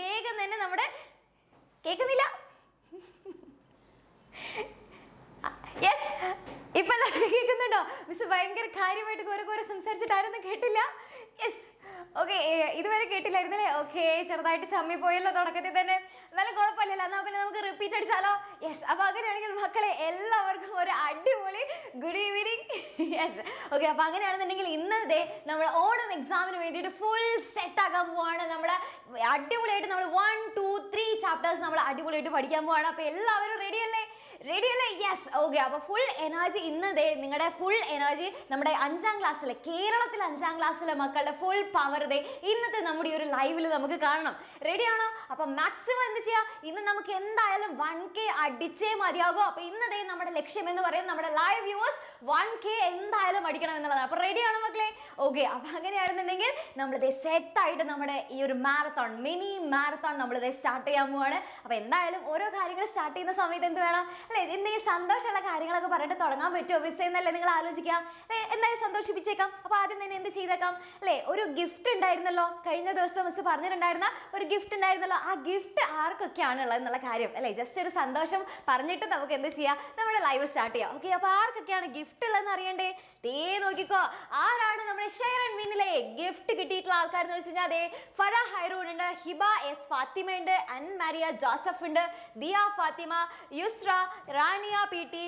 വേഗം തന്നെ നമ്മുടെ കേൾക്കുന്നില്ല ഇപ്പൊ കേൾക്കുന്നുണ്ടോ മിസ് ഭയങ്കര കാര്യമായിട്ട് കുറെ കുറെ സംസാരിച്ചിട്ട് ആരൊന്നും കേട്ടില്ല. യെസ് ഓക്കെ ഇതുവരെ കേട്ടില്ലായിരുന്നല്ലേ? ഓക്കെ ചെറുതായിട്ട് ചമ്മി പോയല്ലോ തുടക്കത്തിൽ തന്നെ. എന്നാലും കുഴപ്പമില്ലല്ലോ. എന്നാൽ പിന്നെ നമുക്ക് റിപ്പീറ്റ് അടിച്ചാലോ? യെസ് അപ്പോൾ അങ്ങനെയാണെങ്കിൽ മക്കളെ എല്ലാവർക്കും ഒരു അടിപൊളി ഗുഡ് ഈവനിങ് യെസ് ഓക്കെ അപ്പോൾ അങ്ങനെയാണെന്നുണ്ടെങ്കിൽ ഇന്നത്തെ നമ്മൾ ഓണം എക്സാമിന് വേണ്ടിയിട്ട് ഫുൾ സെറ്റ് ആക്കാൻ പോവാണ്. നമ്മൾ അടിപൊളിയായിട്ട് നമ്മൾ വൺ ടു ത്രീ ചാപ്റ്റേഴ്സ് നമ്മൾ അടിപൊളിയായിട്ട് പഠിക്കാൻ പോവാണ്. അപ്പോൾ എല്ലാവരും റെഡി അല്ലേ? റെഡി അല്ലേ? യെസ് ഓക്കെ അപ്പോൾ ഫുൾ എനർജി ഇന്ന് ദേ നിങ്ങളുടെ ഫുൾ എനർജി നമ്മുടെ അഞ്ചാം ക്ലാസ്സിലെ കേരളത്തിലെ അഞ്ചാം ക്ലാസ്സിലെ മക്കളുടെ ഫുൾ പവർ ദേ ഇന്നത്തെ നമ്മുടെ ഈ ഒരു ലൈവിൽ നമുക്ക് കാണണം. റെഡിയാണോ അപ്പോൾ മാക്സിമം എന്ത് ചെയ്യാം? ഇന്ന് നമുക്ക് എന്തായാലും വൺ കെ അടിച്ചേ മതിയാകും. അപ്പോൾ ഇന്ന് ദേ നമ്മുടെ ലക്ഷ്യം എന്ന് പറയുന്നത് നമ്മുടെ ലൈവ് വ്യൂവേഴ്സ് വൺ കെ എന്തായാലും അടിക്കണം എന്നുള്ളതാണ്. അപ്പോൾ റെഡിയാണോ മക്കളെ? ഓക്കെ അപ്പോൾ അങ്ങനെയാണെന്നുണ്ടെങ്കിൽ നമ്മളിത് സെറ്റായിട്ട് നമ്മുടെ ഈ ഒരു മാരത്തോൺ മിനി മാരത്തോൺ നമ്മളിത് സ്റ്റാർട്ട് ചെയ്യാൻ പോവാണ്. അപ്പോൾ എന്തായാലും ഓരോ കാര്യങ്ങൾ സ്റ്റാർട്ട് ചെയ്യുന്ന സമയത്ത് എന്ത് വേണം? അല്ലേ എന്തെങ്കിലും സന്തോഷമുള്ള കാര്യങ്ങളൊക്കെ പറഞ്ഞിട്ട് തുടങ്ങാൻ പറ്റുമോ? മിസ് എന്നല്ലേ നിങ്ങൾ ആലോചിക്കുക. എന്തായാലും സന്തോഷിപ്പിച്ചേക്കാം. അപ്പോൾ ആദ്യം തന്നെ എന്ത് ചെയ്തേക്കാം? അല്ലേ ഒരു ഗിഫ്റ്റ് ഉണ്ടായിരുന്നല്ലോ. കഴിഞ്ഞ ദിവസം മിസ് പറഞ്ഞിട്ടുണ്ടായിരുന്ന ഒരു ഗിഫ്റ്റ് ഉണ്ടായിരുന്നല്ലോ. ആ ഗിഫ്റ്റ് ആർക്കൊക്കെയാണുള്ളത് എന്നുള്ള കാര്യം അല്ലേ? ജസ്റ്റ് ഒരു സന്തോഷം പറഞ്ഞിട്ട് നമുക്ക് എന്ത് ചെയ്യാം? നമ്മുടെ ലൈവ് സ്റ്റാർട്ട് ചെയ്യാം. ഓക്കെ അപ്പോൾ ആർക്കൊക്കെയാണ് ഗിഫ്റ്റ് ഉള്ളതെന്ന് അറിയണ്ടേ? ദേ നോക്കിക്കോ. ആരാണ് നമ്മുടെ ഷെയർ ആൻഡ് വിന്നിലെ ഗിഫ്റ്റ് കിട്ടിയിട്ടുള്ള ആൾക്കാർ എന്ന് വെച്ച് കഴിഞ്ഞാൽ അതെ ഫറ ഹൈറൂൺ ഉണ്ട് ഹിബ എസ് ഫാത്തിമ ഉണ്ട് അൻ മാരിയ ജോസഫ് ഉണ്ട് Diya Fathima Yusra Rania P T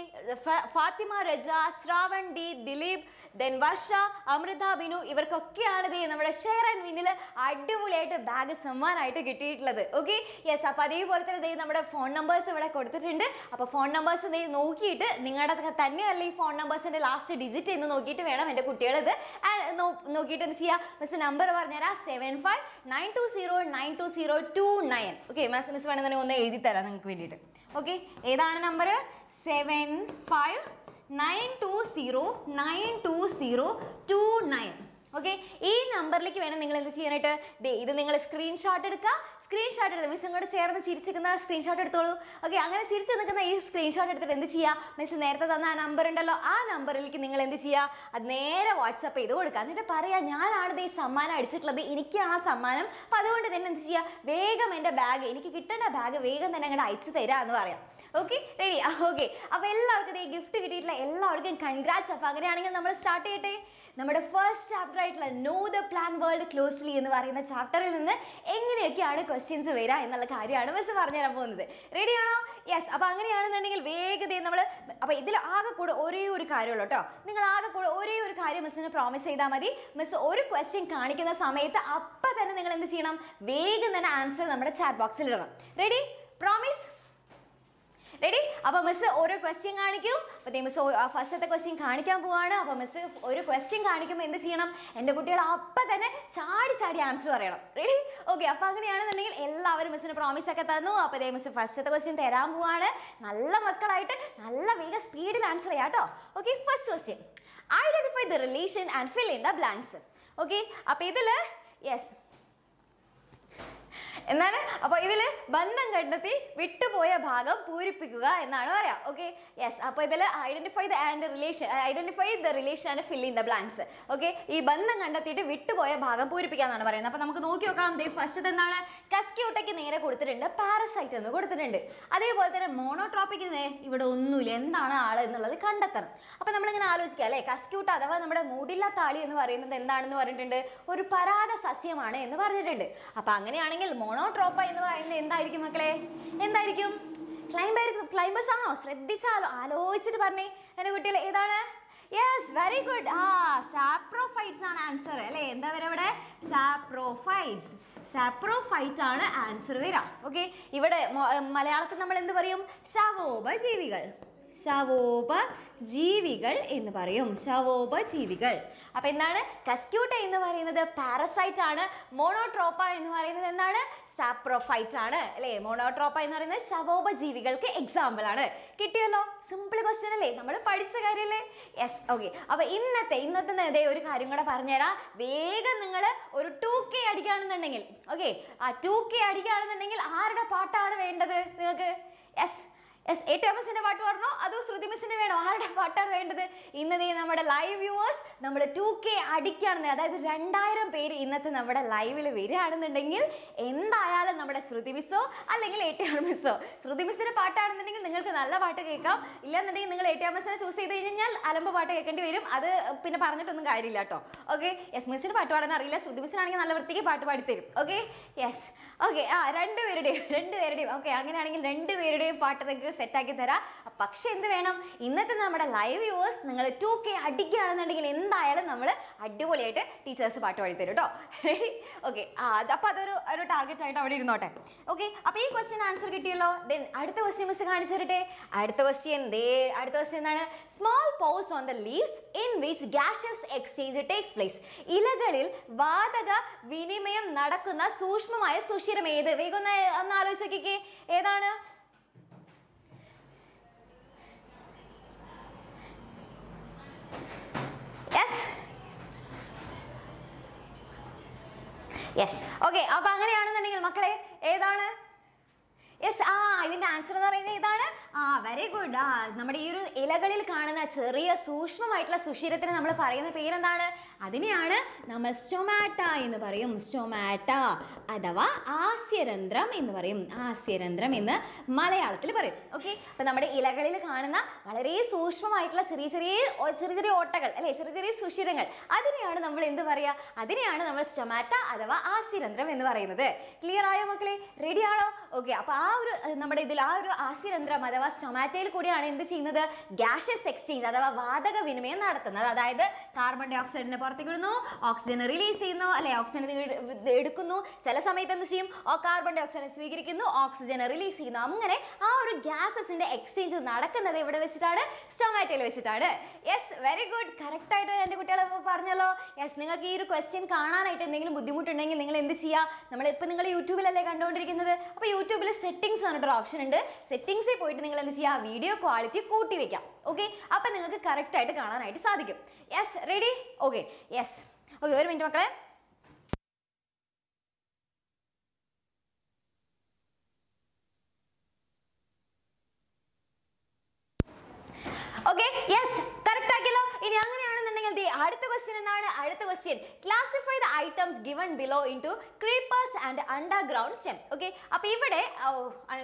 Fathima Raja Shravan D Dileep then Varsha Amritha Binu ഇവർക്കൊക്കെയാണ് ദേ നമ്മുടെ ഷെയർ ആൻഡ് വിന്നിൽ അടിപൊളിയായിട്ട് ബാഗ് സമ്മാനമായിട്ട് കിട്ടിയിട്ടുള്ളത്. ഓക്കെ യെസ് അപ്പോൾ അതേപോലെ തന്നെ ദേ നമ്മുടെ ഫോൺ നമ്പേഴ്സ് ഇവിടെ കൊടുത്തിട്ടുണ്ട്. അപ്പോൾ ഫോൺ നമ്പേഴ്സ് ദേ നോക്കിയിട്ട് നിങ്ങളുടെ തന്നെയല്ല ഈ ഫോൺ നമ്പേഴ്സിന്റെ ലാസ്റ്റ് ഡിജിറ്റ് എന്ന് നോക്കിയിട്ട് വേണം എന്റെ കുട്ടികളിത് നോക്കിയിട്ട് എന്ത് ചെയ്യുക മിസ് നമ്പർ പറഞ്ഞുതരാം. Seven five nine two zero nine two zero two nine okay miss miss വേണമെന്നുണ്ടെങ്കിൽ ഒന്ന് എഴുതി തരാം നിങ്ങൾക്ക് വേണ്ടിയിട്ട്. ഓക്കെ ഏതാണ് number seven five nine two zero nine two zero two nine okay ഈ നമ്പറിലേക്ക് വേണം നിങ്ങൾ എന്ത് ചെയ്യാനായിട്ട് ഇത് നിങ്ങൾ സ്ക്രീൻഷോട്ട് എടുക്കുക സ്ക്രീൻഷോട്ട് എടുത്ത് മിസ് ഇങ്ങോട്ട് ചേർന്ന് ചിരിച്ചിരിക്കുന്ന സ്ക്രീൻഷോട്ട് എടുത്തോളൂ. ഓക്കെ അങ്ങനെ ചിരിച്ച് നിൽക്കുന്ന ഈ സ്ക്രീൻഷോട്ട് എടുത്തിട്ട് എന്ത് ചെയ്യുക മിസ് നേരത്തെ തന്ന ആ നമ്പർ ഉണ്ടല്ലോ ആ നമ്പറിലേക്ക് നിങ്ങൾ എന്ത് ചെയ്യുക അത് നേരെ വാട്സപ്പ് ചെയ്ത് കൊടുക്കുക. എന്നിട്ട് പറയുക ഞാനാണ് ഈ സമ്മാനം അടിച്ചിട്ടുള്ളത്. എനിക്ക് ആ സമ്മാനം. അപ്പം അതുകൊണ്ട് തന്നെ എന്ത് ചെയ്യുക വേഗം എന്റെ ബാഗ് എനിക്ക് കിട്ടേണ്ട ബാഗ് വേഗം തന്നെ അങ്ങോട്ട് അയച്ചു തരാമെന്ന് പറയാം. ഓക്കെ റെഡി ഓക്കെ അപ്പോൾ എല്ലാവർക്കും ഈ ഗിഫ്റ്റ് കിട്ടിയിട്ടുള്ള എല്ലാവർക്കും കൺഗ്രാറ്റ്സ് അപ്പോൾ അങ്ങനെയാണെങ്കിൽ നമ്മൾ സ്റ്റാർട്ട് ചെയ്യട്ടെ. നമ്മുടെ ഫസ്റ്റ് ചാപ്റ്റർ ആയിട്ടുള്ള know the plant world closely എന്ന് പറയുന്ന ചാപ്റ്ററിൽ നിന്ന് എങ്ങനെയൊക്കെയാണ് ക്വസ്റ്റ്യൻസ് വരിക എന്നുള്ള കാര്യമാണ് മിസ് പറഞ്ഞു തരാൻ പോകുന്നത്. റെഡിയാണോ യെസ് അപ്പോൾ അങ്ങനെയാണെന്നുണ്ടെങ്കിൽ വേഗതയും നമ്മൾ അപ്പോൾ ഇതിൽ ആകെ കൂടെ ഒരേ ഒരു കാര്യമുള്ളൂ കേട്ടോ നിങ്ങൾ ആകെ കൂടെ ഒരേ ഒരു കാര്യം മിസ്സിന് പ്രോമിസ് ചെയ്താൽ മതി. മിസ് ഒരു ക്വസ്റ്റ്യൻ കാണിക്കുന്ന സമയത്ത് അപ്പം തന്നെ നിങ്ങൾ എന്ത് ചെയ്യണം? വേഗം തന്നെ ആൻസർ നമ്മുടെ ചാറ്റ് ബോക്സിൽ ഇടണം. റെഡി പ്രോമിസ് റെഡി അപ്പോൾ മിസ് ഓരോ ക്വസ്റ്റ്യൻ കാണിക്കും. അപ്പോൾ മിസ് ഫസ്റ്റത്തെ ക്വസ്റ്റ്യൻ കാണിക്കാൻ പോവാണ്. അപ്പോൾ മിസ് ഒരു ക്വസ്റ്റ്യൻ കാണിക്കുമ്പോൾ എന്ത് ചെയ്യണം? എന്റെ കുട്ടികൾ അപ്പം തന്നെ ചാടി ചാടി ആൻസർ പറയണം. റെഡി ഓക്കെ അപ്പോൾ അങ്ങനെയാണെന്നുണ്ടെങ്കിൽ എല്ലാവരും മിസ്സിന് പ്രോമിസ് ഒക്കെ തന്നു. അപ്പോൾ ദേ മിസ് ഫസ്റ്റത്തെ ക്വസ്റ്റ്യൻ തരാൻ പോവാണ്. നല്ല മക്കളായിട്ട് നല്ല വേഗം സ്പീഡിൽ ആൻസർ ചെയ്യാം കേട്ടോ okay first question identify the relation and fill in the blanks okay അപ്പോൾ ഇതിൽ യെസ് എന്നാണ്? അപ്പോൾ ഇതിൽ ബന്ധം കണ്ടെത്തി വിട്ടുപോയ ഭാഗം പൂരിപ്പിക്കുക എന്നാണ് പറയാം. ഓക്കെ യെസ് അപ്പോൾ ഇതിൽ identify the and relation identify the relation and fill in the blanks okay ഈ ബന്ധം കണ്ടെത്തിയിട്ട് വിട്ടുപോയ ഭാഗം പൂരിപ്പിക്കുക എന്നാണ് പറയുന്നത്. അപ്പോൾ നമുക്ക് നോക്കി നോക്കാം. ഫസ്റ്റ് എന്താണ്? കസ്ക്യൂട്ടയ്ക്ക് നേരെ കൊടുത്തിട്ടുണ്ട് പാരസൈറ്റ് എന്ന് കൊടുത്തിട്ടുണ്ട്. അതേപോലെ തന്നെ മോണോട്രോപ്പിക്ക് ഇവിടെ ഒന്നുമില്ല. എന്താണ് ആൾ എന്നുള്ളത് കണ്ടെത്തണം. അപ്പോൾ നമ്മളിങ്ങനെ ആലോചിക്കുക അല്ലേ? കസ്ക്യൂട്ട് അഥവാ നമ്മുടെ മൂടില്ല താളി എന്ന് പറയുന്നത് എന്താണെന്ന് പറഞ്ഞിട്ടുണ്ട്? ഒരു പരാത സസ്യമാണ് എന്ന് പറഞ്ഞിട്ടുണ്ട്. അപ്പോൾ അങ്ങനെയാണെങ്കിൽ മോണോട്രോപ്പ എന്ന് പറയുന്നത് എന്തായിരിക്കും മക്കളെ? എന്തായിരിക്കും? ക്ലൈംബർ ക്ലൈംബേഴ്സ് ആണോ? ശ്രദ്ധിച്ചാലോ? ആലോചിച്ചിട്ട് പറഞ്ഞേ. എന്റെ കുട്ടികൾ ഏതാണ്? യെസ് വെരി ഗുഡ് ആ സാപ്രോഫൈറ്റ്സ് ആണ് ആൻസർ അല്ലേ? എന്താ വരെ ഇവിടെ? സാപ്രോഫൈറ്റ്സ് സാപ്രോഫൈറ്റ് ആണ് ആൻസർ വരിക ഓക്കെ ഇവിടെ മലയാളത്തിൽ നമ്മൾ എന്ത് പറയും? ശവോപ ജീവികൾ ശവോപ ജീവികൾ എന്ന് പറയും. ശവോപ ജീവികൾ. അപ്പൊ എന്താണ്? കസ്ക്യൂട്ട എന്ന് പറയുന്നത് പാരസൈറ്റ് ആണ്. മോണോട്രോപ്പ എന്ന് പറയുന്നത് എന്താണ്? സാപ്രോഫൈറ്റ് ആണ്. അല്ലേ? മോണോട്രോപ്പ എന്ന് പറയുന്നത് ശവോപ ജീവികൾക്ക് എക്സാമ്പിൾ ആണ്. കിട്ടിയല്ലോ? സിമ്പിൾ ക്വസ്റ്റ്യൻ അല്ലേ? നമ്മൾ പഠിച്ച കാര്യമല്ലേ യെസ് ഓക്കെ അപ്പൊ ഇന്നത്തെ ഇന്നത്തെ ഇതേ ഒരു കാര്യം കൂടെ പറഞ്ഞുതരാം. വേഗം നിങ്ങൾ ഒരു ടു കെ അടിക്കുകയാണെന്നുണ്ടെങ്കിൽ ഓക്കെ ആ ടു കെ അടിക്കുകയാണെന്നുണ്ടെങ്കിൽ ആരുടെ പാട്ടാണ് വേണ്ടത് നിങ്ങൾക്ക്? Yes yes A T M എസിന്റെ പാട്ട് പറഞ്ഞോ അതോ ശ്രുതി മിസ്സിന്റെ വേണോ? ആരുടെ പാട്ടാണ് വേണ്ടത്? ഇന്ന് നീ നമ്മുടെ ലൈവ് വ്യൂവേഴ്സ് നമ്മൾ ടു കെ അടിക്കുകയാണെന്ന് അതായത് രണ്ടായിരം പേര് ഇന്നത്തെ നമ്മുടെ ലൈവിൽ വരികയാണെന്നുണ്ടെങ്കിൽ എന്തായാലും നമ്മുടെ ശ്രുതി മിസ്സോ അല്ലെങ്കിൽ എ ടി മിസ്സോ ശ്രുതി മിസ്സിന്റെ പാട്ടാണെന്നുണ്ടെങ്കിൽ നിങ്ങൾക്ക് നല്ല പാട്ട് കേൾക്കാം. ഇല്ലെന്നുണ്ടെങ്കിൽ നിങ്ങൾ എ ടി എസിനെ ചൂസ് ചെയ്ത് കഴിഞ്ഞാൽ അലമ്പ് പാട്ട് കേൾക്കേണ്ടി വരും. അത് പിന്നെ പറഞ്ഞിട്ടൊന്നും കാര്യമില്ല കേട്ടോ. ഓക്കെ യെസ് മിസ്സിന് പാട്ട് പാടാൻ അറിയില്ല. ശ്രുതി മിസ്സിനാണെങ്കിൽ നല്ല വൃത്തിക്ക് പാട്ട് പാടിത്തരും. ഓക്കെ യെസ് ഓക്കെ ആ രണ്ടുപേരുടെയും രണ്ടുപേരുടെയും. ഓക്കെ അങ്ങനെയാണെങ്കിൽ രണ്ടുപേരുടെയും പാട്ട് നിങ്ങൾക്ക് സെറ്റാക്കി തരാം. പക്ഷെ എന്ത് വേണം? ഇന്നത്തെ നമ്മുടെ ലൈവ് വ്യൂവേഴ്സ് നിങ്ങൾ ടു കെ അടിക്കുകയാണെന്നുണ്ടെങ്കിൽ എന്തായാലും നമ്മൾ അടിപൊളിയായിട്ട് ടീച്ചേഴ്സ് പാട്ട് പാടി തരും കേട്ടോ ഓക്കെ ആ അപ്പോൾ അതൊരു ഒരു ടാർഗറ്റ് ആയിട്ട് അവിടെ ഇരുന്നോട്ടെ. ഓക്കെ അപ്പോൾ ഈ ക്വസ്റ്റ്യൻ ആൻസർ കിട്ടിയല്ലോ. ദെൻ അടുത്ത ക്വസ്റ്റ്യൻ മിസ് കാണിച്ചു തരട്ടെ. അടുത്ത ക്വസ്റ്റ്യൻ ദേ അടുത്ത ക്വസ്റ്റ്യൻ എന്താണ്? Small pores on the leaves in which gaseous exchange takes place ഇലകളിൽ വാതക വിനിമയം നടക്കുന്ന സൂക്ഷ്മമായ സുഷിരം ഏത്? വേഗം ഒന്ന് ഒന്ന് ആലോചിച്ച് നോക്കിക്കേ ഏതാണ് യെസ് ഓക്കെ അപ്പൊ അങ്ങനെയാണെന്നുണ്ടെങ്കിൽ മക്കളെ ഏതാണ്? യെസ് ആ ഇതിന്റെ ആൻസർ എന്ന് പറയുന്നത് ഇതാണ് ആ വെരി ഗുഡ് ആ നമ്മുടെ ഈ ഒരു ഇലകളിൽ കാണുന്ന ചെറിയ സൂക്ഷ്മമായിട്ടുള്ള സുഷിരത്തിന് നമ്മൾ പറയുന്ന പേരെന്താണ്? അതിനെയാണ് നമ്മൾ സ്റ്റൊമാറ്റ എന്ന് പറയും. സ്റ്റൊമാറ്റ അഥവാ ആസ്യരന്ധ്രം എന്ന് പറയും. ആസ്യരന്ധ്രം എന്ന് മലയാളത്തിൽ പറയും. ഓക്കെ അപ്പൊ നമ്മുടെ ഇലകളിൽ കാണുന്ന വളരെ സൂക്ഷ്മമായിട്ടുള്ള ചെറിയ ചെറിയ ചെറിയ ചെറിയ ഓട്ടകൾ അല്ലെ? ചെറിയ ചെറിയ സുഷിരങ്ങൾ. അതിനെയാണ് നമ്മൾ എന്ത് പറയുക അതിനെയാണ് നമ്മൾ സ്റ്റൊമാറ്റ അഥവാ ആസ്യരന്ധ്രം എന്ന് പറയുന്നത്. ക്ലിയർ ആയോ മക്കളെ? റെഡിയാണോ ഓക്കെ അപ്പൊ ആ ഒരു നമ്മുടെ ഇതിൽ ആ ഒരു ആസ്യരന്ധ്രം അഥവാ സ്റ്റൊമാറ്റയിൽ കൂടിയാണ് എന്ത് ചെയ്യുന്നത്? ഗ്യാഷസ് എക്സ്ചേഞ്ച് അഥവാ വാതക വിനിമയം നടത്തുന്നത്. അതായത് കാർബൺ ഡൈ ഓക്സൈഡിനെ പുറത്തേക്ക് ഇടുന്നു ഓക്സിജൻ റിലീസ് ചെയ്യുന്നു അല്ലെ ഓക്സിജൻ എടുക്കുന്നു. ചില സമയത്ത് എന്ത് ചെയ്യും? ഓ കാർബൺ ഡൈ ഓക്സൈഡ് സ്വീകരിക്കുന്നു ഓക്സിജൻ റിലീസ് ചെയ്യുന്നു. അങ്ങനെ ആ ഒരു ഗ്യാസസിന്റെ എക്സ്ചേഞ്ച് നടക്കുന്നത് എവിടെ വെച്ചിട്ടാണ്? സ്റ്റൊമാറ്റോയിൽ വെച്ചിട്ടാണ്. യെസ് വെരി ഗുഡ് കറക്റ്റ് ആയിട്ട് എന്റെ കുട്ടികളെ പറഞ്ഞല്ലോ. യെസ് നിങ്ങൾക്ക് ഈ ഒരു ക്വസ്റ്റ്യൻ കാണാനായിട്ട് എന്തെങ്കിലും ബുദ്ധിമുട്ടുണ്ടെങ്കിൽ നിങ്ങൾ എന്ത് ചെയ്യുക? നമ്മളിപ്പോൾ നിങ്ങൾ യൂട്യൂബിലല്ലേ കണ്ടുകൊണ്ടിരിക്കുന്നത്? അപ്പോൾ യൂട്യൂബിൽ സെറ്റിംഗ്സ് പറഞ്ഞിട്ടൊരു ഓപ്ഷൻ ഉണ്ട്. സെറ്റിംഗ്സിൽ പോയിട്ട് നിങ്ങൾ എന്ത് ചെയ്യുക വീഡിയോ ക്വാളിറ്റി കൂട്ടി വെക്കാം. ഓക്കെ അപ്പം നിങ്ങൾക്ക് കറക്റ്റ് ആയിട്ട് കാണാനായിട്ട് സാധിക്കും. Yes ready okay yes okay ഒരു മിനിറ്റ് മക്കളെ. ഓക്കെ യെസ് കറക്റ്റ് ആക്കിയല്ലോ ഇനി ദേ അടുത്ത ക്വസ്റ്റ്യൻ എന്താണ്? അടുത്ത question classify the items given below into creepers and underground stem okay അപ്പൊ ഇവിടെ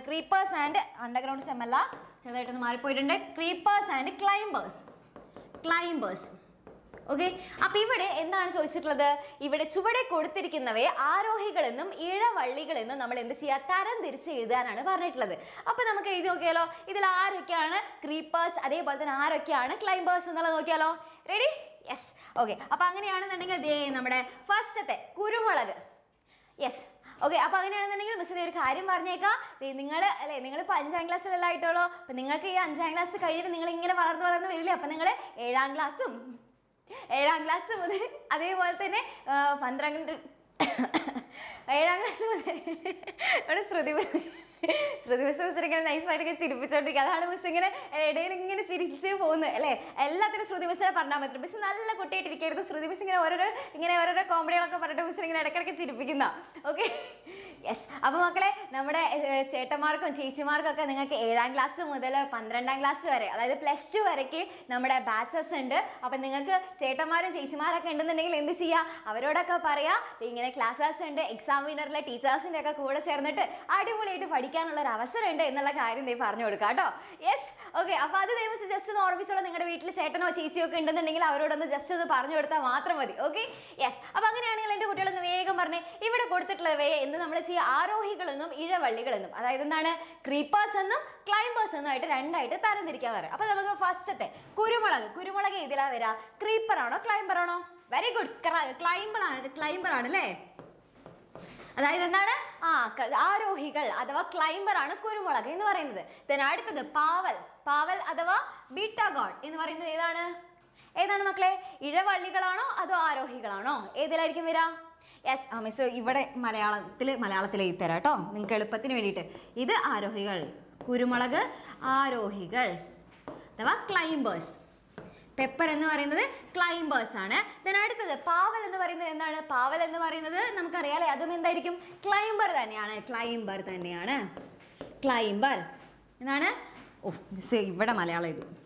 ക്രീപ്പേഴ്സ് ആൻഡ് അണ്ടർഗ്രൗണ്ട് സ്റ്റെം അല്ല. ചെറുതായിട്ടൊന്ന് മാറിപ്പോയിട്ടുണ്ട്. Creepers and climbers climbers okay അപ്പൊ ഇവിടെ എന്താണ് ചോദിച്ചിട്ടുള്ളത്? ഇവിടെ ചുവടെ കൊടുത്തിരിക്കുന്നവയെ ആരോഹികളെന്നും ഇഴവള്ളികളെന്നും നമ്മൾ എന്ത് ചെയ്യുക? തരം തിരിച്ച് എഴുതാനാണ് പറഞ്ഞിട്ടുള്ളത്. അപ്പൊ നമുക്ക് എഴുതി നോക്കിയാലോ? ഇതിൽ ആരൊക്കെയാണ്? ക്രീപ്പേഴ്സ് അതേപോലെ തന്നെ ആരൊക്കെയാണ്? ക്ലൈംബേഴ്സ് എന്നുള്ളത് നോക്കിയാലോ? റെഡി യെസ് ഓക്കെ അപ്പൊ അങ്ങനെയാണെന്നുണ്ടെങ്കിൽ ദേ നമ്മുടെ ഫസ്റ്റത്തെ കുരുമുളക്. യെസ് ഓക്കെ അപ്പൊ അങ്ങനെയാണെന്നുണ്ടെങ്കിൽ മിസ്സിനെ ഒരു കാര്യം പറഞ്ഞേക്കാം. നിങ്ങൾ അല്ലെ നിങ്ങൾ ഇപ്പൊ അഞ്ചാം ക്ലാസ്സിലല്ല ആയിട്ടുള്ളൂ. അപ്പൊ നിങ്ങൾക്ക് ഈ അഞ്ചാം ക്ലാസ് കഴിഞ്ഞിട്ട് നിങ്ങൾ ഇങ്ങനെ വളർന്ന് വളർന്ന് വരില്ലേ? അപ്പൊ നിങ്ങൾ ഏഴാം ക്ലാസ്സും ഏഴാം ക്ലാസ് മുതൽ അതേപോലെ തന്നെ പന്ത്രണ്ട് ഏഴാം ക്ലാസ് മുതൽ ഇവിടെ ശ്രുതി ശ്രുതി മിസ് മിസ് ഇങ്ങനെ നൈസായിട്ട് ചിരിപ്പിച്ചോണ്ടിരിക്കുക. അതാണ് മിസ് ഇങ്ങനെ ഇടയിൽ ഇങ്ങനെ ചിരിച്ച് പോകുന്നത് അല്ലേ? എല്ലാത്തിനും ശ്രുതി മിസ്സിനെ പറഞ്ഞാൽ പറ്റും മിസ് നല്ല കുട്ടിയായിട്ടിരിക്കരുത്. ശ്രുതി മിസ് ഇങ്ങനെ ഓരോരോ ഇങ്ങനെ ഓരോരോ കോമഡികളൊക്കെ പറഞ്ഞിട്ട് മിസ് ഇങ്ങനെ ഇടയ്ക്കിടയ്ക്ക് ചിരിപ്പിക്കുന്ന. ഓക്കെ യെസ് അപ്പോൾ മക്കളെ നമ്മുടെ ചേട്ടന്മാർക്കും ചേച്ചിമാർക്കും ഒക്കെ നിങ്ങൾക്ക് ഏഴാം ക്ലാസ് മുതൽ പന്ത്രണ്ടാം ക്ലാസ് വരെ അതായത് പ്ലസ് ടു വരയ്ക്ക് നമ്മുടെ ബാച്ചസ് ഉണ്ട്. അപ്പം നിങ്ങൾക്ക് ചേട്ടന്മാരും ചേച്ചിമാരൊക്കെ ഉണ്ടെന്നുണ്ടെങ്കിൽ എന്ത് ചെയ്യുക അവരോടൊക്കെ പറയാ. ഇങ്ങനെ ക്ലാസ്സസ് ഉണ്ട്. എക്സാം വിനറിലെ ടീച്ചേഴ്സിന്റെ ഒക്കെ കൂടെ ചേർന്നിട്ട് അടിപൊളിയായിട്ട് പഠിക്കാനുള്ള ഒരു അവസരമുണ്ട് എന്നുള്ള കാര്യം നീ പറഞ്ഞു കൊടുക്കാം കേട്ടോ. യെസ് ഓക്കെ അപ്പൊ അത് ദൈവം ജസ്റ്റ് ഒന്ന് ഓർമ്മിച്ചോളൂ. നിങ്ങളുടെ വീട്ടിൽ ചേട്ടനോ ചേച്ചിയോ ഒക്കെ ഉണ്ടെന്നുണ്ടെങ്കിൽ അവരോടൊന്ന് ജസ്റ്റ് ഒന്ന് പറഞ്ഞു കൊടുത്താൽ മാത്രം മതി. ഓക്കെ യെസ് അപ്പൊ അങ്ങനെയാണെങ്കിൽ എന്റെ കുട്ടികളൊന്ന് വേഗം പറഞ്ഞേ ഇവിടെ കൊടുത്തിട്ടുള്ളവയെ എന്ന് നമ്മൾ ചെയ്യുക ആരോഹികളെന്നും ഇഴവള്ളികളെന്നും അതായത് എന്താണ്? ക്രീപ്പേഴ്സ് എന്നും ക്ലൈംബേഴ്സ് എന്നും ആയിട്ട് രണ്ടായിട്ട് തരംതിരിക്കാൻ പറയാം. അപ്പൊ നമുക്ക് ഫസ്റ്റത്തെ കുരുമുളക്. കുരുമുളക് ഏതിലാ വരാ? ക്രീപ്പർ ആണോ? ക്ലൈംബർ ആണോ? വെരി ഗുഡ് ക്ലൈംബർ ആണ് ക്ലൈംബർ ആണ് അല്ലേ അതായത് എന്താണ്? ആ ആരോഹികൾ അഥവാ ക്ലൈംബർ ആണ് കുരുമുളക് എന്ന് പറയുന്നത്. then അടുത്തത് പാവൽ. പാവൽ അഥവാ ബീറ്റാഗോൺ എന്ന് പറയുന്നത് ഏതാണ്? ഏതാണ് മക്കളെ? ഇഴവള്ളികളാണോ അതോ ആരോഹികളാണോ? ഏതിലായിരിക്കും വരാ? യെസ് ആ മിസ് ഇവിടെ മലയാളത്തിൽ മലയാളത്തിൽ എഴുതി തരാം കേട്ടോ നിങ്ങൾക്ക് എളുപ്പത്തിന് വേണ്ടിയിട്ട്. ഇത് ആരോഹികൾ. കുരുമുളക് ആരോഹികൾ. അഥവാ ക്ലൈംബേഴ്സ് പെപ്പർ എന്ന് പറയുന്നത് ക്ലൈംബേഴ്സ് ആണ്. ദെൻ അടുത്തത് പാവൽ എന്ന് പറയുന്നത് എന്താണ്? പാവൽ എന്ന് പറയുന്നത് നമുക്കറിയാലേ അതും എന്തായിരിക്കും? ക്ലൈംബർ തന്നെയാണ്. ക്ലൈംബർ തന്നെയാണ്. ക്ലൈംബർ എന്താണ് ഓ ഇവിടെ മലയാളം ഇതും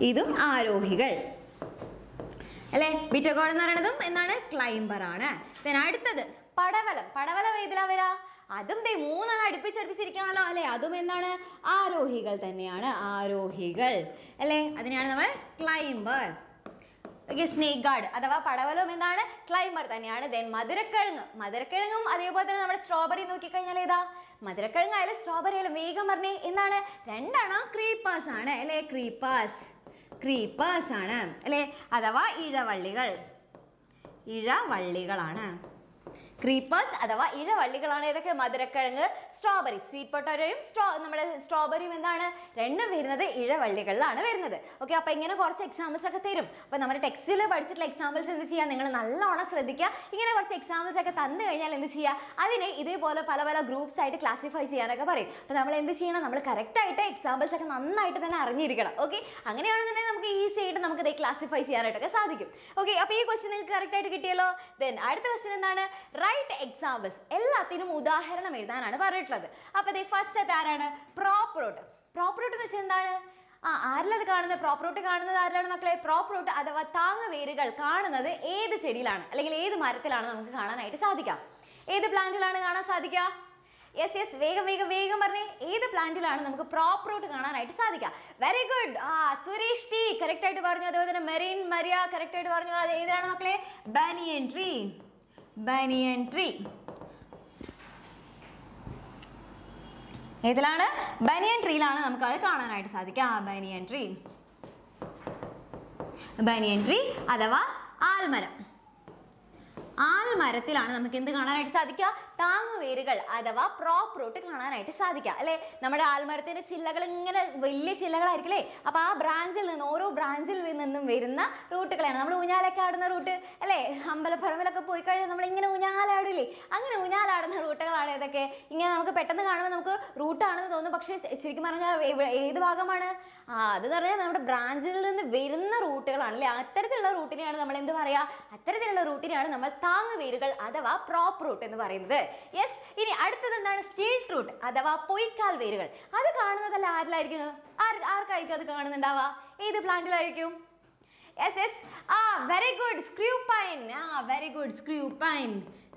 ഇതും ആരോഹികൾ. അല്ലേ? ബിറ്റഗോഡ് എന്ന് പറയുന്നതും എന്താണ്? ക്ലൈംബർ ആണ്. ദെൻ അടുത്തത് പടവലം. പടവലം ഏതിലാ വരാ? അതും ദേ മൂന്നെണ്ണം അടുപ്പിച്ചടുപ്പിച്ചിരിക്കുകയാണല്ലോ അല്ലേ? അതും എന്താണ്? ആരോഹികൾ തന്നെയാണ്. ആരോഹികൾ അല്ലേ? അതിനെയാണ് നമ്മൾ ക്ലൈംബർ ഓക്കെ സ്നേക്ക് ഗാർഡ് അഥവാ പടവലവും എന്താണ്? ക്ലൈംബർ തന്നെയാണ്. ദെൻ മധുരക്കിഴങ്ങ്. മധുരക്കിഴങ്ങും അതേപോലെ തന്നെ നമ്മുടെ സ്ട്രോബെറി നോക്കിക്കഴിഞ്ഞാൽ ഏതാ? മധുരക്കിഴങ്ങ് ആയാലും സ്ട്രോബെറി ആയാലും വേഗം പറഞ്ഞേ എന്താണ്? രണ്ടെണ്ണം ക്രീപ്പേഴ്സ് ആണ് അല്ലേ? ക്രീപ്പേഴ്സ് ക്രീപ്പേഴ്സ് ആണ്. അല്ലേ? അഥവാ ഇഴവള്ളികൾ. ഇഴവള്ളികളാണ്. ക്രീപ്പേഴ്സ് അഥവാ ഇഴവള്ളികളാണ്. ഏതൊക്കെ മധുരക്കിഴങ്ങ് സ്ട്രോബെറി സ്വീറ്റ് പൊട്ടോറ്റോയും സ്ട്രോ നമ്മുടെ സ്ട്രോബെറിയും എന്താണ്? രണ്ടും വരുന്നത് ഇഴവള്ളികളിലാണ് വരുന്നത്. ഓക്കെ അപ്പോൾ ഇങ്ങനെ കുറച്ച് എക്സാമ്പിൾസ് ഒക്കെ തരും. അപ്പോൾ നമ്മുടെ ടെക്സ്റ്റിൽ പഠിച്ചിട്ടുള്ള എക്സാമ്പിൾസ് എന്ത് ചെയ്യുക? നിങ്ങൾ നല്ലോണം ശ്രദ്ധിക്കുക. ഇങ്ങനെ കുറച്ച് എക്സാമ്പിൾസ് ഒക്കെ തന്നു കഴിഞ്ഞാൽ എന്ത് ചെയ്യുക? അതിനെ ഇതേപോലെ പല പല ഗ്രൂപ്പ്സ് ആയിട്ട് ക്ലാസിഫൈ ചെയ്യാനൊക്കെ പറയും. അപ്പോൾ നമ്മൾ എന്ത് ചെയ്യണം? നമ്മൾ കറക്റ്റായിട്ട് എക്സാമ്പിൾസ് ഒക്കെ നന്നായിട്ട് തന്നെ അറിഞ്ഞിരിക്കണം. ഓക്കെ അങ്ങനെയാണെന്നുണ്ടെങ്കിൽ നമുക്ക് ഈസി ആയിട്ട് നമുക്ക് ഇതേ ക്ലാസിഫൈ ചെയ്യാനായിട്ടൊക്കെ സാധിക്കും. ഓക്കെ അപ്പോൾ ഈ ക്വസ്റ്റ്യൻ നിങ്ങൾക്ക് കറക്റ്റ് ആയിട്ട് കിട്ടിയല്ലോ? ദെൻ അടുത്ത ക്വസ്റ്റ്യൻ എന്താണ്? റൈറ്റ് എക്സാമ്പിൾസ് എല്ലാത്തിനും ഉദാഹരണം എഴുതാനാണ് പറഞ്ഞിട്ടുള്ളത്. അപ്പോൾ ഇതേ ഫസ്റ്റ് ആരാണ്? പ്രോപ്പറോട്ട് റൂട്ട് പ്രോപ്പ് റൂട്ട് എന്ന് വെച്ചാൽ എന്താണ്? ആ ആരിലത് കാണുന്നത്? പ്രോപ്പറോട്ട് കാണുന്നത് ആരാണ് മക്കളെ? പ്രോപ്പറോട്ട് അഥവാ താങ്ങ് വേരുകൾ കാണുന്നത് ഏത് ചെടിയിലാണ്? അല്ലെങ്കിൽ ഏത് മരത്തിലാണ് നമുക്ക് കാണാനായിട്ട് സാധിക്കാം. ഏത് പ്ലാന്റിലാണ് കാണാൻ സാധിക്കുക? യെസ് യെസ് വേഗം വേഗം വേഗം പറഞ്ഞേ. ഏത് പ്ലാന്റിലാണ് നമുക്ക് പ്രോപ്പർ കാണാനായിട്ട് സാധിക്കുക? വെരി ഗുഡ് ആ സുരേഷ് ടി. കറക്റ്റ് ആയിട്ട് പറഞ്ഞു. അതുപോലെ തന്നെ മെറീൻ മരിയ. കറക്റ്റ് ആയിട്ട് പറഞ്ഞു. അത് ഏതാണ് മക്കളെ? Banyan tree banyan tree. ഏതിലാണ്? ബനിയൻ ട്രീയിലാണ് നമുക്ക് അത് കാണാനായിട്ട് സാധിക്കുക. ആ ബനിയൻ ട്രീ. ബനിയൻ ട്രീ അഥവാ ആൽമരം. ആൽമരത്തിലാണ് നമുക്ക് എന്ത് കാണാനായിട്ട് സാധിക്കുക? താങ്ങുവേരുകൾ അഥവാ പ്രോപ്പ് റൂട്ട് കാണാനായിട്ട് സാധിക്കുക അല്ലെ? നമ്മുടെ ആൽമരത്തിന്റെ ചില്ലകൾ ഇങ്ങനെ വലിയ ചില്ലകളായിരിക്കും അല്ലേ അപ്പൊ ആ ബ്രാഞ്ചിൽ നിന്ന് ഓരോ ബ്രാഞ്ചിൽ നിന്നും വരുന്ന റൂട്ടുകളാണ് നമ്മൾ ഊഞ്ഞാലൊക്കെ ആടുന്ന റൂട്ട് അല്ലേ? അമ്പലപ്പറമ്പിലൊക്കെ പോയി കഴിഞ്ഞാൽ നമ്മൾ ഇങ്ങനെ ഊഞ്ഞാലാടില്ലേ? അങ്ങനെ ഊഞ്ഞാലാടുന്ന റൂട്ടുകളാണ് ഏതൊക്കെ? ഇങ്ങനെ നമുക്ക് പെട്ടെന്ന് കാണുമ്പോൾ നമുക്ക് റൂട്ടാണെന്ന് തോന്നും. പക്ഷേ ശരിക്കും പറഞ്ഞാൽ ഏത് ഭാഗമാണ്? ആ അത് പറഞ്ഞാൽ നമ്മുടെ ബ്രാഞ്ചിൽ നിന്ന് വരുന്ന റൂട്ടുകളാണല്ലേ അത്തരത്തിലുള്ള റൂട്ടിനെയാണ് നമ്മൾ എന്ത് പറയാ അത്തരത്തിലുള്ള റൂട്ടിനെയാണ് നമ്മൾ താങ്ങുവേരുകൾ അഥവാ പ്രോപ്പ് റൂട്ട് എന്ന് പറയുന്നത്. യെസ് ഇനി അടുത്തത് എന്താണ്? സ്റ്റീൽ ട്രൂട്ട് അഥവാ പൊയ്ക്കാൽ വേരുകൾ. അത് കാണുന്നതല്ല ആരിലായിരിക്കും? ആർ ആർക്കായിരിക്കും അത് കാണുന്നുണ്ടാവുക? ഏത് പ്ലാന്റിലായിരിക്കും യെസ് യെസ് ആ വെരി ഗുഡ് സ്ക്രൂ പൈൻ ആ very good screw pine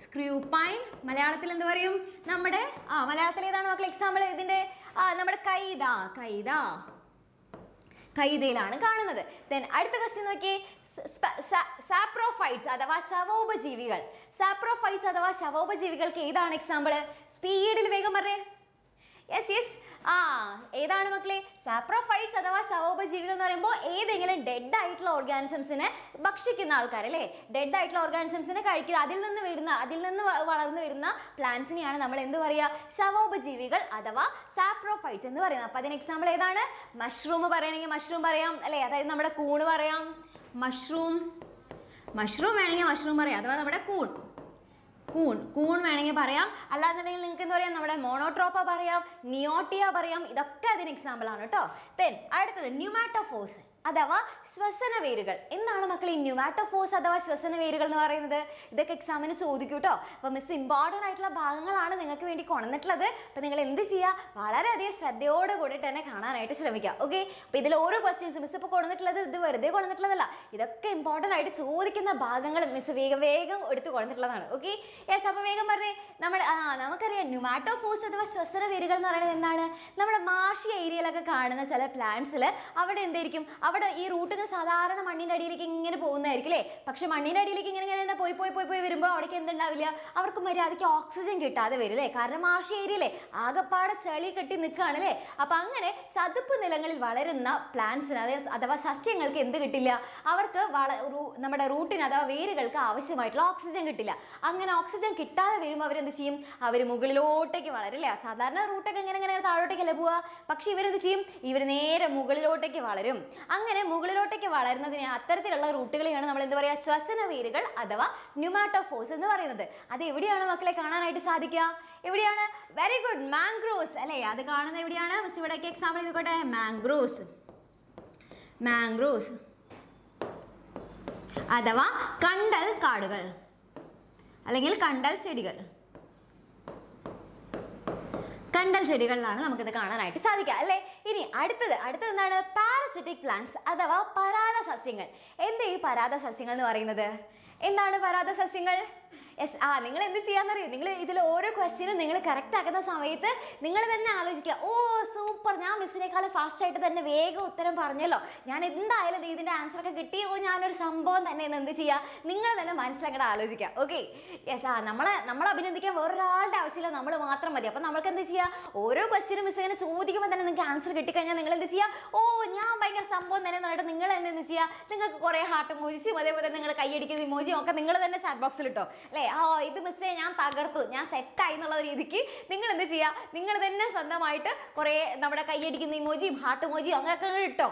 screw pine മലയാളത്തിൽ എന്ത് പറയും? നമ്മുടെ ആ മലയാളത്തിൽ ഏതാണ് മക്കൾ എക്സാമ്പിൾ ഇതിന്റെ ആ നമ്മുടെ കൈത. കൈത. കൈതയിലാണ് കാണുന്നത്. ദെൻ അടുത്ത ക്വസ്റ്റ്യൻ നോക്കി സാപ്രോഫൈറ്റ്സ് അഥവാ ശവോപജീവികൾ. സാപ്രോഫൈറ്റ്സ് അഥവാ ശവോപജീവികൾക്ക് ഏതാണ് എക്സാമ്പിൾ സ്പീഡിൽ വേഗം പറഞ്ഞേ. യെസ് യെസ് ആ ഏതാണ് മക്കളെ? സാപ്രോഫൈറ്റ്സ് അഥവാ ശവോപജീവികൾ എന്ന് പറയുമ്പോൾ ഏതെങ്കിലും ഡെഡ് ആയിട്ടുള്ള ഓർഗാനിസംസിനെ ഭക്ഷിക്കുന്ന ആൾക്കാർ അല്ലേ ഡെഡ് ആയിട്ടുള്ള ഓർഗാനിസംസിനെ കഴിക്കുക അതിൽ നിന്ന് വരുന്ന അതിൽ നിന്ന് വളർന്നു വരുന്ന പ്ലാന്റ്സിനെയാണ് നമ്മൾ എന്ത് പറയുക ശവോപജീവികൾ അഥവാ സാപ്രോഫൈറ്റ്സ് എന്ന് പറയുന്നത്. അപ്പോൾ അതിന് എക്സാമ്പിൾ ഏതാണ്? മഷ്റൂം പറയണമെങ്കിൽ മഷ്റൂം പറയാം അല്ലേ? അതായത് നമ്മുടെ കൂണ് പറയാം. മഷ്റൂം മഷ്റൂം വേണമെങ്കിൽ മഷ്റൂം പറയാം. അഥവാ നമ്മുടെ കൂൺ. കൂൺ. കൂൺ വേണമെങ്കിൽ പറയാം. അല്ലാന്നുണ്ടെങ്കിൽ നിങ്ങൾക്ക് എന്താ പറയാം? നമ്മുടെ മോണോട്രോപ്പ പറയാം നിയോട്ടിയ പറയാം. ഇതൊക്കെ അതിന് എക്സാമ്പിൾ ആണ് കേട്ടോ. ദെൻ അടുത്തത് ന്യൂമാറ്റോഫോസ് അഥവാ ശ്വസന വേരുകൾ എന്താണ് മക്കളെ ഈ ന്യൂമാറ്റോഫോസ് അഥവാ ശ്വസന വേരുകൾ എന്ന് പറയുന്നത്? ഇതൊക്കെ എക്സാമിന് ചോദിക്കും കേട്ടോ അപ്പോൾ മിസ് ഇമ്പോർട്ടന്റ് ആയിട്ടുള്ള ഭാഗങ്ങളാണ് നിങ്ങൾക്ക് വേണ്ടി കൊണ്ടുവന്നിട്ടുള്ളത്. അപ്പോൾ നിങ്ങൾ എന്ത് ചെയ്യുക വളരെയധികം ശ്രദ്ധയോട് കൂടിയിട്ട് തന്നെ കാണാനായിട്ട് ശ്രമിക്കുക ഓക്കെ അപ്പോൾ ഇതിൽ ഓരോ ക്വസ്റ്റ്യൻസ് മിസ് ഇപ്പോൾ കൊണ്ടുവന്നിട്ടുള്ളത് ഇത് വെറുതെ കൊണ്ടുവന്നിട്ടുള്ളതല്ല. ഇതൊക്കെ ഇമ്പോർട്ടന്റ് ആയിട്ട് ചോദിക്കുന്ന ഭാഗങ്ങൾ മിസ് വേഗം വേഗം എടുത്ത് കൊണ്ടുവന്നിട്ടുള്ളതാണ്. ഓക്കെ യെസ് അപ്പോൾ വേഗം പറഞ്ഞേ. നമ്മുടെ ആ നമുക്കറിയാം ന്യൂമാറ്റോഫോസ് അഥവാ ശ്വസന വേരുകൾ എന്ന് പറയുന്നത് എന്താണ്? നമ്മുടെ മാർഷി ഏരിയയിലൊക്കെ കാണുന്ന ചില പ്ലാന്റ്സിൽ അവിടെ എന്തായിരിക്കും? അവിടെ ഈ റൂട്ടുകൾ സാധാരണ മണ്ണിന്റെ അടിയിലേക്ക് ഇങ്ങനെ പോകുന്നതായിരിക്കും അല്ലേ? പക്ഷെ മണ്ണിന്റെ അടിയിലേക്ക് ഇങ്ങനെ ഇങ്ങനെ പോയി പോയി പോയി പോയി വരുമ്പോൾ അവിടേക്ക് എന്തുണ്ടാവില്ല? അവർക്ക് മര്യാദയ്ക്ക് ഓക്സിജൻ കിട്ടാതെ വരും അല്ലേ? കാരണം മാർഷി ഏരിയയിലെ ആകപ്പാടെ ചെളി കെട്ടി നിൽക്കുകയാണ് അല്ലേ? അപ്പം അങ്ങനെ ചതുപ്പ് നിലങ്ങളിൽ വളരുന്ന പ്ലാന്റ്സിന് അതായത് അഥവാ സസ്യങ്ങൾക്ക് എന്ത് കിട്ടില്ല? അവർക്ക് വള നമ്മുടെ റൂട്ടിന് അഥവാ വേരുകൾക്ക് ആവശ്യമായിട്ടുള്ള ഓക്സിജൻ കിട്ടില്ല. അങ്ങനെ ഓക്സിജൻ കിട്ടാതെ വരുമ്പോൾ അവരെന്ത് ചെയ്യും? അവർ മുകളിലോട്ടേക്ക് വളരില്ല സാധാരണ റൂട്ടൊക്കെ ഇങ്ങനെ ഇങ്ങനെ താഴോട്ടേക്കല്ലേ പോവുക? പക്ഷേ ഇവരെന്ത് ചെയ്യും? ഇവർ നേരെ മുകളിലോട്ടേക്ക് വളരും. അങ്ങനെ മുകളിലോട്ടേക്ക് വളരുന്നതിന് അത്തരത്തിലുള്ള റൂട്ടുകളെയാണ് നമ്മൾ എന്ത് പറയുക ശ്വസന വേരുകൾ അഥവാ ന്യൂമാറ്റോഫോസ് എന്ന് പറയുന്നത്. അത് എവിടെയാണ് മക്കളെ കാണാനായിട്ട് സാധിക്കുക? എവിടെയാണ്? വെരി ഗുഡ് മാംഗ്രോസ് അല്ലേ? അത് കാണുന്നത് എവിടെയാണ്? മിസ് ഇവിടേക്ക് എക്സാമ്പിൾ ചെയ്തോട്ടെ. മാംഗ്രോസ് മാംഗ്രോസ് അഥവാ കണ്ടൽ കാടുകൾ അല്ലെങ്കിൽ കണ്ടൽ ചെടികൾ കണ്ടൽ ചെടികളിലാണ് നമുക്കിത് കാണാനായിട്ട് സാധിക്കുക അല്ലേ? ഇനി അടുത്തത് അടുത്തത് എന്താണ്? പാരസിറ്റിക് പ്ലാന്റ്സ് അഥവാ പരാത സസ്യങ്ങൾ എന്താ ഈ പരാത സസ്യങ്ങൾ എന്ന് പറയുന്നത്? എന്താണ് പരാത സസ്യങ്ങൾ യെസ് ആ നിങ്ങൾ എന്ത് ചെയ്യാന്നറിയോ? നിങ്ങൾ ഇതിൽ ഓരോ ക്വസ്റ്റ്യനും നിങ്ങൾ കറക്റ്റ് ആക്കുന്ന സമയത്ത് നിങ്ങൾ തന്നെ ആലോചിക്കുക. ഓ സൂപ്പർ ഞാൻ മിസ്സിനേക്കാൾ ഫാസ്റ്റ് ആയിട്ട് തന്നെ വേഗം ഉത്തരം പറഞ്ഞല്ലോ. ഞാൻ എന്തായാലും ഇതിന്റെ ആൻസർ ഒക്കെ കിട്ടി. ഓ ഞാനൊരു സംഭവം തന്നെ എന്ന് എന്ത് ചെയ്യുക നിങ്ങൾ തന്നെ മനസ്സിലാക്കണ ആലോചിക്കുക. ഓക്കെ യെസ് ആ നമ്മൾ നമ്മൾ അഭിനന്ദിക്കാൻ വേറൊരാളുടെ ആവശ്യമില്ല. നമ്മൾ മാത്രം മതി. അപ്പം നമ്മൾക്ക് എന്ത് ചെയ്യുക ഓരോ ക്വസ്റ്റ്യനും മിസ് ഇങ്ങനെ ചോദിക്കുമ്പോൾ തന്നെ നിങ്ങൾക്ക് ആൻസർ കിട്ടിക്കഴിഞ്ഞാൽ നിങ്ങൾ എന്ത് ചെയ്യുക ഓ ഞാൻ ഭയങ്കര സംഭവം തന്നെ എന്ന് പറഞ്ഞിട്ട് നിങ്ങൾ തന്നെ എന്ത് ചെയ്യുക നിങ്ങൾക്ക് കുറേ ഹാർട്ട് മോജിച്ചും അതേപോലെ നിങ്ങൾ കൈയടിക്കുന്ന ഇമോജിയും ഒക്കെ നിങ്ങൾ തന്നെ ചാറ്റ് ബോക്സിൽ ഇട്ടോ. അല്ലേ? ആ ഇത് മിസ്സേ ഞാൻ തകർത്തു. ഞാൻ സെറ്റായി എന്നുള്ള രീതിക്ക് നിങ്ങൾ എന്ത് ചെയ്യുക നിങ്ങൾ തന്നെ സ്വന്തമായിട്ട് കുറേ നമ്മുടെ കൈയടിക്കുന്ന ഇമോജിയും ഹാർട്ട് ഇമോജിയും അങ്ങനെയൊക്കെ അങ്ങ് ഇട്ടോ.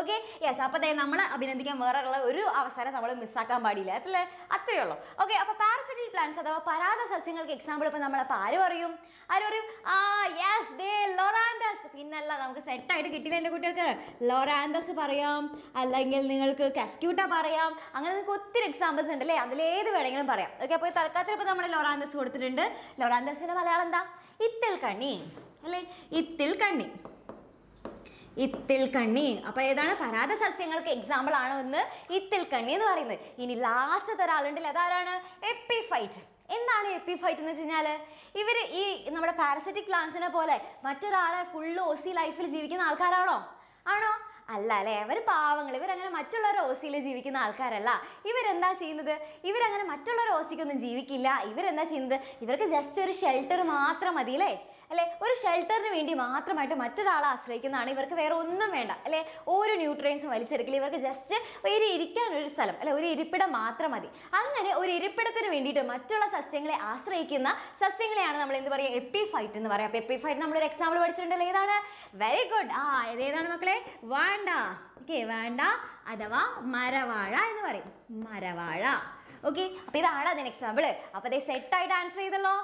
ഓക്കെ യെസ് അപ്പോൾ ദേ നമ്മൾ അഭിനന്ദിക്കാൻ വേറെയുള്ള ഒരു അവസരം നമ്മൾ മിസ്സാക്കാൻ പാടില്ല അല്ലേ അത്രയേ ഉള്ളൂ. ഓക്കെ അപ്പോൾ പാരസിറ്റിക് പ്ലാന്റ്സ് അഥവാ പരാത സസ്യങ്ങൾക്ക് എക്സാമ്പിൾ ഇപ്പോൾ നമ്മളപ്പോൾ ആര് പറയും? ആര് പറയും? ആ യെസ് ദേ ലൊറാൻഡസ് പിന്നല്ല നമുക്ക് സെറ്റായിട്ട് കിട്ടില്ല എന്റെ കുട്ടികൾക്ക്. ലൊറാൻഡസ് പറയാം. അല്ലെങ്കിൽ നിങ്ങൾക്ക് കസ്ക്യൂട്ട പറയാം. അങ്ങനെ നിങ്ങൾക്ക് ഒത്തിരി എക്സാമ്പിൾസ് ഉണ്ട് അല്ലേ? അതിലേത് വേണമെങ്കിലും പറയാം. ഓക്കെ അപ്പോൾ തൽക്കാലത്തിൽ ഇപ്പോൾ നമ്മൾ ലൊറാൻഡസ് കൊടുത്തിട്ടുണ്ട്. ലൊറാൻഡസിന്റെ മലയാളം എന്താ? ഇത്തൽ കണ്ണി അല്ലേ? ഇത്തിൽ കണ്ണി ഇത്തിൽ കണ്ണി അപ്പൊ ഏതാണ്? പരാത സസ്യങ്ങൾക്ക് എക്സാമ്പിൾ ആണ് ഒന്ന് ഇത്തിൽ കണ്ണി എന്ന് പറയുന്നത്. ഇനി ലാസ്റ്റ് ഒരാളുണ്ടല്ലോ അതാരാണ്? എപ്പിഫൈറ്റ് എന്താണ് എപ്പിഫൈറ്റ് എന്ന് വെച്ച് കഴിഞ്ഞാൽ ഈ നമ്മുടെ പാരസിറ്റിക് പ്ലാന്റ്സിനെ പോലെ മറ്റൊരാളെ ഫുള്ള് ഓസി ലൈഫിൽ ജീവിക്കുന്ന ആൾക്കാരാണോ? ആണോ? അല്ല അല്ലേ അവർ പാവങ്ങൾ ഇവരങ്ങനെ മറ്റുള്ളവർ ഓസിയിൽ ജീവിക്കുന്ന ആൾക്കാരല്ല. ഇവരെന്താ ചെയ്യുന്നത്? ഇവരങ്ങനെ മറ്റുള്ളവർ ഓസിക്കൊന്നും ജീവിക്കില്ല. ഇവരെന്താ ചെയ്യുന്നത്? ഇവർക്ക് ജസ്റ്റ് ഒരു ഷെൽട്ടർ മാത്രം മതി അല്ലേ? അല്ലെ? ഒരു ഷെൽട്ടറിന് വേണ്ടി മാത്രമായിട്ട് മറ്റൊരാളെ ആശ്രയിക്കുന്നതാണ്. ഇവർക്ക് വേറെ ഒന്നും വേണ്ട അല്ലെ? ഓരോ ന്യൂട്രിയൻസും വലിച്ചെടുക്കില്ല ഇവർക്ക് ജസ്റ്റ് ഒരു ഇരിക്കാൻ ഒരു സ്ഥലം അല്ലെ? ഒരു ഇരിപ്പിടം മാത്രം മതി. അങ്ങനെ ഒരു ഇരിപ്പിടത്തിന് വേണ്ടിയിട്ട് മറ്റുള്ള സസ്യങ്ങളെ ആശ്രയിക്കുന്ന സസ്യങ്ങളെയാണ് നമ്മൾ എന്ത് പറയുക എപ്പിഫൈറ്റ് എന്ന് പറയാം. അപ്പോൾ എപ്പിഫൈറ്റ് നമ്മളൊരു എക്സാമ്പിൾ പഠിച്ചിട്ടുണ്ടല്ലോ. ഏതാണ്? വെരി ഗുഡ് ആ ഏതാണ് മക്കളെ? വേണ്ട. ഓക്കെ വേണ്ട. അഥവാ മരവാഴ എന്ന് പറയും. മരവാഴ. ഓക്കെ അപ്പോൾ ഇതാണ് അതിന് എക്സാമ്പിൾ അപ്പോൾ അതേ സെറ്റായിട്ട് ആൻസർ ചെയ്തല്ലോ.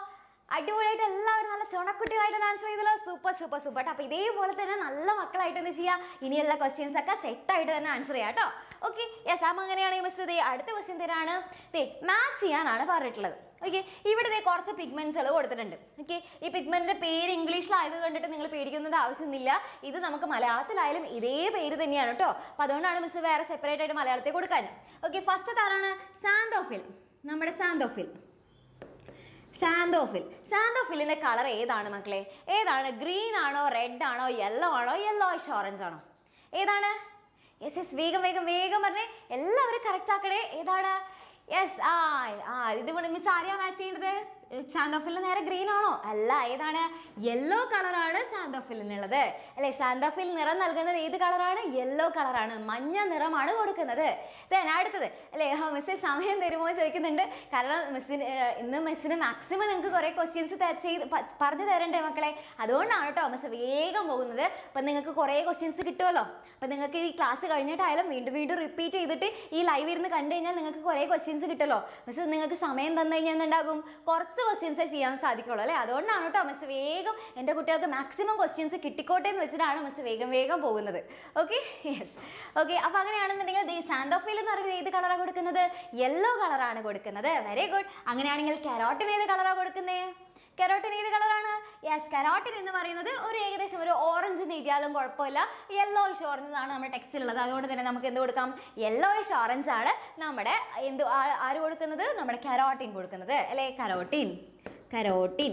അടിപൊളിയായിട്ട് എല്ലാവരും നല്ല ചുണക്കുട്ടികളായിട്ട് ആൻസർ ചെയ്തല്ലോ. സൂപ്പർ സൂപ്പർ സൂപ്പർ അപ്പോൾ ഇതേപോലെ തന്നെ നല്ല മക്കളായിട്ട് എന്ത് ചെയ്യുക ഇനിയുള്ള ക്വസ്റ്റ്യൻസ് ഒക്കെ സെറ്റായിട്ട് തന്നെ ആൻസർ ചെയ്യാം കേട്ടോ. ഓക്കെ യെസ് അപ്പം അങ്ങനെയാണെങ്കിൽ മിസ് ദേ അടുത്ത ക്വസ്റ്റ്യൻ തരാണ്. ദേ മാച്ച് ചെയ്യാനാണ് പറഞ്ഞിട്ടുള്ളത്. ഓക്കെ ഇവിടെ കുറച്ച് പിഗ്മെന്റ്സുകൾ കൊടുത്തിട്ടുണ്ട്. ഓക്കെ ഈ പിഗ്മെന്റിന്റെ പേര് ഇംഗ്ലീഷിലായത് കണ്ടിട്ട് നിങ്ങൾ പേടിക്കുന്നത് ആവശ്യമില്ല ഇത് നമുക്ക് മലയാളത്തിലായാലും ഇതേ പേര് തന്നെയാണ് കേട്ടോ. അപ്പോൾ അതുകൊണ്ടാണ് മിസ് വേറെ സെപ്പറേറ്റ് ആയിട്ട് മലയാളത്തിൽ കൊടുക്കാൻ. ഓക്കെ ഫസ്റ്റ് താരാണ് സാന്തോഫിൽ നമ്മുടെ സാന്തോഫിൽ സാന്തോഫിൽ സാന്തോഫിലിന്റെ കളർ ഏതാണ് മക്കളെ? ഏതാണ്? ഗ്രീൻ ആണോ? റെഡ് ആണോ? യെല്ലോ ആണോ? യെല്ലോയിഷ് ഓറഞ്ച് ആണോ? ഏതാണ്? യെസ് യെസ് വേഗം വേഗം വേഗം പറഞ്ഞേ. എല്ലാവരും കറക്റ്റ് ആക്കണേ. ഏതാണ്? യെസ് ആ ആ ഇത് മിസ് ആരെയാ മാച്ച് ചെയ്യേണ്ടത്? സാന്തോഫിലിന് നേരെ ഗ്രീൻ ആണോ? അല്ല ഏതാണ്? യെല്ലോ കളറാണ് സാന്തോഫിലിനുള്ളത്. അല്ലെ സാന്തോഫിൽ നിറം നൽകുന്നത് ഏത് കളറാണ് യെല്ലോ കളറാണ് മഞ്ഞ നിറമാണ് കൊടുക്കുന്നത്. ദെൻ അടുത്തത്. അല്ലേ മിസ് സമയം തരുമോ ചോദിക്കുന്നുണ്ട്. കാരണം മിസ്സിന് ഇന്ന് മിസ്സിന് മാക്സിമം നിങ്ങൾക്ക് കുറേ ക്വസ്റ്റ്യൻസ് ചെയ്ത് പറഞ്ഞു തരണ്ടേ മക്കളെ. അതുകൊണ്ടാണ് കേട്ടോ മിസ് വേഗം പോകുന്നത്. അപ്പം നിങ്ങൾക്ക് കുറേ ക്വസ്റ്റ്യൻസ് കിട്ടുമല്ലോ അപ്പം നിങ്ങൾക്ക് ഈ ക്ലാസ് കഴിഞ്ഞിട്ടായാലും വീണ്ടും വീണ്ടും റിപ്പീറ്റ് ചെയ്തിട്ട് ഈ ലൈവ് ഇരുന്ന് കണ്ടു കഴിഞ്ഞാൽ നിങ്ങൾക്ക് കുറേ ക്വസ്റ്റ്യൻസ് കിട്ടുമല്ലോ മിസ് നിങ്ങൾക്ക് സമയം തന്നു കഴിഞ്ഞാൽ എന്തുണ്ടാകും? കുറച്ച് ക്വസ്റ്റ്യൻസേ ചെയ്യാൻ സാധിക്കുള്ളൂ അല്ലേ? അതുകൊണ്ടാണ് കേട്ടോ മിസ് വേഗം എന്റെ കുട്ടികൾക്ക് മാക്സിമം ക്വസ്റ്റ്യൻസ് കിട്ടിക്കോട്ടെ എന്ന് വെച്ചിട്ടാണ് മിസ് വേഗം വേഗം പോകുന്നത്. ഓക്കെ യെസ് ഓക്കെ അപ്പോൾ അങ്ങനെയാണെന്നുണ്ടെങ്കിൽ ദേ സാന്തോഫിൽ എന്ന് പറയുന്നത് ഏത് കളറാണ് കൊടുക്കുന്നത്? യെല്ലോ കളറാണ് കൊടുക്കുന്നത്. വെരി ഗുഡ് അങ്ങനെയാണെങ്കിൽ കരോട്ടിന് ഏത് കളറാണ് കൊടുക്കുന്നത് കെരോട്ടിൻ ഏത് കളറാണ്? യെസ് കരോട്ടിൻ എന്ന് പറയുന്നത് ഒരു ഏകദേശം ഒരു ഓറഞ്ച് നീതിയാലും കുഴപ്പമില്ല. യെല്ലോയിഷ് ഓറഞ്ച് ആണ് നമ്മുടെ ടെക്സ്റ്റിലുള്ളത് അതുകൊണ്ട് തന്നെ നമുക്ക് എന്ത് കൊടുക്കാം? യെല്ലോയിഷ് ഓറഞ്ച് ആണ് നമ്മുടെ എന്ത് ആര് കൊടുക്കുന്നത്? നമ്മുടെ കരോട്ടിൻ കൊടുക്കുന്നത്. അല്ലേ? കരോട്ടിൻ. കരോട്ടിൻ.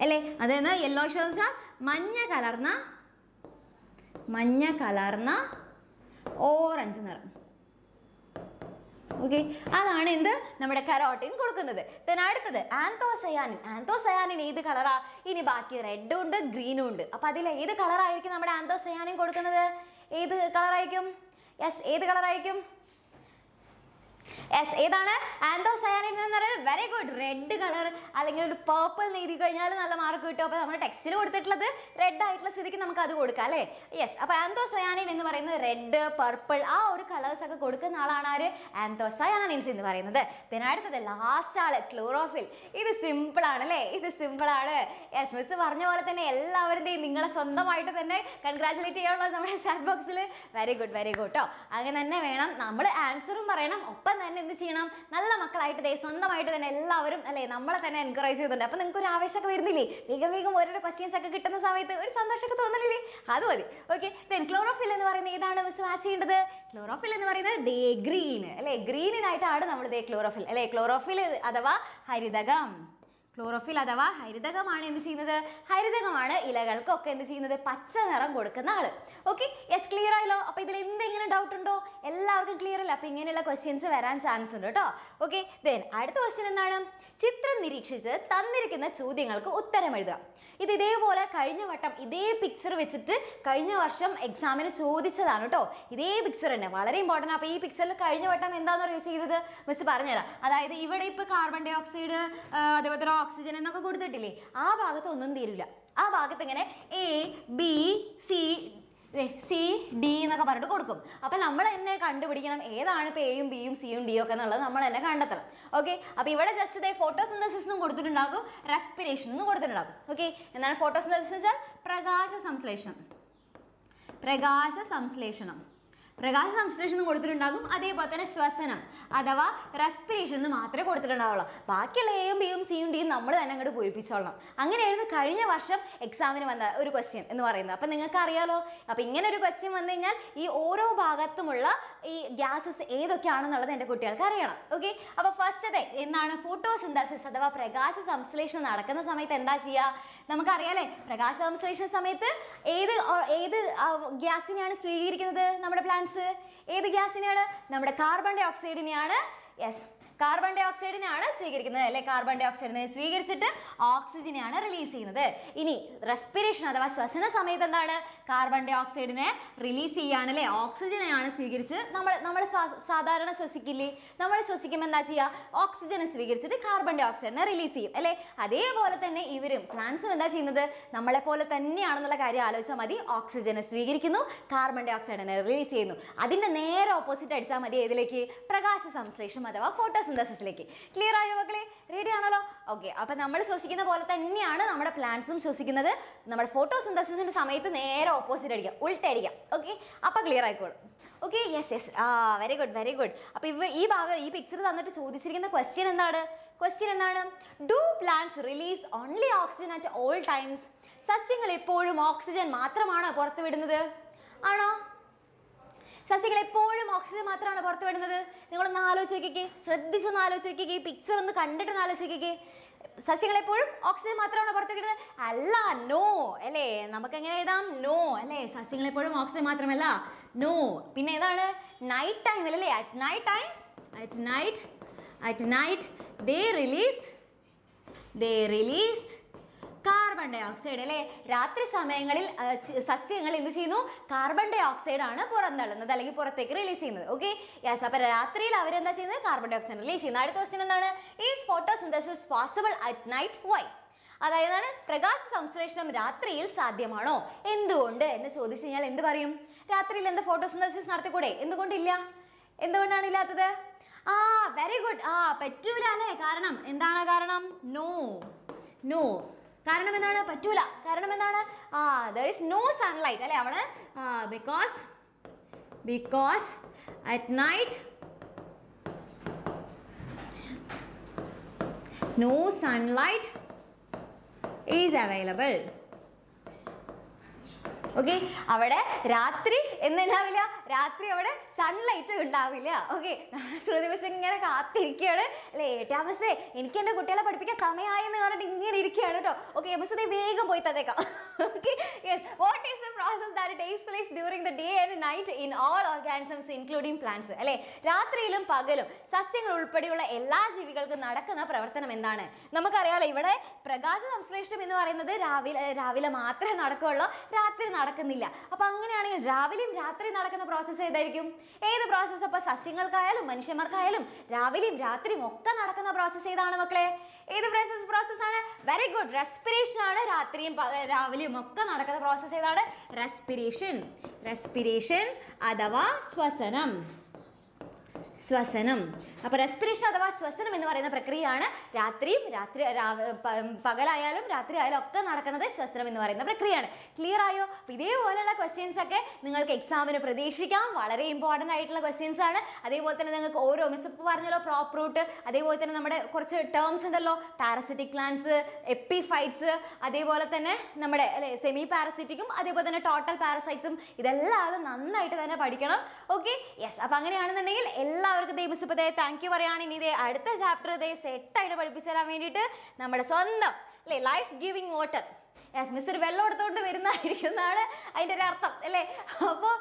അല്ലേ? അതെന്ന് യെല്ലോയിഷ് എന്ന് വെച്ചാൽ മഞ്ഞ കലർന്ന മഞ്ഞ കലർന്ന ഓറഞ്ച് നിറം ഓക്കെ അതാണ് എന്ത്? നമ്മുടെ കരോട്ടിൻ കൊടുക്കുന്നത്. അടുത്തത് ആന്തോസയാനിൻ ആന്തോസയാനിൻ ഏത് കളറാ ഇനി ബാക്കി റെഡും ഉണ്ട് ഗ്രീനും ഉണ്ട്. അപ്പൊ അതിൽ ഏത് കളറായിരിക്കും നമ്മുടെ ആന്തോസയാനിൻ കൊടുക്കുന്നത്? ഏത് കളറായിരിക്കും യെസ് ഏത് കളറായിരിക്കും യെസ് ഏതാണ്? ആന്തോസയാനിൻ എന്ന് പറയുന്നത് വെരി ഗുഡ് റെഡ് കളർ അല്ലെങ്കിൽ ഒരു പേർപ്പിൾ നീതി കഴിഞ്ഞാൽ നല്ല മാർക്ക് കിട്ടും. അപ്പോൾ നമ്മൾ ടെക്സ്റ്റിൽ കൊടുത്തിട്ടുള്ളത് റെഡ് ആയിട്ടുള്ള സ്ഥിതിക്ക് നമുക്ക് അത് കൊടുക്കാം അല്ലേ? യെസ് അപ്പോൾ ആന്തോസയാനിൻ എന്ന് പറയുന്നത് റെഡ് പർപ്പിൾ ആ ഒരു കളേഴ്സ് ഒക്കെ കൊടുക്കുന്ന ആളാണ് ആര്? ആന്തോസയാനിൻസ് എന്ന് പറയുന്നത്. പിന്നെ അടുത്തത് ലാസ്റ്റ് ആൾ ക്ലോറോഫിൽ ഇത് സിമ്പിൾ ആണ് അല്ലേ? ഇത് സിമ്പിൾ ആണ്. യെസ് മിസ് പറഞ്ഞ പോലെ തന്നെ എല്ലാവരുടെയും നിങ്ങളെ സ്വന്തമായിട്ട് തന്നെ കൺഗ്രാചുലേറ്റ് ചെയ്യാനുള്ളത് നമ്മുടെ ചാറ്റ് ബോക്സിൽ വെരി ഗുഡ് വെരി ഗുഡ് കേട്ടോ അങ്ങനെ തന്നെ വേണം. നമ്മൾ ആൻസറും പറയണം. ഒപ്പം തന്നെ എന്ത് ചെയ്യണം? നല്ല മക്കളായിട്ട് ദേ സ്വന്തമായിട്ട് തന്നെ എല്ലാവരും അല്ലേ നമ്മളെ തന്നെ എൻകറേജ് ചെയ്യുന്നുണ്ട് അപ്പൊ നിങ്ങൾക്ക് ഒരു ആവേശമൊക്കെ വരുന്നില്ലേ? വേഗം വേഗം ഓരോരോ ക്വസ്റ്റ്യൻസ് ഒക്കെ കിട്ടുന്ന സമയത്ത് ഒരു സന്തോഷമൊക്കെ തോന്നുന്നില്ലേ അത് മതി. ഓക്കെ ദെൻ ക്ലോറോഫിൽ എന്ന് പറയുന്നത് ഏതാണ് മിസ് മാച്ച് ചെയ്യേണ്ടത്? ക്ലോറോഫിൽ എന്ന് പറയുന്നത് ദേ ഗ്രീൻ അല്ലേ? ഗ്രീനിനായിട്ടാണ് നമ്മൾ ദേ ക്ലോറോഫിൽ അല്ലേ? ക്ലോറോഫിൽ അഥവാ ഹരിതകം. ക്ലോറോഫിൽ അഥവാ ഹരിതകമാണ് എന്ത് ചെയ്യുന്നത്? ഹരിതകമാണ് ഇലകൾക്കൊക്കെ എന്ത് ചെയ്യുന്നത്? പച്ച നിറം കൊടുക്കുന്ന ആൾ. ഓക്കെ യെസ് ക്ലിയർ ആയല്ലോ? അപ്പൊ ഇതിൽ എന്തെങ്കിലും ഡൗട്ട് ഉണ്ടോ? എല്ലാവർക്കും ക്ലിയർ അല്ല? അപ്പൊ ഇങ്ങനെയുള്ള ക്വസ്റ്റ്യൻസ് വരാൻ ചാൻസ് ഉണ്ട് കേട്ടോ ഓക്കെ ദെൻ അടുത്ത ക്വസ്റ്റ്യൻ എന്താണ്? ചിത്രം നിരീക്ഷിച്ച് തന്നിരിക്കുന്ന ചോദ്യങ്ങൾക്ക് ഉത്തരം എഴുതുക. ഇത് ഇതേപോലെ കഴിഞ്ഞ വട്ടം ഇതേ പിക്ചർ വെച്ചിട്ട് കഴിഞ്ഞ വർഷം എക്സാമിന് ചോദിച്ചതാണ് കേട്ടോ ഇതേ പിക്ചർ തന്നെ. വളരെ ഇമ്പോർട്ടന്റ് അപ്പോൾ ഈ പിക്ചറിൽ കഴിഞ്ഞ വട്ടം എന്താണെന്ന് ചെയ്തത്? മിസ് പറഞ്ഞുതരാം. അതായത് ഇവിടെ ഇപ്പോൾ കാർബൺ ഡൈ ഓക്സൈഡ് അതേപോലെ ഓക്സിജൻ എന്നൊക്കെ കൊടുത്തിട്ടില്ലേ? ആ ഭാഗത്ത് ഒന്നും തീരില്ല. ആ ഭാഗത്ത് ഇങ്ങനെ A B C C D എന്നൊക്കെ പറഞ്ഞിട്ട് കൊടുക്കും. അപ്പം നമ്മൾ തന്നെ കണ്ടുപിടിക്കണം. ഏതാണ് ഇപ്പോൾ എയും ബിയും സിയും ഡിയും ഒക്കെ എന്നുള്ളത് നമ്മൾ തന്നെ കണ്ടെത്തണം. ഓക്കെ അപ്പോൾ ഇവിടെ ജസ്റ്റ് ഇതേ ഫോട്ടോസിന്തസിസ് എന്നും കൊടുത്തിട്ടുണ്ടാകും. റെസ്പിറേഷൻ എന്നും കൊടുത്തിട്ടുണ്ടാകും. ഓക്കെ എന്താണ് ഫോട്ടോസിന്തസിസ് വെച്ചാൽ? പ്രകാശ സംശ്ലേഷണം. പ്രകാശ സംശ്ലേഷണം. പ്രകാശ സംശ്ലേഷണം കൊടുത്തിട്ടുണ്ടാകും അതേപോലെ തന്നെ ശ്വസനം അഥവാ റെസ്പിറേഷൻ എന്ന് മാത്രമേ കൊടുത്തിട്ടുണ്ടാവുള്ളൂ. ബാക്കിയുള്ള എയും ബിയും സിയും ഡിയും നമ്മൾ തന്നെ അങ്ങോട്ട് പൂരിപ്പിച്ചോളണം. അങ്ങനെയായിരുന്നു കഴിഞ്ഞ വർഷം എക്സാമിന് വന്ന ഒരു ക്വസ്റ്റ്യൻ എന്ന് പറയുന്നത്. അപ്പം നിങ്ങൾക്ക് അറിയാലോ അപ്പം ഇങ്ങനെ ഒരു ക്വസ്റ്റ്യൻ വന്നു കഴിഞ്ഞാൽ ഈ ഓരോ ഭാഗത്തുമുള്ള ഈ ഗ്യാസസ് ഏതൊക്കെയാണെന്നുള്ളത് എന്റെ കുട്ടികൾക്ക് അറിയണം. ഓക്കെ അപ്പോൾ ഫസ്റ്റത്തെ എന്താണ്? ഫോട്ടോസിന്തസിസ് അഥവാ പ്രകാശ സംശ്ലേഷണം നടക്കുന്ന സമയത്ത് എന്താ ചെയ്യുക നമുക്കറിയാലേ പ്രകാശ സംശ്ലേഷണ സമയത്ത് ഏത് ഏത് ഗ്യാസിനെയാണ് സ്വീകരിക്കുന്നത് നമ്മുടെ പ്ലാന്റ്സ് ഏത് ഗ്യാസിനെയാണ് നമ്മുടെ കാർബൺ ഡൈ ഓക്സൈഡിനെയാണ് യെസ് കാർബൺ ഡൈ ഓക്സൈഡിനെയാണ് സ്വീകരിക്കുന്നത്. അല്ലെ? കാർബൺ ഡൈ ഓക്സൈഡിനെ സ്വീകരിച്ചിട്ട് ഓക്സിജനെയാണ് റിലീസ് ചെയ്യുന്നത്. ഇനി റെസ്പിറേഷൻ അഥവാ ശ്വസന സമയത്ത് എന്താണ്? കാർബൺ ഡൈ ഓക്സൈഡിനെ റിലീസ് ചെയ്യാണ് അല്ലെ? ഓക്സിജനെയാണ് സ്വീകരിച്ച് നമ്മൾ നമ്മൾ സാധാരണ ശ്വസിക്കില്ലേ? നമ്മൾ ശ്വസിക്കുമ്പോൾ എന്താ ചെയ്യുക? ഓക്സിജനെ സ്വീകരിച്ചിട്ട് കാർബൺ ഡൈ ഓക്സൈഡിനെ റിലീസ് ചെയ്യും. അല്ലെ? അതേപോലെ തന്നെ ഇവരും പ്ലാന്റ്സും എന്താ ചെയ്യുന്നത്? നമ്മളെ പോലെ തന്നെയാണെന്നുള്ള കാര്യം ആലോചിച്ചാൽ മതി. ഓക്സിജനെ സ്വീകരിക്കുന്നു കാർബൺ ഡൈ ഓക്സൈഡിനെ റിലീസ് ചെയ്യുന്നു. അതിന്റെ നേരെ ഓപ്പോസിറ്റ് അടിച്ചാൽ മതി. ഏതിലേക്ക്? പ്രകാശ സംശ്ലേഷം അഥവാ ഫോട്ടോസിന്തസിസിലേക്ക് ക്ലിയർ ആയോ മക്കളെ? റെഡി ആണല്ലോ? ഓക്കെ അപ്പം നമ്മൾ ശ്വസിക്കുന്ന പോലെ തന്നെയാണ് നമ്മുടെ പ്ലാന്റ്സും ശ്വസിക്കുന്നത്. നമ്മുടെ ഫോട്ടോസിന്തസിസിന്റെ സമയത്ത് നേരെ ഓപ്പോസിറ്റ് അടിക്കാം ഉൾട്ടടിക്കാം ഓക്കെ അപ്പം ക്ലിയർ ആയിക്കോളും. ഓക്കെ യെസ് യെസ് ആ വെരി ഗുഡ് വെരി ഗുഡ് അപ്പോൾ ഇവ ഈ ഭാഗം ഈ പിക്ചർ തന്നിട്ട് ചോദിച്ചിരിക്കുന്ന ക്വസ്റ്റ്യൻ എന്താണ്? ക്വസ്റ്റ്യൻ എന്താണ്? Do plants release only oxygen at all times സസ്യങ്ങൾ എപ്പോഴും ഓക്സിജൻ മാത്രമാണ് പുറത്തുവിടുന്നത്. ആണോ? സസ്യങ്ങൾ എപ്പോഴും ഓക്സിജൻ മാത്രമാണ് പുറത്തു വിടുന്നത്. നിങ്ങളൊന്ന് ആലോചിച്ച് നോക്കിക്കേ. ശ്രദ്ധിച്ചൊന്ന് ആലോചിച്ച് നോക്കിക്കേ. ഈ പിക്ചർ ഒന്ന് കണ്ടിട്ടൊന്ന് ആലോചിച്ച് നോക്കിക്കേ. എപ്പോഴും ഓക്സിജൻ മാത്രമാണ് പുറത്തു വിടുന്നത്. അല്ല നോ അല്ലേ? നമുക്ക് എങ്ങനെ എഴുതാം? നോ അല്ലേ? സസ്യങ്ങൾ എപ്പോഴും ഓക്സിജൻ മാത്രമല്ല. നോ പിന്നെ ഏതാണ്? നൈറ്റ് ടൈം അല്ലേ? At night time at night at night they release they release carbon dioxide അല്ലേ? രാത്രി സമയങ്ങളിൽ സസ്യങ്ങൾ എന്ത് ചെയ്യുന്നു? കാർബൺ ഡൈ ഓക്സൈഡ് ആണ് പുറന്തള്ളുന്നത് അല്ലെങ്കിൽ പുറത്തേക്ക് റിലീസ് ചെയ്യുന്നത്. ഓക്കെ യെസ് അപ്പോൾ രാത്രിയിൽ അവരെന്താ ചെയ്യുന്നത്? കാർബൺ ഡൈ ഓക്സൈഡ് റിലീസ് ചെയ്യുന്നത്. അടുത്ത ക്വസ്റ്റ്യൻ എന്താണ്? Is photosynthesis possible at night why അതായത് പ്രകാശ സംശ്ലേഷണം രാത്രിയിൽ സാധ്യമാണോ? എന്തുകൊണ്ട്? എന്ന് ചോദിച്ചു കഴിഞ്ഞാൽ എന്ത് പറയും? രാത്രിയിൽ എന്ത് ഫോട്ടോസിന്തസിസ് നടത്തിക്കൂടെ? എന്തുകൊണ്ടില്ല? എന്തുകൊണ്ടാണ് ഇല്ലാത്തത്? ആ വെരി ഗുഡ് ആ പറ്റൂല അല്ലേ? കാരണം എന്താണ് കാരണം? നോ നോ കാരണം എന്താണ് പറ്റൂല. കാരണം എന്താണ് ആ ഇസ് നോ സൺലൈറ്റ് അല്ലേ അവിടെ? Because because at night no sunlight is available okay അവിടെ രാത്രി എന്നുണ്ടാവില്ല രാത്രി അവിടെ സൺലൈറ്റ് ഉണ്ടാവില്ല. ഓക്കെ നമ്മുടെ ശ്രുതി ഇങ്ങനെ കാത്തിരിക്കുകയാണ്. അല്ലേ ഏട്ടാമസേ എനിക്ക് എന്റെ കുട്ടികളെ പഠിപ്പിക്കാൻ സമയമായി എന്ന് പറഞ്ഞിട്ട് ഇങ്ങനെ ഇരിക്കുകയാണ് കേട്ടോ. ഓക്കെ ബസ് ദേ വേഗം പോയി തന്നേക്കാം. Okay yes what is the process that place during the day and night in all organisms including plants അല്ലേ രാത്രിയിലും പകലും സസ്യങ്ങൾ ഉൾപ്പെടെയുള്ള എല്ലാ ജീവികൾക്കും നടക്കുന്ന പ്രവർത്തനം എന്താണ്? നമുക്കറിയാലോ ഇവിടെ പ്രകാശ സംശ്ലേഷണം എന്ന് പറയുന്നത് രാവിലെ രാവിലെ മാത്രമേ നടക്കുകയുള്ളൂ രാത്രി നടക്കുന്നില്ല. അപ്പൊ അങ്ങനെയാണെങ്കിൽ രാവിലെയും രാത്രി നടക്കുന്ന പ്രോസസ്സ് ഏതായിരിക്കും? ഏത് പ്രോസസ്സ് അപ്പോൾ സസ്യങ്ങൾക്കായാലും മനുഷ്യന്മാർക്കായാലും രാവിലെയും രാത്രിയും ഒക്കെ നടക്കുന്ന പ്രോസസ്സ് ഏതാണ് മക്കളെ? ഏത് പ്രോസസ് പ്രോസസ് ആണ് വെരി ഗുഡ് റെസ്പിറേഷൻ ആണ് രാത്രിയും രാവിലെയും ഒക്കെ നടക്കുന്ന പ്രോസസ്സ് ഏതാണ്? റെസ്പിറേഷൻ റെസ്പിറേഷൻ അഥവാ ശ്വസനം. ശ്വസനം. അപ്പോൾ റെസ്പിറേഷൻ അഥവാ ശ്വസനം എന്ന് പറയുന്ന പ്രക്രിയയാണ് രാത്രിയും രാത്രി പകലായാലും രാത്രി ആയാലും ഒക്കെ നടക്കുന്നത് ശ്വസനം എന്ന് പറയുന്ന പ്രക്രിയയാണ്. ക്ലിയർ ആയോ? അപ്പോൾ ഇതേപോലെയുള്ള ക്വസ്റ്റ്യൻസ് ഒക്കെ നിങ്ങൾക്ക് എക്സാമിന് പ്രതീക്ഷിക്കാം. വളരെ ഇമ്പോർട്ടന്റ് ആയിട്ടുള്ള ക്വസ്റ്റ്യൻസ് ആണ്. അതേപോലെ തന്നെ നിങ്ങൾക്ക് ഓരോ മിസ് പറഞ്ഞല്ലോ പ്രോപ്പ് റൂട്ട് അതേപോലെ തന്നെ നമ്മുടെ കുറച്ച് ടേംസ് ഉണ്ടല്ലോ. പാരസിറ്റിക് പ്ലാന്റ്സ് എപ്പിഫൈറ്റ്സ് അതേപോലെ തന്നെ നമ്മുടെ അല്ലെ സെമി പാരസിറ്റിക്കും അതേപോലെ തന്നെ ടോട്ടൽ പാരസൈറ്റ്സും ഇതെല്ലാം അത് നന്നായിട്ട് തന്നെ പഠിക്കണം. ഓക്കെ യെസ് അപ്പം അങ്ങനെയാണെന്നുണ്ടെങ്കിൽ എല്ലാവർക്കും ദേ മിസ് ഇപ്പോൾ ദേ താങ്ക് യു പറയുകയാണ് ഇനി ഇതേ അടുത്ത ചാപ്റ്റർ ഇതേ സെറ്റായിട്ട് പഠിപ്പിച്ചു തരാൻ വേണ്ടിയിട്ട് നമ്മുടെ സ്വന്തം അല്ലേ life giving water yes miss ഒരു വെള്ളം എടുത്തുകൊണ്ട് വരുന്നതായിരിക്കും എന്നാണ് അതിന്റെ ഒരു അർത്ഥം അല്ലേ? അപ്പോൾ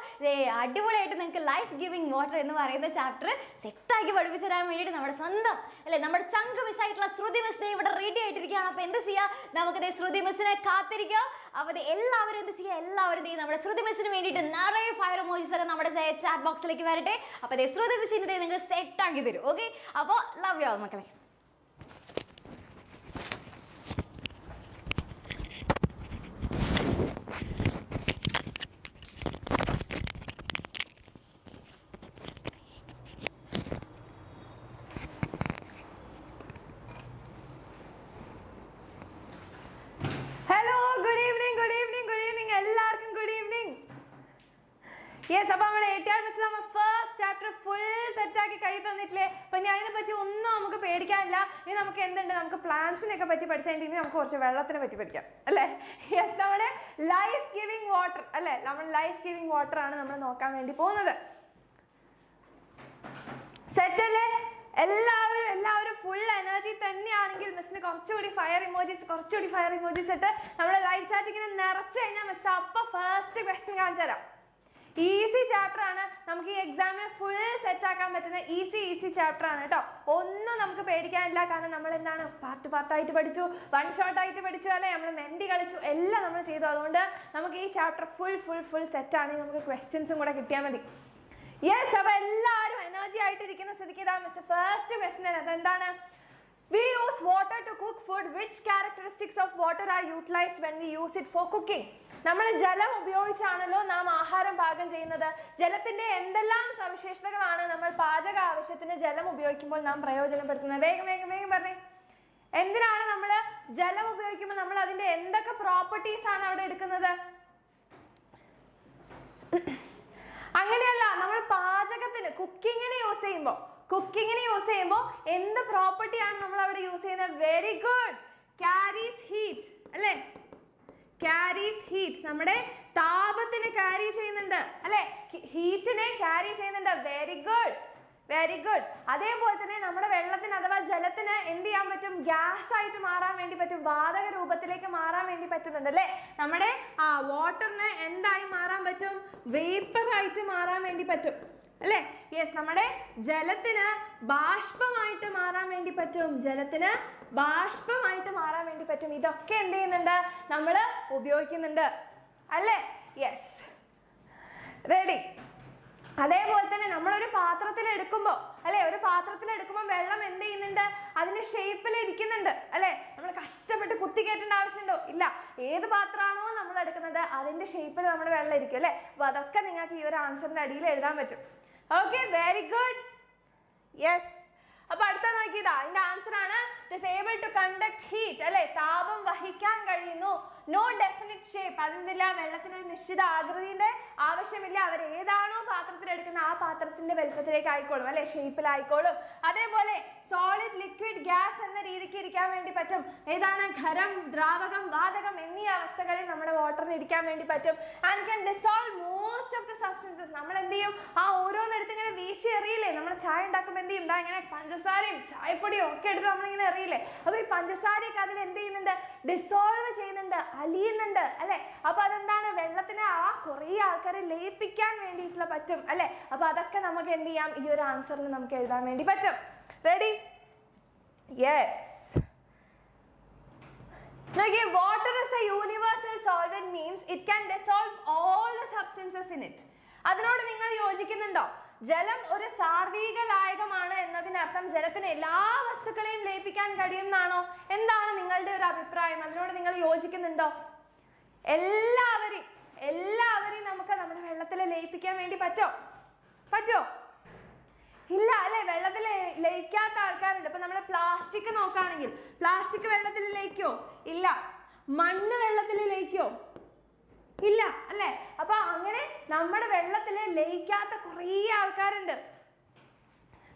അടിപൊളിയായിട്ട് നിങ്ങൾക്ക് ലൈഫ് ഗിവിങ് വാട്ടർ എന്ന് പറയുന്ന ചാപ്റ്റർ സെറ്റാക്കി പഠിപ്പിച്ചു തരാൻ വേണ്ടിയിട്ട് നമ്മുടെ സ്വന്തം അല്ലേ? നമ്മുടെ ചങ്ക് മിസ് ആയിട്ടുള്ള ശ്രുതി മിസ് ഇവിടെ റെഡി ആയിട്ടിരിക്കുകയാണ്. അപ്പോൾ എന്ത് ചെയ്യുക നമുക്ക് ശ്രുതി മിസ്സിനെ കാത്തിരിക്കാം. അപ്പോൾ എല്ലാവരും എന്ത് ചെയ്യുക എല്ലാവരും നമ്മുടെ ശ്രുതി മിസ്സിന് വേണ്ടിയിട്ട് നിറയെ ഫയർ മോജീസ് ഒക്കെ നമ്മുടെ ചാറ്റ് ബോക്സിലേക്ക് വരട്ടെ. അപ്പോൾ ശ്രുതി മിസ്സിന്റെ നിങ്ങൾ സെറ്റാക്കി തരും ഓക്കെ അപ്പോൾ ലവ് യു മക്കളെ hello good evening good evening good evening എല്ലാവർക്കും ഗുഡ് ഈവനിങ് യെസ് അപ്പൊ നമ്മൾ എ ടി ആർ മിസ് നമ്മൾ ഫസ്റ്റ് ചാപ്റ്റർ ഫുൾ സെറ്റാക്കി കൈ തന്നിട്ടില്ലേ അപ്പൊ ഇനി അതിനെ പറ്റി ഒന്നും നമുക്ക് പേടിക്കാനില്ല ഇനി നമുക്ക് എന്തുണ്ട് നമുക്ക് പ്ലാന്റ്സിനെയൊക്കെ പറ്റി പഠിച്ചാൽ ഇനി നമുക്ക് കുറച്ച് വെള്ളത്തിനെ പറ്റി പഠിക്കാം. അല്ലേ? യെസ് നമ്മുടെ ലൈഫ് ഗിവിങ് വാട്ടർ അല്ലേ? നമ്മൾ ലൈഫ് ഗിവിങ് വാട്ടർ ആണ് നമ്മൾ നോക്കാൻ വേണ്ടി പോകുന്നത്. സെറ്റ് അല്ലേ? എല്ലാവരും എല്ലാവരും ഫുൾ എനർജി തന്നെയാണെങ്കിൽ മിസ്സിന് കുറച്ചുകൂടി ഫയർ ഇമോജീസ് കുറച്ചുകൂടി ഫയർ ഇമോജീസ് ഇട്ട് നമ്മുടെ ലൈവ് ചാറ്റ് ഇങ്ങനെ നിറച്ച് കഴിഞ്ഞാൽ മിസ് അപ്പൊ ഫസ്റ്റ് ക്വസ്റ്റ്യൻ കാണിച്ചു തരാം ഈസി ചാപ്റ്റർ ആണ്. നമുക്ക് ഈ എക്സാമിന് ഫുൾ സെറ്റ് ആക്കാൻ പറ്റുന്ന ഈസി ഈസി ചാപ്റ്റർ ആണ് കേട്ടോ ഒന്നും നമുക്ക് പേടിക്കാനില്ല. കാരണം നമ്മൾ എന്താണ്? പാർട്ട് പാർട്ടായിട്ട് പഠിച്ചു. വൺ ഷോട്ടായിട്ട് പഠിച്ചു. അല്ലെ? നമ്മൾ മെൻഡി കളിച്ചു. എല്ലാം നമ്മൾ ചെയ്തു. അതുകൊണ്ട് നമുക്ക് ഈ chapter full full full set ആണ്. നമുക്ക് ക്വസ്റ്റ്യൻസും കൂടെ കിട്ടിയാൽ മതി. യെസ് അപ്പൊ എല്ലാവരും എനർജി ആയിട്ടിരിക്കുന്ന സ്ഥിതിക്ക് ഇതാ മിസ് ഫസ്റ്റ് ക്വസ്റ്റ്യൻ അതെന്താണ് we use water to cook food which characteristics of water are utilised when we use it for cooking നമ്മൾ ജലം ഉപയോഗിച്ചാണല്ലോ നാം ആഹാരം പാകം ചെയ്യുന്നത്. ജലത്തിന്റെ എന്തെല്ലാം സവിശേഷതകളാണ് നമ്മൾ പാചക ആവശ്യത്തിന് ജലം ഉപയോഗിക്കുമ്പോൾ നാം പ്രയോജനപ്പെടുത്തുന്നത്? വേഗം വേഗം വേഗം പറഞ്ഞേ. എന്തിനാണ് നമ്മൾ ജലം ഉപയോഗിക്കുമ്പോൾ നമ്മൾ അതിന്റെ എന്തൊക്കെ പ്രോപ്പർട്ടീസ് ആണ് അവിടെ എടുക്കുന്നത്? അങ്ങനെയല്ല നമ്മൾ പാചകത്തിന് കുക്കിങ്ങിന് യൂസ് ചെയ്യുമ്പോൾ കുക്കിങ്ങിന് യൂസ് ചെയ്യുമ്പോൾ എന്ത് പ്രോപ്പർട്ടിയാണ് നമ്മൾ അവിടെ യൂസ് ചെയ്യുന്നത്? വെരി ഗുഡ് ക്യാരീസ് ഹീറ്റ് അല്ലേ? ക്യാരീസ് ഹീറ്റ് നമ്മുടെ താപത്തിനെ ക്യാരി ചെയ്യുന്നുണ്ട്. അല്ലെ? ഹീറ്റിനെ ക്യാരി ചെയ്യുന്നുണ്ട്. വെരി ഗുഡ് വെരി ഗുഡ് അതേപോലെ തന്നെ നമ്മുടെ വെള്ളത്തിന് അഥവാ ജലത്തിന് എന്ത് ചെയ്യാൻ പറ്റും? ഗ്യാസ് ആയിട്ട് മാറാൻ വേണ്ടി പറ്റും. വാതക രൂപത്തിലേക്ക് മാറാൻ വേണ്ടി പറ്റുന്നുണ്ട്. അല്ലേ? നമ്മുടെ ആ വാട്ടറിന് എന്തായി മാറാൻ പറ്റും? വേപ്പർ ആയിട്ട് മാറാൻ വേണ്ടി പറ്റും. അല്ലേ? യെസ് നമ്മുടെ ജലത്തിന് ബാഷ്പമായിട്ട് മാറാൻ വേണ്ടി പറ്റും. ജലത്തിന് ബാഷ്പമായിട്ട് മാറാൻ വേണ്ടി പറ്റും. ഇതൊക്കെ എന്ത് ചെയ്യുന്നുണ്ട്? നമ്മൾ ഉപയോഗിക്കുന്നുണ്ട്. അല്ലേ? യെസ് റെഡി അതേപോലെ തന്നെ നമ്മളൊരു പാത്രത്തിൽ എടുക്കുമ്പോൾ അല്ലെ? ഒരു പാത്രത്തിൽ എടുക്കുമ്പോൾ വെള്ളം എന്ത് ചെയ്യുന്നുണ്ട്? അതിന്റെ ഷേപ്പിൽ ഇരിക്കുന്നുണ്ട്. അല്ലെ? നമ്മൾ കഷ്ടപ്പെട്ട് കുത്തി കയറ്റേണ്ട ആവശ്യമുണ്ടോ? ഇല്ല. ഏത് പാത്രമാണോ നമ്മൾ എടുക്കുന്നത് അതിന്റെ ഷേപ്പിൽ നമ്മുടെ വെള്ളം ഇരിക്കും അല്ലെ? അപ്പൊ അതൊക്കെ നിങ്ങൾക്ക് ഈ ഒരു ആൻസറിന്റെ അടിയിൽ എഴുതാൻ പറ്റും. ഓക്കെ വെരി ഗുഡ് യെസ് അപ്പൊ അടുത്ത നോക്കിയതാ അതിന്റെ ആൻസർ ആണ് ഡിസേബിൾ ടു കണ്ടക്ട് ഹീറ്റ് അല്ലെ? താപം വഹിക്കാൻ കഴിയുന്നു. നോ ഡെഫിനറ്റ് ഷേപ്പ് അതെന്തില്ല വെള്ളത്തിന് ഒരു നിശ്ചിത ആകൃതിയുടെ ആവശ്യമില്ല. അവർ ഏതാണോ പാത്രത്തിൽ എടുക്കുന്ന ആ പാത്രത്തിന്റെ വലുപ്പത്തിലേക്ക് ആയിക്കോളും അല്ലെ? ഷേപ്പിലായിക്കോളും അതേപോലെ സോളിഡ് ലിക്വിഡ് ഗ്യാസ് എന്ന രീതിക്ക് ഇരിക്കാൻ വേണ്ടി പറ്റും. ഏതാണ്? ഖരം ദ്രാവകം വാതകം എന്നീ അവസ്ഥകളിൽ നമ്മുടെ വാട്ടറിന് ഇരിക്കാൻ വേണ്ടി പറ്റും. And can dissolve most of the substances നമ്മൾ എന്ത് ചെയ്യും? ആ ഓരോന്നെടുത്ത് ഇങ്ങനെ വീശി എറിയില്ലേ? നമ്മൾ ചായ ഉണ്ടാക്കുമ്പോൾ എന്ത് ചെയ്യും? ദാ ഇങ്ങനെ പഞ്ചസാരയും ചായപ്പൊടിയും ഒക്കെ എടുത്ത് നമ്മളിങ്ങനെ എറിയില്ലേ? അപ്പോൾ ഈ പഞ്ചസാരയൊക്കെ അതിൽ എന്ത് ചെയ്യുന്നുണ്ട്? ഡിസോൾവ് ചെയ്യുന്നുണ്ട്. അലിയുന്നുണ്ട് അല്ലെ? അപ്പൊ അതെന്താണ്? വെള്ളത്തിന് ആ കുറേ ആൾക്കാരെ ലയിപ്പിക്കാൻ വേണ്ടിയിട്ടുള്ള പറ്റും അല്ലെ? അപ്പൊ അതൊക്കെ നമുക്ക് എന്ത് ചെയ്യാം? ഈ ഒരു ആൻസറിന് നമുക്ക് എഴുതാൻ വേണ്ടി പറ്റും. റെഡി യെസ് നോക്കിയേ water is a universal solvent means it can dissolve all the substances in it അതിനോട് നിങ്ങൾ യോജിക്കുന്നുണ്ടോ? ജലം ഒരു സാർവീക ലായകമാണ് എന്നതിനർത്ഥം ജലത്തിന് എല്ലാ വസ്തുക്കളെയും ലയിപ്പിക്കാൻ കഴിയുമെന്നാണോ എന്താണ് നിങ്ങളുടെ ഒരു അഭിപ്രായം? അതിനോട് നിങ്ങൾ യോജിക്കുന്നുണ്ടോ? എല്ലാവരെയും എല്ലാവരെയും നമുക്ക് നമ്മുടെ വെള്ളത്തിൽ ലയിപ്പിക്കാൻ വേണ്ടി പറ്റോ? പറ്റോ? ഇല്ല അല്ലെ? വെള്ളത്തിൽ ലയിക്കാത്ത ആൾക്കാരുണ്ട്. ഇപ്പൊ നമ്മൾ പ്ലാസ്റ്റിക് നോക്കുകയാണെങ്കിൽ പ്ലാസ്റ്റിക് വെള്ളത്തിൽ ലയിക്കോ ഇല്ല. മണ്ണ് വെള്ളത്തിൽ ലയിക്കോ ഇല്ല അല്ലേ? അപ്പൊ അങ്ങനെ നമ്മുടെ വെള്ളത്തിൽ ലയിക്കാത്ത കുറേ ആൾക്കാരുണ്ട്.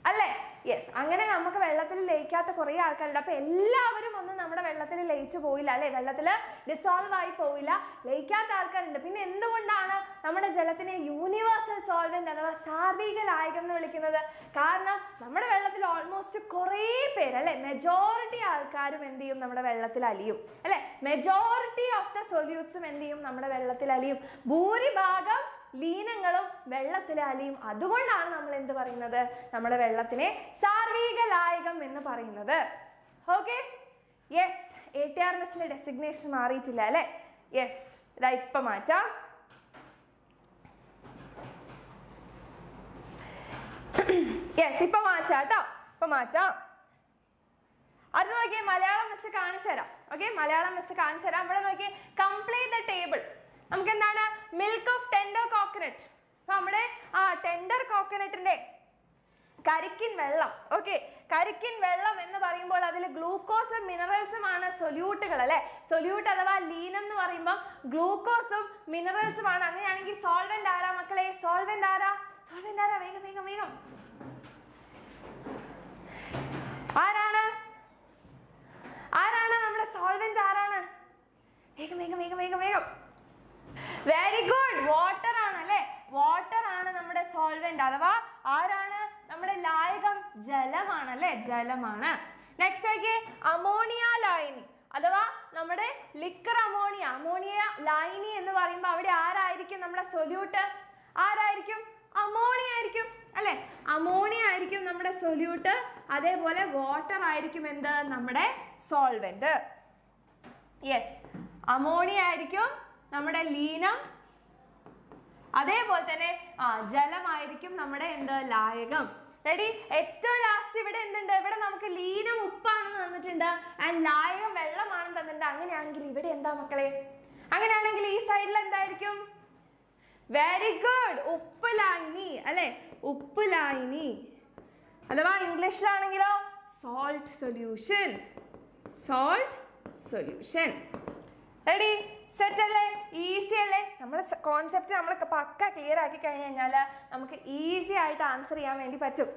അല്ലേ? യെസ് അങ്ങനെ നമുക്ക് വെള്ളത്തിൽ ലയിക്കാത്ത കുറേ ആൾക്കാരുണ്ട്. അപ്പോൾ എല്ലാവരും ഒന്നും നമ്മുടെ വെള്ളത്തിൽ ലയിച്ചു പോയില്ല അല്ലേ? വെള്ളത്തിൽ ഡിസോൾവ് ആയി പോയില്ല. ലയിക്കാത്ത ആൾക്കാരുണ്ട്. പിന്നെ എന്തുകൊണ്ടാണ് നമ്മുടെ ജലത്തിനെ യൂണിവേഴ്സൽ സോൾവെന്റ് അഥവാ സാർവിക ലായകം എന്ന് വിളിക്കുന്നത്? കാരണം നമ്മുടെ വെള്ളത്തിൽ ഓൾമോസ്റ്റ് കുറേ പേര് അല്ലേ? മെജോറിറ്റി ആൾക്കാരും എന്ത് ചെയ്യും? നമ്മുടെ വെള്ളത്തിൽ അലിയും അല്ലേ? മെജോറിറ്റി ഓഫ് ദ സൊല്യൂട്ട്സും എന്ത് ചെയ്യും? നമ്മുടെ വെള്ളത്തിൽ അലിയും. ഭൂരിഭാഗം ലീനങ്ങളും വെള്ളത്തിലെ അലിയും അതുകൊണ്ടാണ് നമ്മൾ എന്ത് പറയുന്നത്? നമ്മുടെ വെള്ളത്തിനെ സാർവീക ലായകം എന്ന് പറയുന്നത്. Okay yes A T R എസിന്റെ ഡെസിഗ്നേഷൻ മാറിയിട്ടില്ല അല്ലെ? യെസ് ഇതാ ഇപ്പൊ മാറ്റാം. യെസ് ഇപ്പൊ മാറ്റാം കേട്ടോ. ഇപ്പൊ മാറ്റാം. അത് നോക്കിയേ മലയാളം മിസ് കാണിച്ചു തരാം ഓക്കെ മലയാളം മിസ് കാണിച്ചു തരാം ഇവിടെ നോക്കിയേ കംപ്ലീറ്റ് ദ ടേബിൾ നമുക്ക് എന്താണ് മിൽക്ക് ഓഫ് ടെൻഡർ കോക്കനട്ട് നമ്മുടെ ആ ടെൻഡർ കോക്കനട്ടിന്റെ കരിക്കിൻ വെള്ളം. ഓക്കെ കരിക്കിൻ വെള്ളം എന്ന് പറയുമ്പോൾ അതിൽ ഗ്ലൂക്കോസും മിനറൽസും ആണ് സൊല്യൂട്ടുകൾ അല്ലെ? സൊല്യൂട്ട് അഥവാ ലീനം എന്ന് പറയുമ്പോൾ ഗ്ലൂക്കോസും മിനറൽസും ആണ്. അങ്ങനെയാണെങ്കിൽ സോൾവെന്റ് ആരാ മക്കളെ? സോൾവെന്റ് ആരാ? സോൾവെന്റ് ആരാ? വേഗം വേഗം വേഗം. ആരാണ്? ആരാണ്? നമ്മുടെ സോൾവെന്റ് ആരാണ്? വേഗം വേഗം വേഗം വേഗം വേഗം. വെരി ഗുഡ് വാട്ടർ ആണ് അല്ലെ? വാട്ടർ ആണ് നമ്മുടെ സോൾവെന്റ് അഥവാ ആരാണ്? നമ്മുടെ ലായകം ജലമാണ് അല്ലെ? ജലമാണ്. നെക്സ്റ്റ് നോക്കിയേ. അമോണിയ ലായനി അഥവാ നമ്മുടെ ലിക്കർ അമോണിയ അമോണിയ ലായനി എന്ന് പറയുമ്പോൾ അവിടെ ആരായിരിക്കും നമ്മുടെ സൊല്യൂട്ട് ആരായിരിക്കും? അമോണിയ ആയിരിക്കും. അല്ലെ? അമോണിയ ആയിരിക്കും നമ്മുടെ സൊല്യൂട്ട് അതേപോലെ വാട്ടർ ആയിരിക്കും എന്ത്? നമ്മുടെ സോൾവെന്റ് യെസ് അമോണിയ ആയിരിക്കും നമ്മുടെ ലീനം. അതേപോലെ തന്നെ ആ ജലമായിരിക്കും നമ്മുടെ എന്ത്? ലായകം. റെഡി ഏറ്റവും ലാസ്റ്റ് ഇവിടെ എന്തുണ്ട്? ഇവിടെ നമുക്ക് ലീനം ഉപ്പാണെന്ന് തന്നിട്ടുണ്ട്. ആൻഡ് ലായകം വെള്ളമാണെന്ന് തന്നിട്ടുണ്ട്. അങ്ങനെയാണെങ്കിൽ ഇവിടെ എന്താ മക്കളെ? അങ്ങനെയാണെങ്കിൽ ഈ സൈഡിൽ എന്തായിരിക്കും? വെരി ഗുഡ് ഉപ്പ് ലായിനി അല്ലെ? ഉപ്പ് ലായിനി അഥവാ ഇംഗ്ലീഷിലാണെങ്കിലോ salt solution salt solution ready set അല്ലേ? ഈസി അല്ലേ? നമ്മൾ കോൺസെപ്റ്റ് നമ്മൾ പക്ക ക്ലിയർ ആക്കി കഴിഞ്ഞ് കഴിഞ്ഞാൽ നമുക്ക് ഈസി ആയിട്ട് ആൻസർ ചെയ്യാൻ വേണ്ടി പറ്റും.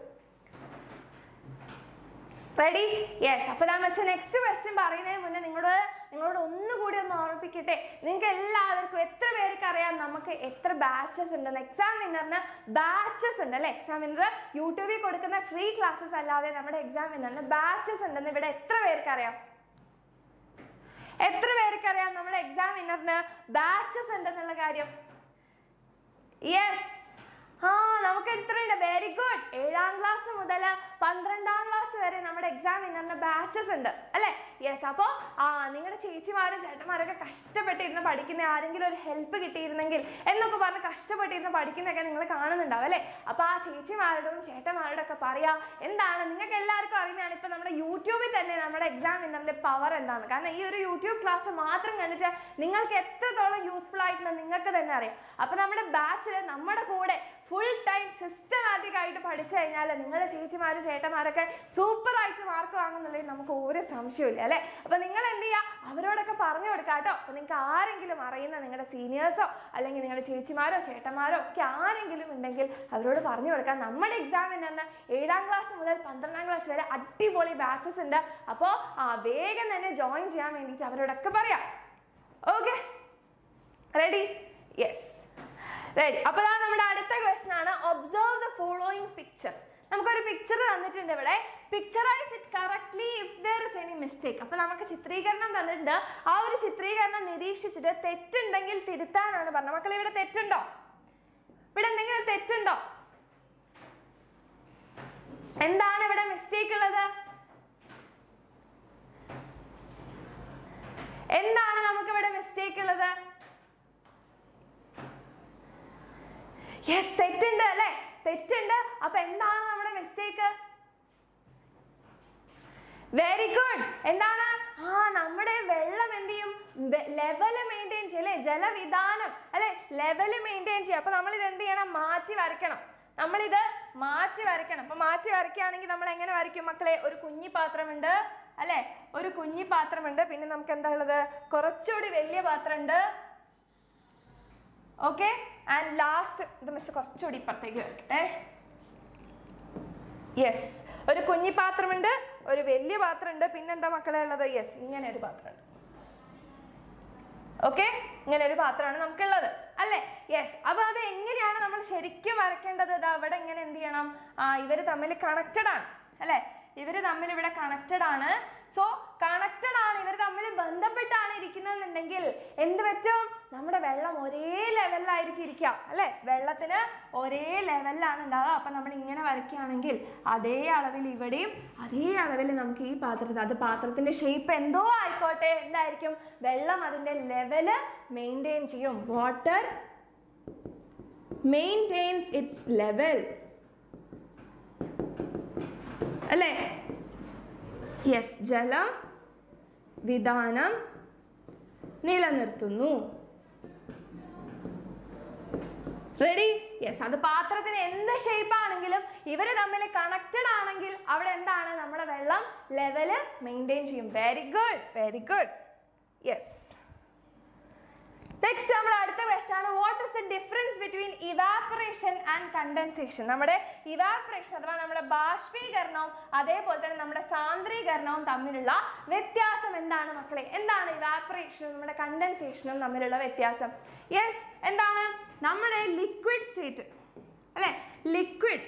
റെഡി യെസ് അപ്പൊ ഞാൻ മെസ്സ് നെക്സ്റ്റ് ക്വസ്റ്റ്യൻ പറയുന്നതിന് മുന്നേ നിങ്ങളോട് നിങ്ങളോട് ഒന്നുകൂടി ഒന്ന് ഓർമ്മിപ്പിക്കട്ടെ. നിങ്ങൾക്ക് എല്ലാവർക്കും എത്ര പേർക്ക് അറിയാം നമുക്ക് എത്ര ബാച്ചസ് ഉണ്ടെന്ന് എക്സാം വിന്നറിന് ബാച്ചസ് ഉണ്ട് അല്ലെ? എക്സാം വിന്നർ യൂട്യൂബിൽ കൊടുക്കുന്ന ഫ്രീ ക്ലാസ്സസ് അല്ലാതെ നമ്മുടെ എക്സാം വിന്നറിന് ബാച്ചസ് ഉണ്ടെന്ന് ഇവിടെ എത്ര പേർക്ക് അറിയാം? എത്ര പേർക്ക് അറിയാം നമ്മുടെ എക്സാം വിന്നറിന് ബാച്ചസ് ഉണ്ടെന്നുള്ള കാര്യം? യെസ് ആ നമുക്ക് എത്രയുണ്ട്? വെരി ഗുഡ് ഏഴാം ക്ലാസ് മുതൽ പന്ത്രണ്ടാം ക്ലാസ് വരെ നമ്മുടെ എക്സാം വിന്നറിന് ബാച്ചസ് ഉണ്ട്. അല്ലേ? യെസ് അപ്പോൾ ആ നിങ്ങളുടെ ചേച്ചിമാരും ചേട്ടന്മാരൊക്കെ കഷ്ടപ്പെട്ടിരുന്ന് പഠിക്കുന്ന ആരെങ്കിലും ഒരു ഹെൽപ്പ് കിട്ടിയിരുന്നെങ്കിൽ എന്നൊക്കെ പറഞ്ഞ് കഷ്ടപ്പെട്ടിരുന്ന് പഠിക്കുന്നൊക്കെ നിങ്ങൾ കാണുന്നുണ്ടാവും അല്ലേ? അപ്പോൾ ആ ചേച്ചിമാരോടും ചേട്ടന്മാരോടും ഒക്കെ പറയാ എന്താണ്? നിങ്ങൾക്ക് എല്ലാവർക്കും അറിയുന്നതാണ് ഇപ്പം നമ്മുടെ യൂട്യൂബിൽ തന്നെ നമ്മുടെ എക്സാം ഇന്നറിന്റെ പവർ എന്താണ് കാരണം ഈ ഒരു യൂട്യൂബ് ക്ലാസ് മാത്രം കണ്ടിട്ട് നിങ്ങൾക്ക് എത്രത്തോളം യൂസ്ഫുൾ ആയിട്ടുണ്ടെന്ന് നിങ്ങൾക്ക് തന്നെ അറിയാം. അപ്പോൾ നമ്മുടെ ബാച്ചിൽ നമ്മുടെ കൂടെ ഫുൾ ടൈം സിസ്റ്റമാറ്റിക് ആയിട്ട് പഠിച്ചു കഴിഞ്ഞാൽ നിങ്ങളുടെ ചേച്ചിമാരും ചേട്ടന്മാരൊക്കെ സൂപ്പർ ആയിട്ട് മാർക്ക് വാങ്ങുന്നുള്ളതിൽ നമുക്ക് ഒരു സംശയമില്ല അല്ലേ? അപ്പൊ നിങ്ങൾ എന്ത് ചെയ്യുക അവരോടൊക്കെ പറഞ്ഞു കൊടുക്കുക കേട്ടോ അപ്പൊ നിങ്ങൾക്ക് ആരെങ്കിലും അറിയുന്ന നിങ്ങളുടെ സീനിയേഴ്സോ അല്ലെങ്കിൽ നിങ്ങളുടെ ചേച്ചിമാരോ ചേട്ടന്മാരോ ഒക്കെ ആരെങ്കിലും ഉണ്ടെങ്കിൽ അവരോട് പറഞ്ഞു കൊടുക്കാം. നമ്മുടെ എക്സാമിന് തന്നെ ഏഴാം ക്ലാസ് മുതൽ പന്ത്രണ്ടാം ക്ലാസ് വരെ അടിപൊളി ബാച്ചസ് ഉണ്ട്. അപ്പോൾ വേഗം തന്നെ ജോയിൻ ചെയ്യാൻ വേണ്ടിയിട്ട് അവരോടൊക്കെ പറയാം. ഓക്കെ റെഡി യെസ് റെഡി അപ്പോൾ അതാണ് നമ്മുടെ അടുത്ത ക്വസ്റ്റൻ ആണ്. ഒബ്സർവ് ദ ഫോളോയിങ് പിക്ചർ നമുക്കൊരു പിക്ചർ തന്നിട്ടുണ്ട് ഇവിടെ. Picturize it correctly if there is any mistake അപ്പോൾ നമുക്ക് ചിത്രീകരണം തന്നിട്ടുണ്ട്. ആ ഒരു ചിത്രീകരണം നിരീക്ഷിച്ചിട്ട് തെറ്റുണ്ടെങ്കിൽ തിരുത്താനാണ് പറഞ്ഞത്. മക്കളെ ഇവിടെ തെറ്റുണ്ടോ? ഇവിടെ എന്തെങ്കിലും തെറ്റുണ്ടോ? എന്താണ് ഇവിടെ മിസ്റ്റേക്ക് ഉള്ളത്? എന്താണ് നമുക്ക് ഇവിടെ മിസ്റ്റേക്ക് ഉള്ളത്? യെസ് തെറ്റുണ്ട് അല്ലേ? തെറ്റുണ്ട്. അപ്പൊ എന്താണ് നമ്മുടെ മിസ്റ്റേക്ക് വെരി ഗുഡ് എന്താണ്? ആ നമ്മുടെ വെള്ളം എന്ത് ചെയ്യും? ലെവൽ മെയിന്റെയിൻ ചെയ്യും അല്ലേ? ജലവിധാനം അല്ലെ? ലെവൽ മെയിന്റെയിൻ ചെയ്യും. അപ്പൊ നമ്മളിത് എന്ത് ചെയ്യണം? മാറ്റി വരയ്ക്കണം. നമ്മളിത് മാറ്റി വരയ്ക്കണം. അപ്പൊ മാറ്റി വരയ്ക്കുകയാണെങ്കിൽ നമ്മൾ എങ്ങനെ വരയ്ക്കും? മക്കളെ ഒരു കുഞ്ഞി പാത്രമുണ്ട് അല്ലെ? ഒരു കുഞ്ഞി പാത്രമുണ്ട്. പിന്നെ നമുക്ക് എന്താ ഉള്ളത്? കുറച്ചുകൂടി വലിയ പാത്രമുണ്ട്. ഓക്കെ ആൻഡ് ലാസ്റ്റ് ഇത് മിസ് കുറച്ചുകൂടി ഇപ്പുറത്തേക്ക് വരട്ടെ യെസ് ഒരു കുഞ്ഞി പാത്രമുണ്ട് ഒരു വലിയ പാത്രമുണ്ട്. പിന്നെന്താ മക്കളെ ഉള്ളത്? യെസ് ഇങ്ങനെ ഒരു പാത്രമുണ്ട്. ഓക്കെ ഇങ്ങനെ ഒരു പാത്രമാണ് നമുക്കുള്ളത്. അല്ലേ? യെസ് അപ്പൊ അത് എങ്ങനെയാണ് നമ്മൾ ശരിക്കും വരയ്ക്കേണ്ടത്? അവിടെ ഇങ്ങനെ എന്ത് ചെയ്യണം? ആ ഇവർ തമ്മിൽ കണക്റ്റഡ് ആണ്. അല്ലേ? ഇവർ തമ്മിൽ ഇവിടെ കണക്റ്റഡ് ആണ്. സോ കണക്റ്റഡ് ആണ്. ഇവർ തമ്മിൽ ബന്ധപ്പെട്ടാണ് ഇരിക്കുന്നതെന്നുണ്ടെങ്കിൽ എന്ത് പറ്റും? നമ്മുടെ വെള്ളം ഒരേ ലെവലിലായിരിക്കും ഇരിക്കുക. അല്ലേ? വെള്ളത്തിന് ഒരേ ലെവലിലാണ് ഉണ്ടാവുക. അപ്പം നമ്മൾ ഇങ്ങനെ വരയ്ക്കുകയാണെങ്കിൽ അതേ അളവിൽ ഇവിടെയും അതേ അളവിൽ നമുക്ക് ഈ പാത്രത്തിൽ അത് പാത്രത്തിന്റെ ഷേപ്പ് എന്തോ ആയിക്കോട്ടെ എന്തായിരിക്കും വെള്ളം അതിന്റെ ലെവൽ മെയിന്റെയിൻ ചെയ്യും. വാട്ടർ മെയിന്റെയിൻസ് ഇറ്റ്സ് ലെവൽ അല്ലേ? യെസ് ജലം വിധാനം നിലനിർത്തുന്നു. റെഡി യെസ് അത് പാത്രത്തിന് എന്ത് ഷേപ്പ് ആണെങ്കിലും ഇവർ തമ്മിൽ കണക്റ്റഡ് ആണെങ്കിൽ അവിടെ എന്താണ്? നമ്മുടെ വെള്ളം ലെവൽ മെയിന്റെയിൻ ചെയ്യും. Very good very good yes next നമ്മൾ അടുത്ത ക്വസ്റ്റൻ ആണ്. What is the difference between evaporation and condensation നമ്മുടെ ഇവാപറേഷൻ അഥവാ നമ്മുടെ ബാഷ്പീകരണവും അതേപോലെ തന്നെ നമ്മുടെ സാന്ദ്രീകരണവും തമ്മിലുള്ള വ്യത്യാസം എന്താണ് മക്കളെ? എന്താണ് ഇവാപറേഷനും നമ്മുടെ കണ്ടൻസേഷനും തമ്മിലുള്ള വ്യത്യാസം. യെസ് എന്താണ്? നമ്മുടെ ലിക്വിഡ് സ്റ്റേറ്റ് അല്ലെ? ലിക്വിഡ്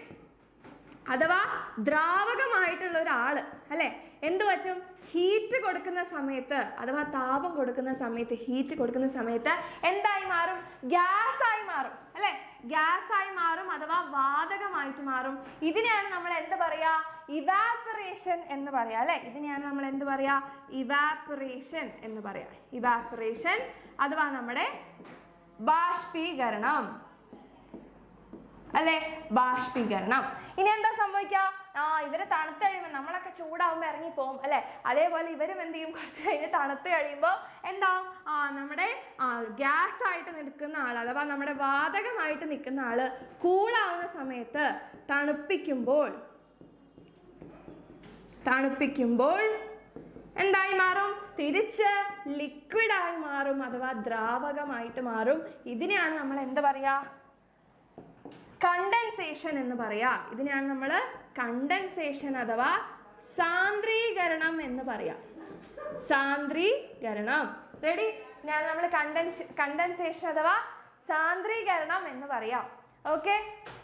അഥവാ ദ്രാവകമായിട്ടുള്ള ഒരാൾ അല്ലെ? എന്ത് പറ്റും? ഹീറ്റ് കൊടുക്കുന്ന സമയത്ത് അഥവാ താപം കൊടുക്കുന്ന സമയത്ത് ഹീറ്റ് കൊടുക്കുന്ന സമയത്ത് എന്തായി മാറും? ഗ്യാസ് ആയി മാറും അല്ലെ? ഗ്യാസ് ആയി മാറും അഥവാ വാതകമായിട്ട് മാറും. ഇതിനെയാണ് നമ്മൾ എന്ത് പറയുക ഇവാപ്പറേഷൻ എന്ന് പറയാ അല്ലെ? ഇതിനെയാണ് നമ്മൾ എന്ത് പറയുക ഇവാപ്പറേഷൻ എന്ന് പറയാ. ഇവാപ്പറേഷൻ അഥവാ നമ്മുടെ ബാഷ്പീകരണം. അല്ലെ? ബാഷ്പീകരണം. ഇനി എന്താ സംഭവിക്കുക ആ ഇവരെ തണുത്ത് കഴിയുമ്പോൾ നമ്മളൊക്കെ ചൂടാവുമ്പോൾ ഇറങ്ങി പോകും അല്ലെ? അതേപോലെ ഇവരും എന്ത് ചെയ്യും? കുറച്ച് കഴിഞ്ഞ് തണുത്ത് കഴിയുമ്പോൾ എന്താവും ആ നമ്മുടെ ഗ്യാസ് ആയിട്ട് നിൽക്കുന്ന ആൾ അഥവാ നമ്മുടെ വാതകമായിട്ട് നിൽക്കുന്ന ആൾ കൂളാവുന്ന സമയത്ത് തണുപ്പിക്കുമ്പോൾ തണുപ്പിക്കുമ്പോൾ എന്തായി മാറും? തിരിച്ച് ലിക്വിഡായി മാറും അഥവാ ദ്രാവകമായിട്ട് മാറും. ഇതിനെയാണ് നമ്മൾ എന്താ പറയാ? കണ്ടൻസേഷൻ എന്ന് പറയാ. ഇതിനെയാണ് നമ്മൾ കണ്ടൻസേഷൻ അഥവാ സാന്ദ്രീകരണം എന്ന് പറയാം. സാന്ദ്രീകരണം. റെഡി ഞാൻ നമ്മൾ കണ്ടൻസ് കണ്ടൻസേഷൻ അഥവാ സാന്ദ്രീകരണം എന്ന് പറയാം. ഓക്കെ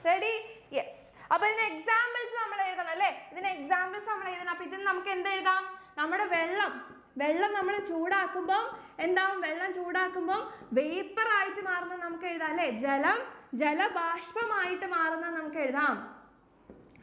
റെഡി യെസ് അപ്പൊ ഇതിന് എക്സാമ്പിൾസ് നമ്മൾ എഴുതണം അല്ലേ? ഇതിന് എക്സാമ്പിൾസ് നമ്മൾ എഴുതണം. അപ്പൊ ഇതിന് നമുക്ക് എന്ത് എഴുതാം? നമ്മുടെ വെള്ളം. വെള്ളം നമ്മൾ ചൂടാക്കുമ്പോൾ എന്താവും? വെള്ളം ചൂടാക്കുമ്പോൾ വേപ്പർ ആയിട്ട് മാറുന്നത് നമുക്ക് എഴുതാം അല്ലേ? ജലം ജലബാഷ്പമായിട്ട് മാറുന്നത് നമുക്ക് എഴുതാം.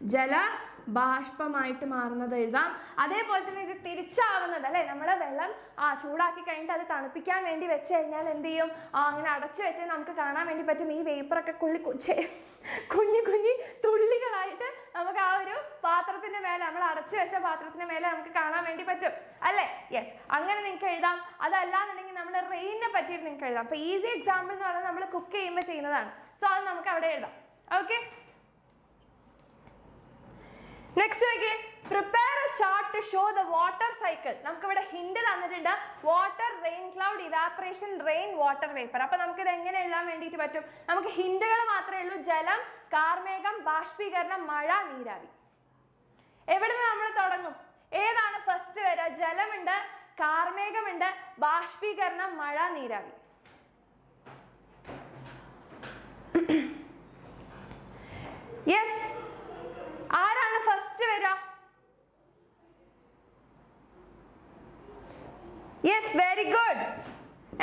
ജല ബാഷ്പമായിട്ട് മാറുന്നത് എഴുതാം. അതേപോലെ തന്നെ ഇത് തിരിച്ചാവുന്നത് അല്ലേ? നമ്മുടെ വെള്ളം ആ ചൂടാക്കി കഴിഞ്ഞിട്ട് അത് തണുപ്പിക്കാൻ വേണ്ടി വെച്ച് കഴിഞ്ഞാൽ എന്ത് ചെയ്യും? അങ്ങനെ അടച്ചു വെച്ച് നമുക്ക് കാണാൻ വേണ്ടി പറ്റും. ഈ വേപ്പറൊക്കെ കുള്ളി കുഞ്ഞു കുഞ്ഞി തുള്ളികളായിട്ട് നമുക്ക് ആ ഒരു പാത്രത്തിന്റെ മേലെ നമ്മൾ അടച്ചു വെച്ച പാത്രത്തിന്റെ മേലെ നമുക്ക് കാണാൻ വേണ്ടി പറ്റും. അല്ലേ? യെസ് അങ്ങനെ നിങ്ങൾക്ക് എഴുതാം. അതല്ലാന്നുണ്ടെങ്കിൽ നമ്മൾ റെയിനെ പറ്റിയിട്ട് നിങ്ങൾക്ക് എഴുതാം. അപ്പൊ ഈസി എക്സാമ്പിൾ എന്ന് പറഞ്ഞാൽ നമ്മൾ കുക്ക് ചെയ്യുമ്പോൾ ചെയ്യുന്നതാണ്. സോ അത് നമുക്ക് അവിടെ എഴുതാം. ഓക്കെ നെക്സ്റ്റ് നോക്കിയേ. Prepare a chart to show the water cycle നമുക്ക് ഇവിടെ ഹിന്റ് തന്നിട്ടുണ്ട് water rain cloud evaporation rain water vapour അപ്പൊ ഇത് എങ്ങനെ എഴുതാൻ വേണ്ടിയിട്ട് പറ്റും? നമുക്ക് ഹിന്റുകൾ മാത്രമേ ഉള്ളൂ. ജലം കാർമേഘം ബാഷ്പീകരണം മഴ നീരാവി. എവിടുന്ന് നമ്മൾ തുടങ്ങും? ഏതാണ് ഫസ്റ്റ് വരിക? ജലമുണ്ട് കാർമേഘമുണ്ട് ബാഷ്പീകരണം മഴ നീരാവി. യെസ് ആരാണ് ഫസ്റ്റ് വരിക യെസ് വെരി ഗുഡ്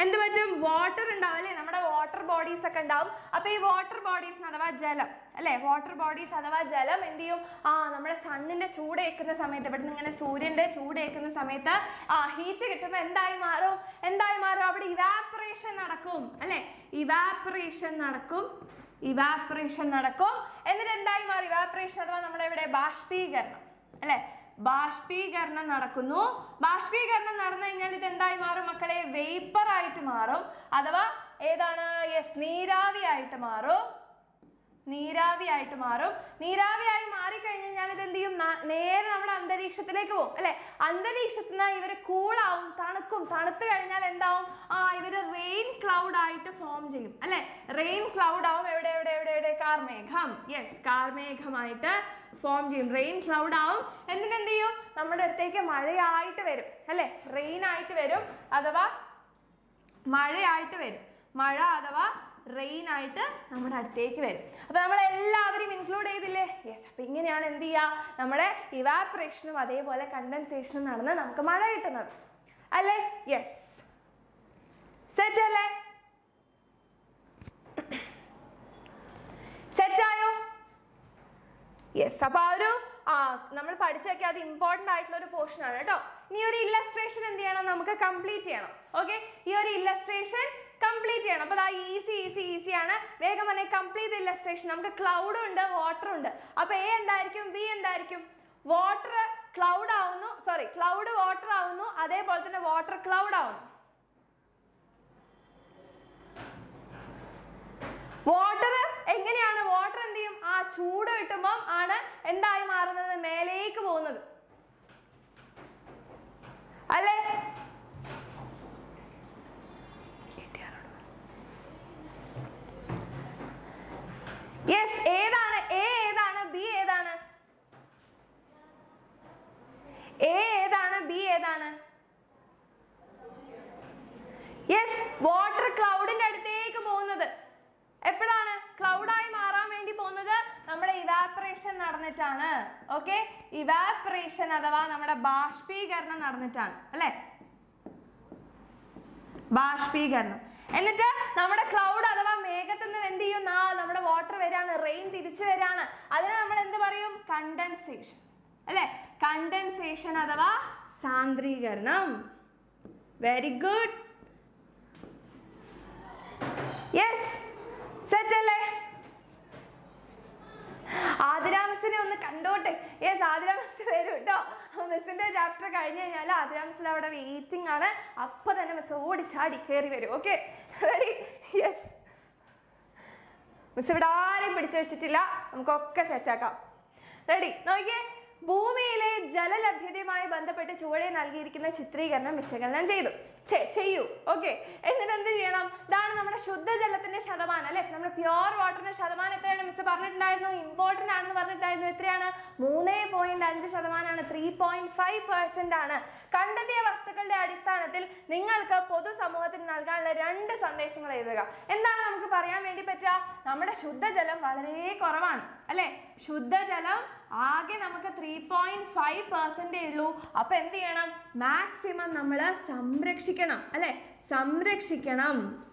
എന്ത് പറ്റും? വാട്ടർ ഉണ്ടാവും അല്ലേ? നമ്മുടെ വാട്ടർ ബോഡീസ് ഒക്കെ ഉണ്ടാവും. അപ്പൊ ഈ വാട്ടർ ബോഡീസ് അഥവാ ജലം അല്ലേ? വാട്ടർ ബോഡീസ് അഥവാ ജലം എന്ത് ചെയ്യും? ആ നമ്മുടെ സണ്ണിന്റെ ചൂടേക്കുന്ന സമയത്ത് ഇവിടുന്ന് ഇങ്ങനെ സൂര്യന്റെ ചൂടേക്കുന്ന സമയത്ത് ആ ഹീറ്റ് കിട്ടുമ്പോൾ എന്തായി മാറും? എന്തായി മാറും? അവിടെ ഇവാപ്പറേഷൻ നടക്കും അല്ലേ? ഇവാപ്പറേഷൻ നടക്കും ഇവാപ്പറേഷൻ നടക്കും. എന്നിട്ട് എന്തായി മാറും? ഇവാപ്പറേഷൻ അഥവാ നമ്മുടെ ഇവിടെ ബാഷ്പീകരണം അല്ലെ? ബാഷ്പീകരണം നടക്കുന്നു. ബാഷ്പീകരണം നടന്നു കഴിഞ്ഞാൽ ഇത് എന്തായി മാറും മക്കളെ? വേപ്പർ ആയിട്ട് മാറും. അഥവാ ഏതാണ്? യെസ് നീരാവി ആയിട്ട് മാറും. നീരാവി ആയിട്ട് മാറും. നീരാവി ആയി മാറിക്കഴിഞ്ഞാൽ കഴിഞ്ഞാൽ ഇത് എന്ത് ചെയ്യും? നേരെ നമ്മുടെ അന്തരീക്ഷത്തിലേക്ക് പോകും. അല്ലെ? അന്തരീക്ഷത്തിൽ നിന്ന് ഇവർ കൂളാവും തണുക്കും. തണുത്ത് കഴിഞ്ഞാൽ എന്താവും? ആ ഇവർ റെയിൻ ക്ലൗഡ് ആയിട്ട് ഫോം ചെയ്യും. അല്ലെ? റെയിൻ ക്ലൗഡ് ആവും. എവിടെ എവിടെ എവിടെ എവിടെ? കാർമേഘം. യെസ് കാർമേഘമായിട്ട് ഫോം ചെയ്യും. റെയിൻ ക്ലൗഡ് ആവും. എന്നിട്ട് എന്ത് ചെയ്യും? നമ്മുടെ അടുത്തേക്ക് മഴയായിട്ട് വരും. അല്ലെ? റെയിൻ ആയിട്ട് വരും അഥവാ മഴയായിട്ട് വരും. മഴ അഥവാ റെയിൻ ആയിട്ട് നമ്മുടെ അടുത്തേക്ക് വരും. അപ്പൊ നമ്മൾ എല്ലാവരും ഇൻക്ലൂഡ് ചെയ്തില്ലേ? യെസ് അപ്പൊ ഇങ്ങനെയാണ് എന്ത് ചെയ്യുക നമ്മുടെ ഇവാപ്രേഷനും അതേപോലെ കണ്ടൻസേഷനും നടന്ന് നമുക്ക് മഴ കിട്ടുന്നത്. അല്ലേ? യെസ് സെറ്റ് അല്ലേ? സെറ്റ് ആയോ? യെസ് അപ്പൊ ആ ഒരു ആ നമ്മൾ പഠിച്ചൊക്കെ അത് ഇമ്പോർട്ടന്റ് ആയിട്ടുള്ള ഒരു പോർഷൻ ആണ് കേട്ടോ. ഇനി ഒരു ഇല്ലസ്ട്രേഷൻ എന്ത് ചെയ്യണം? നമുക്ക് കംപ്ലീറ്റ് ചെയ്യണം. ഓക്കെ ഈ ഒരു ഇല്ലസ്ട്രേഷൻ കംപ്ലീറ്റ് ചെയ്യണം. അപ്പൊ ഈസി ഈസി ഈസി ആണ്. വേഗം തന്നെ കംപ്ലീറ്റ് ഇല്ലസ്ട്രേഷൻ നമുക്ക് ക്ലൗഡും ഉണ്ട് വാട്ടറും ഉണ്ട്. അപ്പൊ എ എന്തായിരിക്കും? ബി എന്തായിരിക്കും? വാട്ടർ ക്ലൗഡ് ആവുന്നു. സോറി ക്ലൗഡ് വാട്ടർ ആവുന്നു. അതേപോലെ തന്നെ വാട്ടർ ക്ലൗഡ് ആവുന്നു. വാട്ടർ എങ്ങനെയാണ്? വാട്ടർ എന്ത് ചെയ്യും? ആ ചൂട് കിട്ടുമ്പം ആണ് എന്തായി മാറുന്നത്? മേലേക്ക് പോകുന്നത്. അല്ലേ? യെസ് ഏതാണ്? എ ഏതാണ്? ബി ഏതാണ്? എ ഏതാണ്? ബി ഏതാണ്? യെസ് വാട്ടർ ക്ലൗഡിന്റെ അടുത്തേക്ക് പോകുന്നത്. എപ്പോഴാണ്? ക്ലൗഡായി മാറാൻ വേണ്ടി ഇവാപ്പറേഷൻ നടന്നിട്ടാണ്. ഓക്കെ ഇവാപ്പറേഷൻ അഥവാ നമ്മുടെ ബാഷ്പീകരണം നടന്നിട്ടാണ്. അല്ലെ? ബാഷ്പീകരണം. എന്നിട്ട് നമ്മുടെ ക്ലൗഡ് അഥവാ മേഘത്തിൽ നിന്ന് എന്ത് ചെയ്യും? ആ നമ്മുടെ വാട്ടർ വരാണ് റെയിൻ തിരിച്ചു വരാണ്. അതിനെ നമ്മൾ എന്ത് പറയും? കണ്ടൻസേഷൻ അല്ലെ? കണ്ടൻസേഷൻ അഥവാ സാന്ദ്രീകരണം. വെരി ഗുഡ് യെസ് സെറ്റ് അല്ലേ? ആദിരാമസിനെ ഒന്ന് കണ്ടോട്ടെ? യെസ് ആദിരാമസ് വരും കേട്ടോ മിസ്സിന്റെ ചാപ്റ്റർ കഴിഞ്ഞു കഴിഞ്ഞാൽ ആദിരാമസിൽ അവിടെ വെയിറ്റിംഗ് ആണ്. അപ്പൊ തന്നെ മിസ് ഓടിച്ചാടി കയറി വരും. ഓക്കെ റെഡി യെസ് മിസ് ഇവിടെ ആരെയും പിടിച്ചു വെച്ചിട്ടില്ല. നമുക്കൊക്കെ സെറ്റാക്കാം റെഡി നോക്കിയേ. ഭൂമിയിലെ ജലലഭ്യതയുമായി ബന്ധപ്പെട്ട് ചുവടെ നൽകിയിരിക്കുന്ന ചിത്രീകരണം വിശകലനം ചെയ്തു. ചെയ്യൂ. ഓക്കെ. എന്നിട്ട് എന്ത് ചെയ്യണം? ഇതാണ് നമ്മുടെ ശുദ്ധജലത്തിന്റെ ശതമാനം അല്ലെ? നമ്മുടെ പ്യുവർ വാട്ടറിന്റെ ശതമാനം എത്രയാണ് മിസ് പറഞ്ഞിട്ടുണ്ടായിരുന്നു ഇമ്പോർട്ടന്റ് ആണെന്ന് പറഞ്ഞിട്ടുണ്ടായിരുന്നു. എത്രയാണ്? മൂന്ന് പോയിന്റ് അഞ്ച് ശതമാനമാണ്. ത്രീ പോയിന്റ് ഫൈവ് പെർസെന്റ് ആണ്. കണ്ടെത്തിയ വസ്തുക്കളുടെ അടിസ്ഥാനത്തിൽ നിങ്ങൾക്ക് പൊതുസമൂഹത്തിന് നൽകാനുള്ള രണ്ട് സന്ദേശങ്ങൾ എഴുതുക. എന്താണ് നമുക്ക് പറയാൻ വേണ്ടി പറ്റുക? നമ്മുടെ ശുദ്ധജലം വളരെ കുറവാണ് അല്ലെ? ശുദ്ധജലം ആകെ നമുക്ക് ത്രീ പോയിന്റ് ഫൈവ് പെർസെന്റേ ഉള്ളൂ. അപ്പൊ എന്ത് ചെയ്യണം? മാക്സിമം നമ്മൾ സംരക്ഷിക്കണം. അല്ലെ? സംരക്ഷിക്കണം.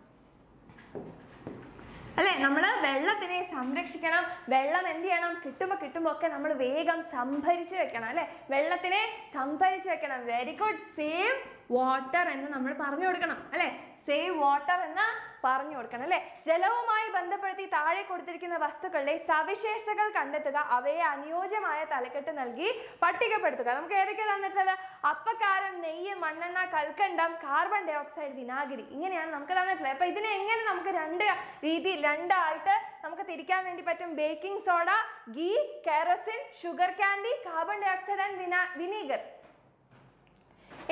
അല്ലെ? നമ്മൾ വെള്ളത്തിനെ സംരക്ഷിക്കണം. വെള്ളം എന്ത് ചെയ്യണം? കിട്ടുമ്പോൾ കിട്ടുമ്പോൾ ഒക്കെ നമ്മൾ വേഗം സംഭരിച്ച് വെക്കണം. അല്ലെ? വെള്ളത്തിനെ സംഭരിച്ച് വെക്കണം. വെരി ഗുഡ് സേവ് വാട്ടർ എന്ന് നമ്മൾ പറഞ്ഞു കൊടുക്കണം. അല്ലെ? സേവ് വാട്ടർ എന്ന് പറഞ്ഞു കൊടുക്കണം അല്ലെ? ജലവുമായി ബന്ധപ്പെടുത്തി താഴെ കൊടുത്തിരിക്കുന്ന വസ്തുക്കളുടെ സവിശേഷതകൾ കണ്ടെത്തുക അവയെ അനുയോജ്യമായ തലക്കെട്ട് നൽകി പട്ടികപ്പെടുത്തുക. നമുക്ക് ഏതൊക്കെ തന്നിട്ടുള്ളത്? അപ്പക്കാരം നെയ്യ് മണ്ണെണ്ണ കൽക്കണ്ടം കാർബൺ ഡൈ ഓക്സൈഡ് വിനാഗിരി. ഇങ്ങനെയാണ് നമുക്ക് തന്നിട്ടുള്ളത്. അപ്പൊ ഇതിനെ എങ്ങനെ നമുക്ക് രണ്ട് രീതി രണ്ടായിട്ട് നമുക്ക് തിരിക്കാൻ വേണ്ടി പറ്റും? Baking soda ghee kerosene sugar candy carbon dioxide and വിനാ vinegar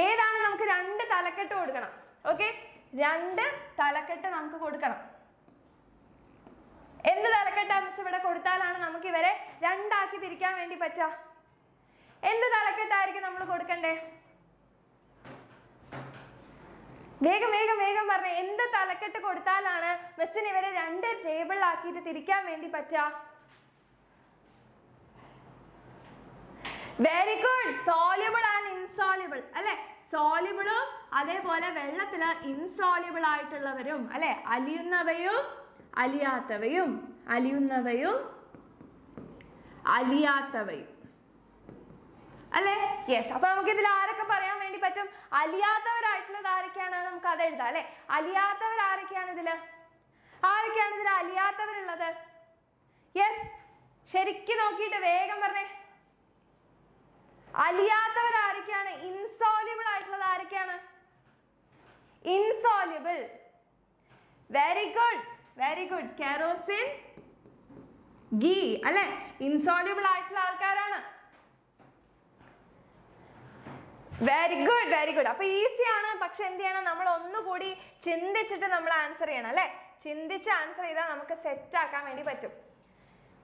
ഏതാണ് നമുക്ക് രണ്ട് തലക്കെട്ട് കൊടുക്കണം? ഓക്കെ രണ്ട് തലക്കെട്ട് നമുക്ക് കൊടുക്കണം. എന്ത് തലക്കെട്ടാ മിസ് ഇവിടെ കൊടുത്താലാണ് നമുക്ക് ഇവരെ രണ്ടാക്കി തിരിക്കാൻ വേണ്ടി പറ്റുക? എന്ത് തലക്കെട്ടായിരിക്കും നമ്മൾ കൊടുക്കണ്ടേ? വേഗം വേഗം വേഗം പറഞ്ഞേ എന്ത് തലക്കെട്ട് കൊടുത്താലാണ് മിസ്സിന് ഇവരെ രണ്ട് ടേബിളിലാക്കിയിട്ട് തിരിക്കാൻ വേണ്ടി പറ്റുക? Very good soluble and insoluble അല്ലെ? സോലിബിളും അതേപോലെ വെള്ളത്തിൽ ഇൻസോല്യുബിൾ ആയിട്ടുള്ളവരും അല്ലെ? അലിയുന്നവയും അലിയാത്തവയും അലിയുന്നവയും അലിയാത്തവയും. അല്ലേ? യെസ് അപ്പൊ നമുക്ക് ഇതിൽ ആരൊക്കെ പറയാൻ വേണ്ടി പറ്റും? അലിയാത്തവരായിട്ടുള്ളത് ആരൊക്കെയാണ്? നമുക്ക് അത് എഴുതാം അല്ലെ? അലിയാത്തവർ ആരൊക്കെയാണ് ഇതിൽ? ആരൊക്കെയാണ് ഇതിൽ അലിയാത്തവരുള്ളത്? യെസ് ശരിക്കും നോക്കിയിട്ട് വേഗം പറഞ്ഞേ. അലിയാത്തവർ ആരൊക്കെയാണ് ഇൻസോലിബിൾ ആയിട്ടുള്ളത് ആരൊക്കെയാണ്? Insoluble very good very good kerosene ghee അല്ലെ? ഇൻസോല്യൂബിൾ ആയിട്ടുള്ള ആൾക്കാരാണ്. വെരി ഗുഡ് വെരി ഗുഡ് അപ്പൊ ഈസി ആണ്. പക്ഷെ എന്ത് ചെയ്യണം? നമ്മൾ ഒന്നുകൂടി ചിന്തിച്ചിട്ട് നമ്മൾ ആൻസർ ചെയ്യണം അല്ലെ? ചിന്തിച്ച് ആൻസർ ചെയ്താൽ നമുക്ക് സെറ്റ് ആക്കാൻ വേണ്ടി പറ്റും.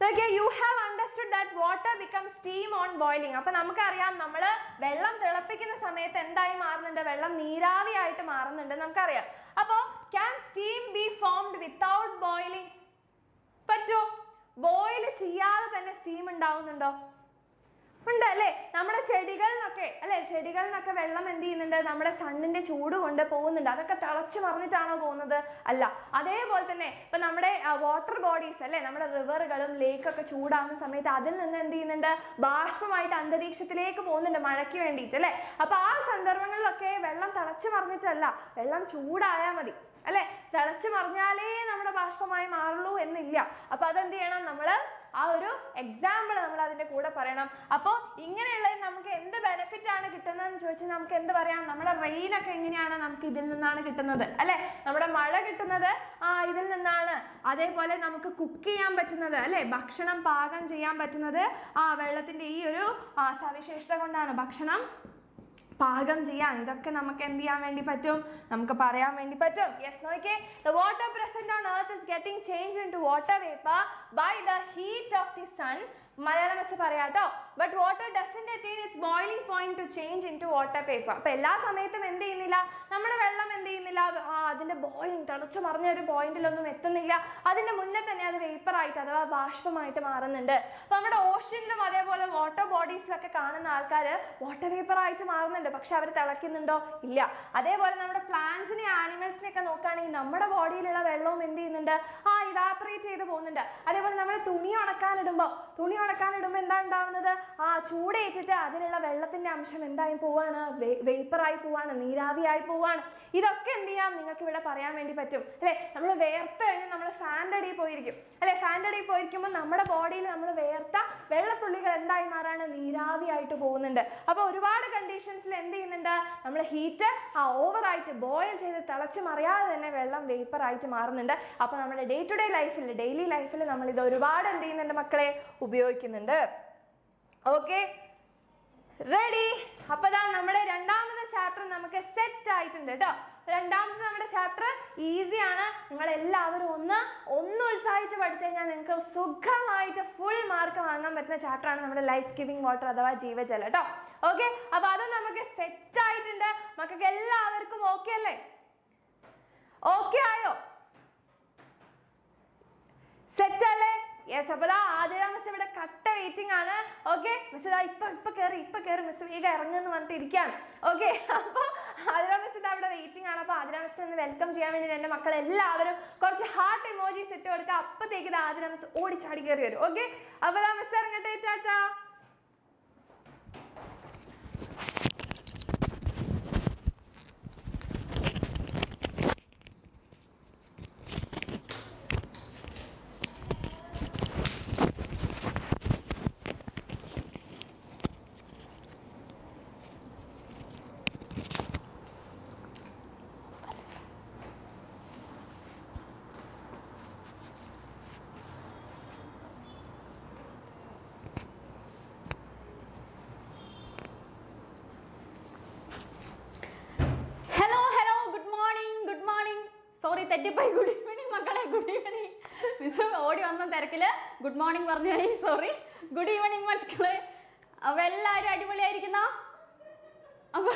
നോക്കിയേ you have understood that water become steam on boiling അപ്പൊ നമുക്കറിയാം നമ്മൾ വെള്ളം തിളപ്പിക്കുന്ന സമയത്ത് എന്തായി മാറുന്നുണ്ട്? വെള്ളം നീരാവിയായിട്ട് മാറുന്നുണ്ട് നമുക്കറിയാം. അപ്പോൾ can steam be formed without boiling പറ്റോ? ബോയിൽ ചെയ്യാതെ തന്നെ സ്റ്റീം ഉണ്ടാവുന്നുണ്ടോ? ഉണ്ട് അല്ലേ നമ്മുടെ ചെടികളിൽ നിന്നൊക്കെ അല്ലെ? നിന്നൊക്കെ വെള്ളം എന്ത് ചെയ്യുന്നുണ്ട്? നമ്മുടെ സണ്ണിന്റെ ചൂട് കൊണ്ട് പോകുന്നുണ്ട്. അതൊക്കെ തിളച്ച് മറിഞ്ഞിട്ടാണോ പോകുന്നത്? അല്ല. അതേപോലെ തന്നെ ഇപ്പൊ നമ്മുടെ വാട്ടർ ബോഡീസ് അല്ലെ? നമ്മുടെ റിവറുകളും ലേക്കൊക്കെ ചൂടാകുന്ന സമയത്ത് അതിൽ നിന്ന് എന്ത് ചെയ്യുന്നുണ്ട്? ബാഷ്പമായിട്ട് അന്തരീക്ഷത്തിലേക്ക് പോകുന്നുണ്ട് മഴയ്ക്ക് വേണ്ടിയിട്ട് അല്ലെ? അപ്പൊ ആ സന്ദർഭങ്ങളിലൊക്കെ വെള്ളം തിളച്ച് മറിഞ്ഞിട്ടല്ല. വെള്ളം ചൂടായാൽ മതി. അല്ലെ? തിളച്ച് മറിഞ്ഞാലേ നമ്മുടെ ബാഷ്പമായി മാറുള്ളൂ എന്നില്ല. അപ്പൊ അതെന്ത് ചെയ്യണം നമ്മൾ ആ ഒരു എക്സാമ്പിൾ നമ്മൾ അതിന്റെ കൂടെ പറയണം. അപ്പോൾ ഇങ്ങനെയുള്ള നമുക്ക് എന്ത് ബെനിഫിറ്റ് ആണ് കിട്ടുന്നതെന്ന് ചോദിച്ചാൽ നമുക്ക് എന്ത് പറയാം? നമ്മുടെ റെയിൻ ഒക്കെ എങ്ങനെയാണ് നമുക്ക് ഇതിൽ നിന്നാണ് കിട്ടുന്നത്? അല്ലെ? നമ്മുടെ മഴ കിട്ടുന്നത് ആ ഇതിൽ നിന്നാണ്. അതേപോലെ നമുക്ക് കുക്ക് ചെയ്യാൻ പറ്റുന്നത് അല്ലെ? ഭക്ഷണം പാകം ചെയ്യാൻ പറ്റുന്നത് ആ വെള്ളത്തിന്റെ ഈ ഒരു സവിശേഷത കൊണ്ടാണ്. ഭക്ഷണം പാകം ചെയ്യാൻ. ഇതൊക്കെ നമുക്ക് എന്ത് ചെയ്യാൻ വേണ്ടി പറ്റും? നമുക്ക് പറയാൻ വേണ്ടി പറ്റും. യെസ് നോക്കിയേ. The water present on earth is getting change into water vapour by the heat of the sun Malayalam miss പറയാട്ടോ but water doesn't attain its boiling point to change into water paper അപ്പം എല്ലാ സമയത്തും എന്ത് ചെയ്യുന്നില്ല? നമ്മുടെ വെള്ളം എന്ത് ചെയ്യുന്നില്ല? ആ, അതിന്റെ ബോയിലിംഗ് തിളച്ചു മറിഞ്ഞ ഒരു പോയിന്റിലൊന്നും എത്തുന്നില്ല. അതിന്റെ മുന്നേ തന്നെ അത് അഥവാ ബാഷ്പമായിട്ട് മാറുന്നുണ്ട്. അപ്പൊ നമ്മുടെ ഓഷ്യനിലും അതേപോലെ വാട്ടർ ബോഡീസിലൊക്കെ കാണുന്ന ആൾക്കാർ വാട്ടർ വേപ്പർ ആയിട്ട് മാറുന്നുണ്ട്. പക്ഷെ അവർ തിളയ്ക്കുന്നുണ്ടോ? ഇല്ല. അതേപോലെ നമ്മുടെ പ്ലാന്റ്സിനെ ആനിമൽസിനെ ഒക്കെ നോക്കുകയാണെങ്കിൽ നമ്മുടെ ബോഡിയിലുള്ള വെള്ളവും എന്ത് ചെയ്യുന്നുണ്ട്? ആ ഇവാപ്പറേറ്റ് ചെയ്ത് പോകുന്നുണ്ട്. അതേപോലെ നമ്മൾ തുണി ഉണക്കാനിടുമ്പോൾ തുണി ഉണക്കാനിടുമ്പോൾ എന്താ ഉണ്ടാവുന്നത്? ആ ചൂടേറ്റിട്ട് അതിലുള്ള വെള്ളത്തിന്റെ അംശം എന്തായി പോവാണ്? വേപ്പറായി പോവാണ് നീരാവിയായി പോവാണ്. ഇതൊക്കെ എന്ത് ചെയ്യാം? നിങ്ങൾക്ക് ഇവിടെ പറയാൻ വേണ്ടി പറ്റും. അല്ലേ? നമ്മൾ വേർത്ത് കഴിഞ്ഞാൽ നമ്മൾ ഫാന്റെ അടിയിൽ പോയിരിക്കും. അല്ലേ? ഫാന്റെ അടിയിൽ പോയിരിക്കുമ്പോൾ നമ്മുടെ ബോഡിയിൽ നമ്മൾ വേർത്ത വെള്ളത്തുള്ളികൾ എന്തായി മാറാണ്? നീരാവിയായിട്ട് പോകുന്നുണ്ട്. അപ്പോൾ ഒരുപാട് കണ്ടീഷൻസിൽ എന്ത് ചെയ്യുന്നുണ്ട്? നമ്മൾ ഹീറ്റ് ആ ഓവറായിട്ട് ബോയിൽ ചെയ്ത് തിളച്ച് മറിയാതെ തന്നെ വെള്ളം വേപ്പറായിട്ട് മാറുന്നുണ്ട്. അപ്പോൾ നമ്മുടെ ഡേ ടു ഡേ ലൈഫിൽ ഡെയിലി ലൈഫിൽ നമ്മൾ ഇത് ഒരുപാട് എന്ത് ചെയ്യുന്നുണ്ട് മക്കളെ? ഉപയോഗിക്കുന്നുണ്ട്. ഓക്കെ റെഡി അപ്പോൾ നമ്മുടെ രണ്ടാമത്തെ ചാപ്റ്റർ നമുക്ക് സെറ്റ് ആയിട്ടുണ്ട് കേട്ടോ രണ്ടാമത്തെ നമ്മുടെ ചാപ്റ്റർ ഈസിയാണ് നിങ്ങൾ എല്ലാവരും ഒന്ന് ഒന്ന് ഉത്സാഹിച്ച് പഠിച്ചു കഴിഞ്ഞാൽ നിങ്ങൾക്ക് സുഖമായിട്ട് ഫുൾ മാർക്ക് വാങ്ങാൻ പറ്റുന്ന ചാപ്റ്ററാണ് നമ്മുടെ ലൈഫ് ഗിവിംഗ് വാട്ടർ അഥവാ ജീവജലം കേട്ടോ ഓക്കെ അപ്പൊ അത് നമുക്ക് സെറ്റ് ആയിട്ടുണ്ട്. മക്കൾക്ക് എല്ലാവർക്കും ഓക്കെ അല്ലേ? ഓക്കെ ആയോ? സെറ്റ് അല്ലേ? യെസ് ദാ ആതിര മിസ് ഇവിടെ കട്ട വെയിറ്റിംഗ് ആണ്. ഓക്കെ മിസ് ഇതാ ഇപ്പൊ ഇപ്പൊ കയറി ഇപ്പൊ കയറി മിസ് വേഗം ഇറങ്ങുന്നു പറഞ്ഞിട്ട് ഇരിക്കുകയാണ് ഓക്കെ അപ്പൊ ആതിര മിസ് ഇതാ ഇവിടെ വെയിറ്റിംഗ് ആണ്. അപ്പൊ ആതിര മിസ് ഒന്ന് വെൽക്കം ചെയ്യാൻ വേണ്ടി എന്റെ മക്കൾ എല്ലാവരും കുറച്ച് ഹാർട്ട് ഇമോജീസ് ഇട്ട് കൊടുക്കുക അപ്പത്തേക്ക് ഇത് ആതിര മിസ് ഓടിച്ചാടി കയറി വരും. ഓക്കെ അപ്പൊ ദാ മിസ് ഇറങ്ങട്ടെ tata hello hello good morning good morning sorry തെറ്റിപ്പോയി ഗുഡ് ഈവനിങ് മക്കളെ ഗുഡ് ഈവനിങ് മിസ് ഓടി വന്ന തിരക്കിൽ ഗുഡ് മോർണിംഗ് പറഞ്ഞു. സോറി ഗുഡ് ഈവനിങ് മക്കളെ. അപ്പൊ എല്ലാവരും അടിപൊളിയായിരിക്കുന്ന? അപ്പോൾ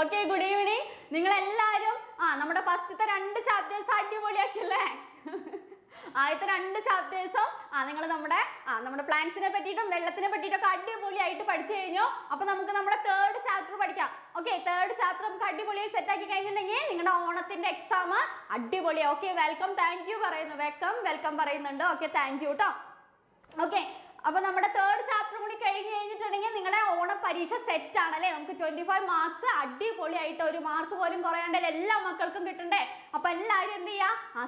ഓക്കെ ഗുഡ് ഈവനിങ് നിങ്ങൾ എല്ലാരും ആ നമ്മുടെ ഫസ്റ്റത്തെ രണ്ട് ചാപ്റ്റേഴ്സ് അടിപൊളിയാക്കിയല്ലേ ആദ്യത്തെ രണ്ട് ചാപ്റ്റേഴ്സും ആ നിങ്ങൾ നമ്മുടെ ആ നമ്മുടെ പ്ലാന്റ്സിനെ പറ്റിയിട്ടും വെള്ളത്തിനെ പറ്റിയിട്ടൊക്കെ അടിപൊളിയായിട്ട് പഠിച്ചു കഴിഞ്ഞു. അപ്പോൾ നമുക്ക് നമ്മുടെ തേർഡ് ചാപ്റ്റർ പഠിക്കാം. ഓക്കെ തേർഡ് ചാപ്റ്റർ നമുക്ക് അടിപൊളിയായി സെറ്റ് ആക്കി കഴിഞ്ഞിട്ടുണ്ടെങ്കിൽ നിങ്ങളുടെ ഓണത്തിന്റെ എക്സാം അടിപൊളിയാ. ഓക്കെ വെൽക്കം താങ്ക് യു പറയുന്നു. വെൽക്കം വെൽക്കം പറയുന്നുണ്ട്. ഓക്കെ താങ്ക് യു കേട്ടോ ഓക്കെ അപ്പൊ നമ്മുടെ തേർഡ് ചാപ്റ്റർ കഴിഞ്ഞ് കഴിഞ്ഞിട്ടുണ്ടെങ്കിൽ നിങ്ങളുടെ ഓണ പരീക്ഷ സെറ്റ് ആണല്ലേ? നമുക്ക് ട്വന്റി ഫൈവ് മാർക്സ് അടിപൊളിയായിട്ട് ഒരു മാർക്ക് പോലും കുറയാണ്ട് എല്ലാ മക്കൾക്കും കിട്ടണ്ടേ? അപ്പൊ എല്ലാവരും എന്ത് ചെയ്യാം? ആ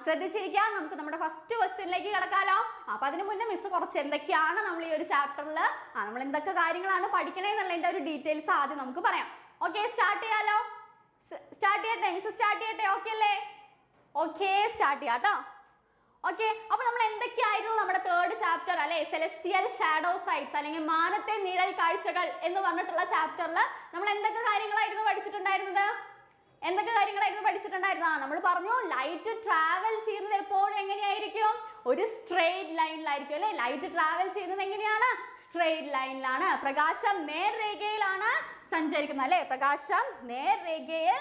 നമുക്ക് നമ്മുടെ ഫസ്റ്റ് ക്വസ്റ്റ്യനിലേക്ക് കിടക്കാലോ. അപ്പൊ അതിന് മുന്നേ മിസ് കുറച്ച് എന്തൊക്കെയാണ് നമ്മൾ ഈ ഒരു ചാപ്റ്ററിൽ ആ നമ്മൾ എന്തൊക്കെ കാര്യങ്ങളാണ് പഠിക്കണേ എന്നുള്ളതിന്റെ ഒരു ഡീറ്റെയിൽസ് ആദ്യം നമുക്ക് പറയാം. ഓക്കെ സ്റ്റാർട്ട് ചെയ്യാലോ. സ്റ്റാർട്ട് ചെയ്യട്ടെ? മിസ് സ്റ്റാർട്ട് ചെയ്യട്ടെ? ഓക്കെ അല്ലേ? ഓക്കെ സ്റ്റാർട്ട് ചെയ്യാം കേട്ടോ ഓക്കെ അപ്പൊ നമ്മൾ എന്തൊക്കെയായിരുന്നു നമ്മുടെ തേർഡ് ചാപ്റ്റർ അല്ലെ? സെലസ്റ്റിയൽ ഷാഡോ സൈറ്റ്സ് അല്ലെങ്കിൽ മാനത്തെ നിഴൽ കാഴ്ചകൾ എന്ന് പറഞ്ഞിട്ടുള്ള ചാപ്റ്ററിൽ നമ്മൾ എന്തൊക്കെ കാര്യങ്ങളായിരുന്നു പഠിച്ചിട്ടുണ്ടായിരുന്നത്? എന്തൊക്കെ കാര്യങ്ങളായിരുന്നു പഠിച്ചിട്ടുണ്ടായിരുന്നത്? നമ്മൾ പറഞ്ഞു ലൈറ്റ് ട്രാവൽ ചെയ്യുന്നത് എപ്പോഴും എങ്ങനെയായിരിക്കും? ഒരു സ്ട്രെയിറ്റ് ലൈനിലായിരിക്കും അല്ലെ? ലൈറ്റ് ട്രാവൽ ചെയ്യുന്നത് എങ്ങനെയാണ്? സ്ട്രെയിറ്റ് ലൈനിലാണ് പ്രകാശം നേർരേഖയിലാണ് സഞ്ചരിക്കുന്നത് അല്ലെ? പ്രകാശം നേർരേഖയിൽ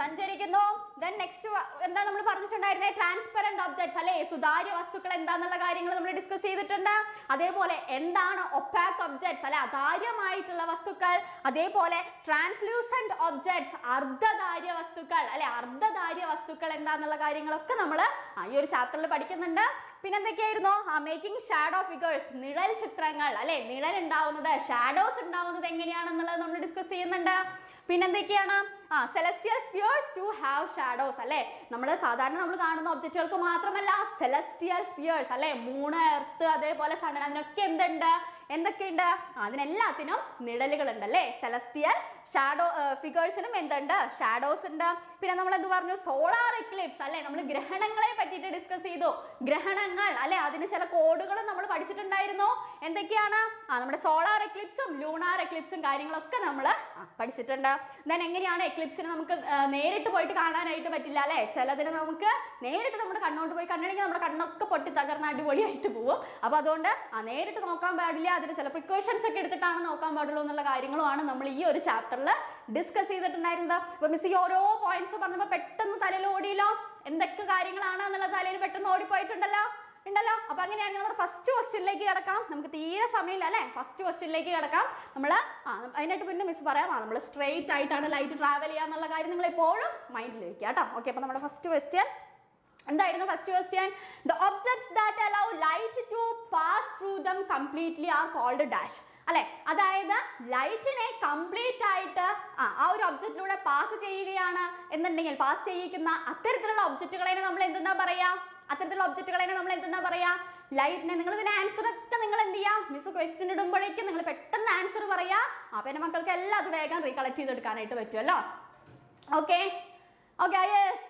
സഞ്ചരിക്കുന്നു. ദെൻ നെക്സ്റ്റ് എന്താ നമ്മൾ പറഞ്ഞിട്ടുണ്ടായിരുന്നത് ട്രാൻസ്പെറന്റ് ഒബ്ജക്ട്സ് അല്ലെ? സുതാര്യ വസ്തുക്കൾ എന്താണെന്നുള്ള കാര്യങ്ങൾ നമ്മൾ ഡിസ്കസ് ചെയ്തിട്ടുണ്ട്. അതേപോലെ എന്താണ് ഒപ്പാക് ഒബ്ജക്ട്സ് അല്ലെ? അതാര്യമായിട്ടുള്ള വസ്തുക്കൾ. അതേപോലെ ട്രാൻസ്ലൂസന്റ് ഒബ്ജക്ട്സ് അർദ്ധധാര്യ വസ്തുക്കൾ അല്ലെ? അർദ്ധധാര്യ വസ്തുക്കൾ എന്താണെന്നുള്ള കാര്യങ്ങളൊക്കെ നമ്മൾ ഈ ഒരു ചാപ്റ്ററിൽ പഠിക്കുന്നുണ്ട്. പിന്നെ എന്തൊക്കെയായിരുന്നു ആ മേക്കിംഗ് ഷാഡോ ഫിഗേഴ്സ് നിഴൽ ചിത്രങ്ങൾ അല്ലെ? നിഴൽ ഉണ്ടാവുന്നത് ഷാഡോസ് ഉണ്ടാവുന്നത് എങ്ങനെയാണെന്നുള്ളത് നമ്മൾ ഡിസ്കസ് ചെയ്യുന്നുണ്ട്. പിന്നെന്തൊക്കെയാണ്? ആ celestial spheres to have shadows അല്ലേ? നമ്മൾ സാധാരണ നമ്മൾ കാണുന്ന ഒബ്ജക്റ്റുകൾക്ക് മാത്രമല്ല സെലസ്റ്റിയൽ സ്പിയേഴ്സ് അല്ലേ? മൂണ് എർത്ത് അതേപോലെ സൺ അതിനൊക്കെ എന്തുണ്ട്? എന്തൊക്കെയുണ്ട്? അതിനെല്ലാത്തിനും നിഴലുകളുണ്ട് അല്ലേ സെലസ്റ്റിയൽ ഷാഡോ ഫിഗേഴ്സിനും എന്തുണ്ട്? ഷാഡോസ് ഉണ്ട്. പിന്നെ നമ്മൾ എന്ത് പറഞ്ഞു? സോളാർ എക്ലിപ്സ് അല്ലെ? നമ്മൾ ഗ്രഹണങ്ങളെ പറ്റിയിട്ട് ഡിസ്കസ് ചെയ്തു. ഗ്രഹണങ്ങൾ അല്ലെ? അതിന് ചില കോഡുകളും നമ്മൾ പഠിച്ചിട്ടുണ്ടായിരുന്നു. എന്തൊക്കെയാണ്? ആ നമ്മുടെ സോളാർ എക്ലിപ്സും ലൂണാർ എക്ലിപ്സും കാര്യങ്ങളൊക്കെ നമ്മൾ പഠിച്ചിട്ടുണ്ട്. ദെൻ എങ്ങനെയാണ് എക്ലിപ്സിന് നമുക്ക് നേരിട്ട് പോയിട്ട് കാണാനായിട്ട് പറ്റില്ല അല്ലെ? ചിലതിന് നമുക്ക് നേരിട്ട് നമ്മുടെ കണ്ണോട്ട് പോയി കണ്ടിട്ടുണ്ടെങ്കിൽ നമ്മുടെ കണ്ണൊക്കെ പൊട്ടി തകർന്ന് അടിപൊളിയായിട്ട് പോവും. അപ്പൊ അതുകൊണ്ട് ആ നേരിട്ട് നോക്കാൻ പാടില്ല അതിന് ചില പ്രിക്കോഷൻസ് ഒക്കെ എടുത്തിട്ടാണ് നോക്കാൻ പാടുള്ളൂ എന്നുള്ള കാര്യങ്ങളുമാണ് നമ്മൾ ഈ ഒരു ചാപ്റ്ററിൽ ഡിസ്കസ് ചെയ്തിട്ടുണ്ടായിരുന്നത്. അപ്പൊ മിസ് ഈ ഓരോ പോയിന്റ്സ് പറഞ്ഞപ്പോൾ പെട്ടെന്ന് തലയിൽ ഓടിയില്ലോ? എന്തൊക്കെ കാര്യങ്ങളാണ് എന്നുള്ള തലയിൽ പെട്ടെന്ന് ഓടിപ്പോയിട്ടുണ്ടല്ലോ? ഉണ്ടല്ലോ? അപ്പൊ അങ്ങനെയാണെങ്കിൽ നമ്മുടെ ഫസ്റ്റ് ക്വസ്റ്റ്യനിലേക്ക് കിടക്കാം. നമുക്ക് തീരെ സമയമില്ല അല്ലേ? ഫസ്റ്റ് ക്വസ്റ്റ്യനിലേക്ക് കിടക്കാം. നമ്മൾ അതിനായിട്ട് പിന്നെ മിസ് പറയാം. നമ്മൾ സ്ട്രെയിറ്റ് ആയിട്ടാണ് ലൈറ്റ് ട്രാവൽ ചെയ്യുക എന്നുള്ള കാര്യം നിങ്ങൾ എപ്പോഴും മൈൻഡിൽ വെക്കുക കേട്ടോ. ഓക്കെ അപ്പൊ നമ്മുടെ ഫസ്റ്റ് ക്വസ്റ്റ്യൻ എന്തായിരുന്നു first question the objects that allow light to pass through them completely are called dash അല്ലെ? അതായത് ലൈറ്റിനെ കംപ്ലീറ്റ് ആയിട്ട് ആ ഒരു ഒബ്ജക്റ്റിലൂടെ പാസ് ചെയ്യുകയാണ് എന്നുണ്ടെങ്കിൽ പാസ് ചെയ്യിക്കുന്ന അത്തരത്തിലുള്ള ഒബ്ജക്റ്റുകളെ നമ്മൾ എന്തെന്നാ പറയാ? അത്തരത്തിലുള്ള ഒബ്ജക്റ്റുകളെ നമ്മൾ എന്തെന്നാ പറയാ? ലൈറ്റിനെ നിങ്ങൾ ഇതിന് ആൻസർ ഒക്കെ നിങ്ങൾ എന്ത് ചെയ്യാ? മിസ് ക്വസ്റ്റ്യൻ ഇടുമ്പോഴേക്കും നിങ്ങൾ പെട്ടെന്ന് ആൻസർ പറയാ. അപ്പൊ എന്റെ മക്കൾക്ക് എല്ലാം അത് വേഗം റീകളക്ട് ചെയ്തെടുക്കാനായിട്ട് പറ്റുമല്ലോ ഓക്കെ ഓക്കെ യെസ്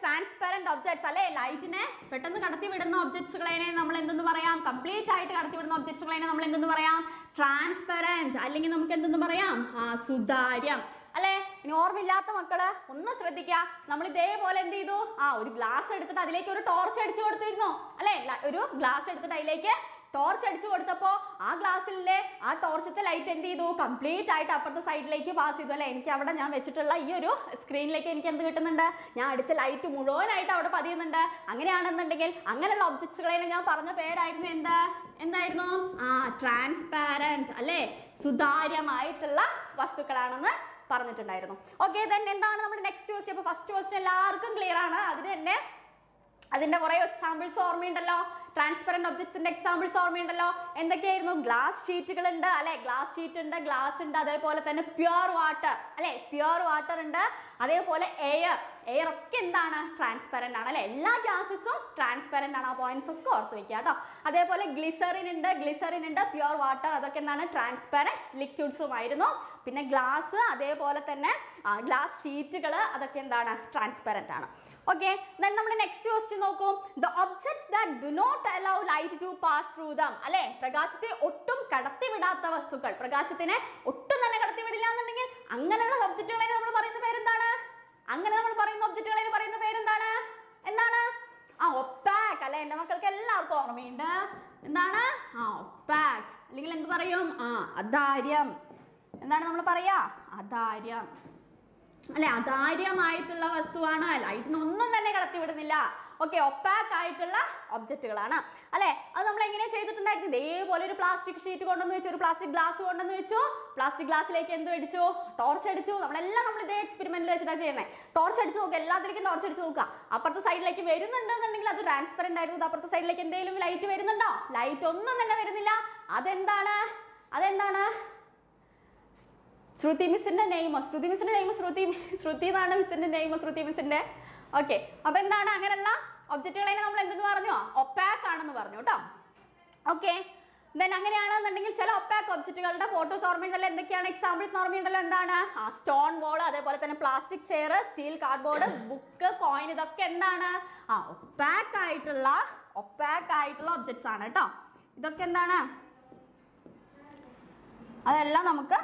ഒബ്ജക്ട്സ് അല്ലെ? ലൈറ്റിനെ പെട്ടെന്ന് കടത്തി വിടുന്ന ഒബ്ജക്ട്സുകളെ നമ്മൾ എന്തെന്ന് പറയാം? കംപ്ലീറ്റ് ആയിട്ട് കടത്തി വിടുന്ന ഒബ്ജക്ട്സുകളെ നമ്മൾ എന്തെന്ന് പറയാം? ട്രാൻസ്പെറന്റ് അല്ലെങ്കിൽ നമുക്ക് എന്തെന്ന് പറയാം? ആ സുതാര്യം. അല്ലെ? ഇനി ഓർമ്മയില്ലാത്ത മക്കൾ ഒന്ന് ശ്രദ്ധിക്കുക നമ്മൾ ഇതേപോലെ എന്ത് ചെയ്തു? ആ ഒരു ഗ്ലാസ് എടുത്തിട്ട് അതിലേക്ക് ഒരു ടോർച്ച് അടിച്ചു കൊടുത്തിരുന്നു. അല്ലെ? ഒരു ഗ്ലാസ് എടുത്തിട്ട് അതിലേക്ക് ടോർച്ച് അടിച്ചു കൊടുത്തപ്പോൾ ആ ഗ്ലാസ്സിലെ ആ ടോർച്ചത്തെ ലൈറ്റ് എന്ത് ചെയ്തു? കംപ്ലീറ്റ് ആയിട്ട് അപ്പുറത്തെ സൈഡിലേക്ക് പാസ് ചെയ്തു അല്ലേ? എനിക്ക് അവിടെ ഞാൻ വെച്ചിട്ടുള്ള ഈ ഒരു സ്ക്രീനിലേക്ക് എനിക്ക് എന്ത് കിട്ടുന്നുണ്ട്? ഞാൻ അടിച്ച ലൈറ്റ് മുഴുവനായിട്ട് അവിടെ പതിയുന്നുണ്ട്. അങ്ങനെയാണെന്നുണ്ടെങ്കിൽ അങ്ങനെയുള്ള ഒബ്ജക്ട്സുകളെ ഞാൻ പറഞ്ഞ പേരായിരുന്നു എന്ത്? എന്തായിരുന്നു? ആ ട്രാൻസ്പാരന്റ് അല്ലേ? സുതാര്യമായിട്ടുള്ള വസ്തുക്കളാണെന്ന് പറഞ്ഞിട്ടുണ്ടായിരുന്നു. ഓക്കെ ദെൻ എന്താണ് നമ്മുടെ നെക്സ്റ്റ് ക്വസ്റ്റ്യൻ അപ്പോൾ ഫസ്റ്റ് ക്വസ്റ്റ്യൻ എല്ലാവർക്കും ക്ലിയർ ആണ്. അതിന് തന്നെ അതിന്റെ കുറെ എക്സാമ്പിൾസ് ഓർമ്മയുണ്ടല്ലോ. ട്രാൻസ്പെറന്റ് ഒബ്ജക്ട്സിന്റെ എക്സാമ്പിൾസ് ഓർമ്മയുണ്ടല്ലോ? എന്തൊക്കെയായിരുന്നു? ഗ്ലാസ് ഷീറ്റുകൾ ഉണ്ട് അല്ലെ? ഗ്ലാസ് ഷീറ്റ് ഉണ്ട് ഗ്ലാസ് ഉണ്ട് അതേപോലെ തന്നെ പ്യുവർ വാട്ടർ അല്ലെ? പ്യുവർ വാട്ടർ ഉണ്ട് അതേപോലെ എയർ എയർ ഒക്കെ എന്താണ്? ട്രാൻസ്പെറന്റ് ആണ് അല്ലെ? എല്ലാ ഗ്യാസസും ട്രാൻസ്പെറന്റ് ആണ്. ആ പോയിന്റ്സ് ഒക്കെ ഓർത്ത് വെക്കുക കേട്ടോ. അതേപോലെ ഗ്ലിസറിൻ ഉണ്ട്. ഗ്ലിസറിൻ ഉണ്ട്. പ്യുർ വാട്ടർ അതൊക്കെ എന്താണ്? ട്രാൻസ്പെറന്റ് ലിക്വിഡ്സുമായിരുന്നു പിന്നെ ഗ്ലാസ് അതേപോലെ തന്നെ ഗ്ലാസ് ഷീറ്റുകൾ അതൊക്കെ എന്താണ്? ട്രാൻസ്പെറന്റ് ആണ്. ഓക്കെ ദെൻ നമ്മുടെ നെക്സ്റ്റ് ക്വസ്റ്റ്യൻ നോക്കൂ. The objects that do not allow light to pass through them അല്ലേ? പ്രകാശത്തെ ഒട്ടും കടത്തിവിടാത്ത വസ്തുക്കൾ. പ്രകാശത്തിനെ ഒട്ടും തന്നെ കടത്തിവിടില്ല എന്നുണ്ടെങ്കിൽ അങ്ങനെയുള്ള സബ്ജക്റ്റുകളെ നമ്മൾ പറയുന്ന പേരെന്താണ്? അങ്ങനെ നമ്മൾ പറയുന്ന ഒബ്ജക്റ്റുകളിൽ പറയുന്ന പേരെന്താണ്? എന്താണ്? ആ ഒപ്പാക്ക് അല്ലെ? എന്റെ മക്കൾക്ക് എല്ലാവർക്കും ഓർമ്മയുണ്ട്. എന്താണ്? ആ ഒപ്പാക്ക് അല്ലെങ്കിൽ എന്ത് പറയും? ആ അധാര്യം. എന്താണ് നമ്മൾ പറയാ? അധാര്യം. അല്ലെ? അധാര്യമായിട്ടുള്ള വസ്തുവാണ്. ലൈറ്റിന് ഒന്നും തന്നെ കടത്തിവിടുന്നില്ല. ഓക്കെ ഒപ്പാക്ക് ആയിട്ടുള്ള ഒബ്ജക്റ്റുകളാണ് അല്ലെ? അത് നമ്മൾ എങ്ങനെയാ ചെയ്തിട്ടുണ്ടായിരുന്നു ഇതേപോലെ ഒരു പ്ലാസ്റ്റിക് ഷീറ്റ് കൊണ്ടെന്ന് വെച്ചു ഒരു പ്ലാസ്റ്റിക് ഗ്ലാസ് കൊണ്ടെന്ന് വെച്ചു. പ്ലാസ്റ്റിക് ഗ്ലാസ്സിലേക്ക് എന്ത് അടിച്ചു? ടോർച്ച് അടിച്ചു. നമ്മളെല്ലാം നമ്മൾ ഇതേ എക്സ്പെരിമെന്റിൽ വെച്ചിട്ടാണ് ചെയ്യുന്നത് ടോർച്ച് അടിച്ച് നോക്കുക എല്ലാത്തിലേക്കും ടോർച്ച് അടിച്ച് നോക്കുക. അപ്പുറത്തെ സൈഡിലേക്ക് വരുന്നുണ്ടെന്നുണ്ടെങ്കിൽ അത് ട്രാൻസ്പെറന്റ് ആയിരുന്നു. അപ്പുറത്തെ സൈഡിലേക്ക് എന്തെങ്കിലും ലൈറ്റ് വരുന്നുണ്ടോ? ലൈറ്റ് ഒന്നും തന്നെ വരുന്നില്ല. അതെന്താണ്? അതെന്താണ്? ശ്രുതി മിസ്സിന്റെ നെയ്മോ ശ്രുതി മിസ്സിന്റെ നെയ്മോ ശ്രുതി ശ്രുതി എന്നാണ് മിസ്സിന്റെ നെയ്മോ ശ്രുതി മിസ്സിന്റെ ഓക്കെ അപ്പൊ എന്താണ് അങ്ങനെയുള്ള ഒബ്ജക്റ്റുകളെ നമ്മൾ എന്തെന്ന് പറഞ്ഞു? ഒപ്പാക്ക് ആണെന്ന് പറഞ്ഞു കേട്ടോ ഓക്കെ ദെൻ അങ്ങനെയാണെന്നുണ്ടെങ്കിൽ ചില ഒപ്പാക്ക് ഒബ്ജക്റ്റുകളുടെ ഫോട്ടോസ് ഓർമ്മയുണ്ടല്ലോ. എന്തൊക്കെയാണ്? എക്സാമ്പിൾസ് ഓർമ്മയുണ്ടല്ലോ. എന്താണ്? ആ സ്റ്റോൺ വോൾ അതേപോലെ തന്നെ plastic chair steel cardboard book coin ഇതൊക്കെ എന്താണ്? ആ ഒപ്പാക്ക് ആയിട്ടുള്ള ഒപ്പാക്ക് ആയിട്ടുള്ള ഒബ്ജക്ട്സ് ആണ് കേട്ടോ ഇതൊക്കെ എന്താണ്? അതെല്ലാം നമുക്ക്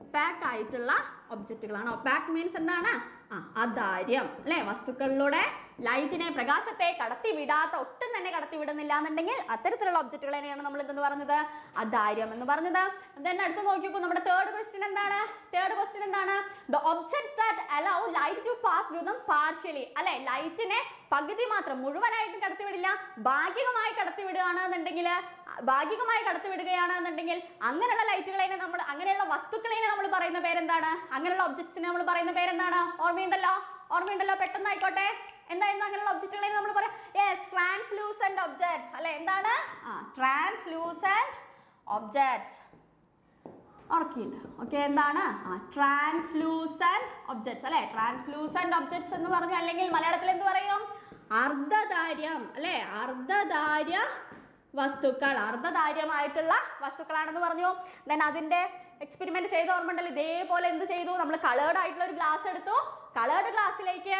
ഒപ്പാക്ക് ആയിട്ടുള്ള ഒബ്ജക്റ്റുകളാണ് ഒപ്പാക്ക് മീൻസ് എന്താണ്? ആ അധാര്യം അല്ലേ? വസ്തുക്കളിലൂടെ ലൈറ്റിനെ പ്രകാശത്തെ കടത്തി വിടാത്ത ഒട്ടും തന്നെ കടത്തി വിടുന്നില്ല എന്നുണ്ടെങ്കിൽ അത്തരത്തിലുള്ള ഒബ്ജക്റ്റുകൾ തന്നെയാണ് നമ്മൾ എന്തെന്ന് പറഞ്ഞത്. അധാര്യം എന്ന് പറഞ്ഞത്. തന്നെ അടുത്ത് നോക്കിക്കോ നമ്മുടെ തേർഡ് ക്വസ്റ്റ്യൻ എന്താണ്? തേർഡ് ക്വസ്റ്റ്യൻ എന്താണ്? The objects that allow light to pass through them partially അല്ലെ ലൈറ്റിനെ പകുതി മാത്രം മുഴുവനായിട്ടും കടത്തി വിടില്ല ഭാഗികമായി കടത്തി വിടുകയാണെന്നുണ്ടെങ്കിൽ ഭാഗികമായി കടത്തി വിടുകയാണെന്നുണ്ടെങ്കിൽ അങ്ങനെയുള്ള ലൈറ്റുകളെ നമ്മൾ അങ്ങനെയുള്ള വസ്തുക്കളെ നമ്മൾ പറയുന്ന പേരെന്താണ്? അങ്ങനെയുള്ള ഒബ്ജക്ട്സിനെ നമ്മൾ പറയുന്ന പേരെന്താണ്? ഓർമ്മയുണ്ടല്ലോ? ഓർമ്മയുണ്ടല്ലോ? പെട്ടെന്ന് ആയിക്കോട്ടെ എന്തായിരുന്നു അങ്ങനെയുള്ള ഒബ്ജക്റ്റുകളെ നമ്മൾ പറയാം? യെസ് ട്രാൻസ്ലൂസന്റ് ഒബ്ജക്ട്സ് അല്ലെ? എന്താണ്? ആ ട്രാൻസ്ലൂസന്റ് ഒബ്ജക്ട്സ് ഉറക്കിയുണ്ട് ഓക്കെ എന്താണ്? ആ ട്രാൻസ്ലൂസന്റ് ഒബ്ജക്ട്സ് അല്ലെ? ട്രാൻസ്ലൂസന്റ് ഒബ്ജക്ട്സ് എന്ന് പറഞ്ഞു അല്ലെങ്കിൽ മലയാളത്തിൽ എന്ത് പറയും? അർദ്ധധാര്യം അല്ലെ? അർദ്ധധാര്യ വസ്തുക്കൾ. അർദ്ധധാര്യമായിട്ടുള്ള വസ്തുക്കളാണെന്ന് പറഞ്ഞു. ദെൻ അതിന്റെ എക്സ്പെരിമെന്റ് ചെയ്ത ഓർമ്മ ഉണ്ടല്ലോ ഇതേപോലെ എന്ത് ചെയ്തു? നമ്മൾ കളേർഡ് ആയിട്ടുള്ള ഒരു ഗ്ലാസ് എടുത്തു. കളേർഡ് ഗ്ലാസ്സിലേക്ക്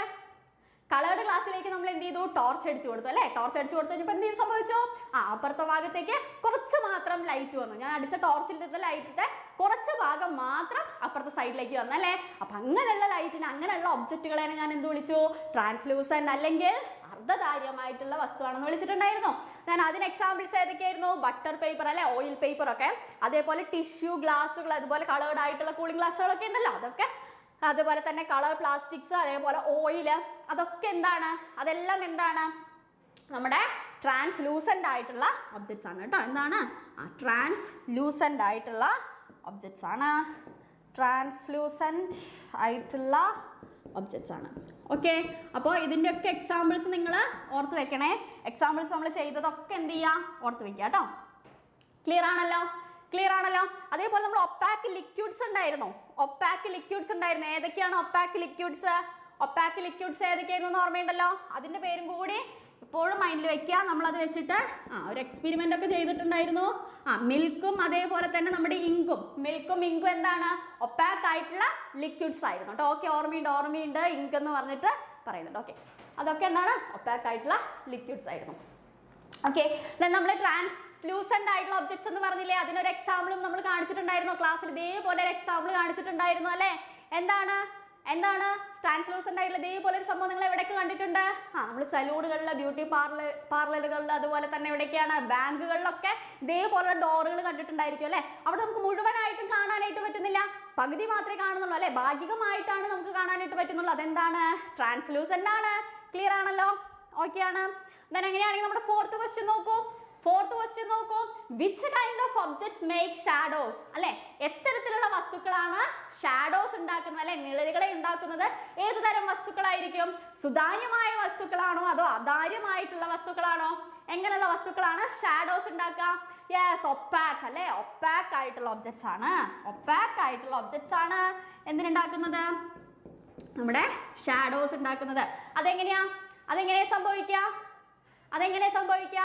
കളേർഡ് ഗ്ലാസ്സിലേക്ക് നമ്മൾ എന്ത് ചെയ്തു? ടോർച്ച് അടിച്ചു കൊടുത്തു അല്ലേ? ടോർച്ച് അടിച്ചു കൊടുത്തു കഴിഞ്ഞപ്പോൾ എന്ത് സംഭവിച്ചു? ആ അപ്പുറത്തെ ഭാഗത്തേക്ക് കുറച്ച് മാത്രം ലൈറ്റ് വന്നു. ഞാൻ അടിച്ച ടോർച്ചിൽ ഇരുന്ന ലൈറ്റിന്റെ കുറച്ച് ഭാഗം മാത്രം അപ്പുറത്തെ സൈഡിലേക്ക് വന്നു അല്ലേ? അപ്പൊ അങ്ങനെയുള്ള ലൈറ്റിന് അങ്ങനെയുള്ള ഒബ്ജക്റ്റുകളെ ഞാൻ എന്ത് വിളിച്ചു? ട്രാൻസ്ലൂസൻ അല്ലെങ്കിൽ അർദ്ധകാര്യമായിട്ടുള്ള വസ്തുവാണെന്ന് വിളിച്ചിട്ടുണ്ടായിരുന്നു. ഞാൻ അതിന് എക്സാമ്പിൾസ് ഏതൊക്കെയായിരുന്നു? ബട്ടർ പേപ്പർ അല്ലെ? ഓയിൽ പേപ്പർ ഒക്കെ. അതേപോലെ ടിഷ്യൂ ഗ്ലാസ്സുകൾ അതുപോലെ കളേർഡ് ആയിട്ടുള്ള കൂളിംഗ് ഗ്ലാസ്സുകളൊക്കെ ഉണ്ടല്ലോ. അതൊക്കെ അതുപോലെ തന്നെ കളർ പ്ലാസ്റ്റിക്സ് അതേപോലെ ഓയിൽ അതൊക്കെ എന്താണ്? അതെല്ലാം എന്താണ്? നമ്മുടെ ട്രാൻസ്ലൂസന്റ് ആയിട്ടുള്ള ഒബ്ജക്ട്സ് ആണ് കേട്ടോ. എന്താണ്? ആ ട്രാൻസ്ലൂസന്റ് ആയിട്ടുള്ള ഒബ്ജക്ട്സ് ആണ്. ട്രാൻസ്ലൂസന്റ് ആയിട്ടുള്ള ഒബ്ജക്ട്സ് ആണ്. ഓക്കെ അപ്പോൾ ഇതിന്റെയൊക്കെ എക്സാമ്പിൾസ് നിങ്ങൾ ഓർത്ത് വെക്കണേ. എക്സാമ്പിൾസ് നമ്മൾ ചെയ്തതൊക്കെ എന്ത് ചെയ്യുക ഓർത്ത് വെക്കുക കേട്ടോ. ക്ലിയർ ആണല്ലോ? ക്ലിയർ ആണല്ലോ? അതേപോലെ നമ്മൾ ഒപ്പാക്ക് ലിക്വിഡ്സ് ഉണ്ടായിരുന്നു. ഒപ്പാക്ക് ലിക്വിഡ്സ് ഉണ്ടായിരുന്നു. ഏതൊക്കെയാണ് ഒപ്പാക്ക് ലിക്വിഡ്സ് ഒപ്പാക്ക് ലിക്വിഡ്സ് ഏതൊക്കെയായിരുന്നു എന്ന് ഓർമ്മയുണ്ടല്ലോ? അതിന്റെ പേരും കൂടി ഇപ്പോഴും മൈൻഡിൽ വെക്കുക നമ്മളത് വെച്ചിട്ട് ആ ഒരു എക്സ്പെരിമെന്റ് ഒക്കെ ചെയ്തിട്ടുണ്ടായിരുന്നു. ആ മിൽക്കും അതേപോലെ തന്നെ നമ്മുടെ ഇങ്കും. മിൽക്കും ഇങ്കും എന്താണ്? ഒപ്പാക്ക് ആയിട്ടുള്ള ലിക്വിഡ്സ് ആയിരുന്നു കേട്ടോ. ഓക്കെ ഓർമ്മയുണ്ട് ഓർമ്മയുണ്ട്. ഇങ്ക് എന്ന് പറഞ്ഞിട്ട് പറയുന്നുണ്ട്. ഓക്കെ അതൊക്കെ എന്താണ്? ഒപ്പാക്ക് ആയിട്ടുള്ള ലിക്വിഡ്സ് ആയിരുന്നു. ഓക്കെ നമ്മൾ ട്രാൻസ്ലൂസന്റ് ആയിട്ടുള്ള ഒബ്ജക്ട്സ് എന്ന് പറഞ്ഞില്ലേ? അതിനൊരു എക്സാമ്പിളും നമ്മൾ കാണിച്ചിട്ടുണ്ടായിരുന്നു. ക്ലാസ്സിൽ ഇതേപോലെ ഒരു എക്സാമ്പിൾ കാണിച്ചിട്ടുണ്ടായിരുന്നു അല്ലേ? എന്താണ്? എന്താണ്? ട്രാൻസ്ലൂസന്റ് ആയിട്ടുള്ള ഇതേപോലെ ഒരു സംഭവം നിങ്ങൾ എവിടെയൊക്കെ കണ്ടിട്ടുണ്ട്? ആ നമ്മൾ സലൂണുകളിൽ ബ്യൂട്ടി പാർലർ പാർലറുകളിൽ അതുപോലെ തന്നെ എവിടെയൊക്കെയാണ്? ബാങ്കുകളിലൊക്കെ ഇതേപോലെ ഡോറുകൾ കണ്ടിട്ടുണ്ടായിരിക്കും അല്ലേ? അവിടെ നമുക്ക് മുഴുവനായിട്ടും കാണാനായിട്ട് പറ്റുന്നില്ല. പകുതി മാത്രമേ കാണുന്നുള്ളൂ അല്ലേ? ഭാഗികമായിട്ടാണ് നമുക്ക് കാണാനായിട്ട് പറ്റുന്നുള്ളൂ. അതെന്താണ്? ട്രാൻസ്ലൂസന്റ് ആണ്. ക്ലിയർ ആണല്ലോ? ഓക്കെ ആണ്. ദെൻ എങ്ങനെയാണെങ്കിൽ നമ്മുടെ ഫോർത്ത് ക്വസ്റ്റ്യൻ നോക്കൂ. ഫോർത്ത് ക്വസ്റ്റ്യൻ നോക്കൂ. Which kind of objects make shadows അല്ലെ? എത്തരത്തിലുള്ള വസ്തുക്കളാണ് ഷാഡോസ് ഉണ്ടാക്കുന്നത് അല്ലെ? നിഴലുകളെ ഉണ്ടാക്കുന്നത്. ഏത് തരം വസ്തുക്കളായിരിക്കും? സുതാര്യമായ വസ്തുക്കളാണോ അതോ അതാര്യമായിട്ടുള്ള വസ്തുക്കളാണോ? എങ്ങനെയുള്ള വസ്തുക്കളാണ് ഷാഡോസ് ഉണ്ടാക്കുക? യെസ് ഒപ്പാക്ക് അല്ലെ? ഒപ്പാക്ക് ആയിട്ടുള്ള ഒബ്ജക്ട്സ് ആണ്. ഒപ്പാക്ക് ആയിട്ടുള്ള ഒബ്ജക്ട്സ് ആണ് എന്തിനുണ്ടാക്കുന്നത്? നമ്മുടെ ഷാഡോസ് ഉണ്ടാക്കുന്നത്. അതെങ്ങനെയാ? അതെങ്ങനെയാ സംഭവിക്കുക? അതെങ്ങനെയാ സംഭവിക്കുക?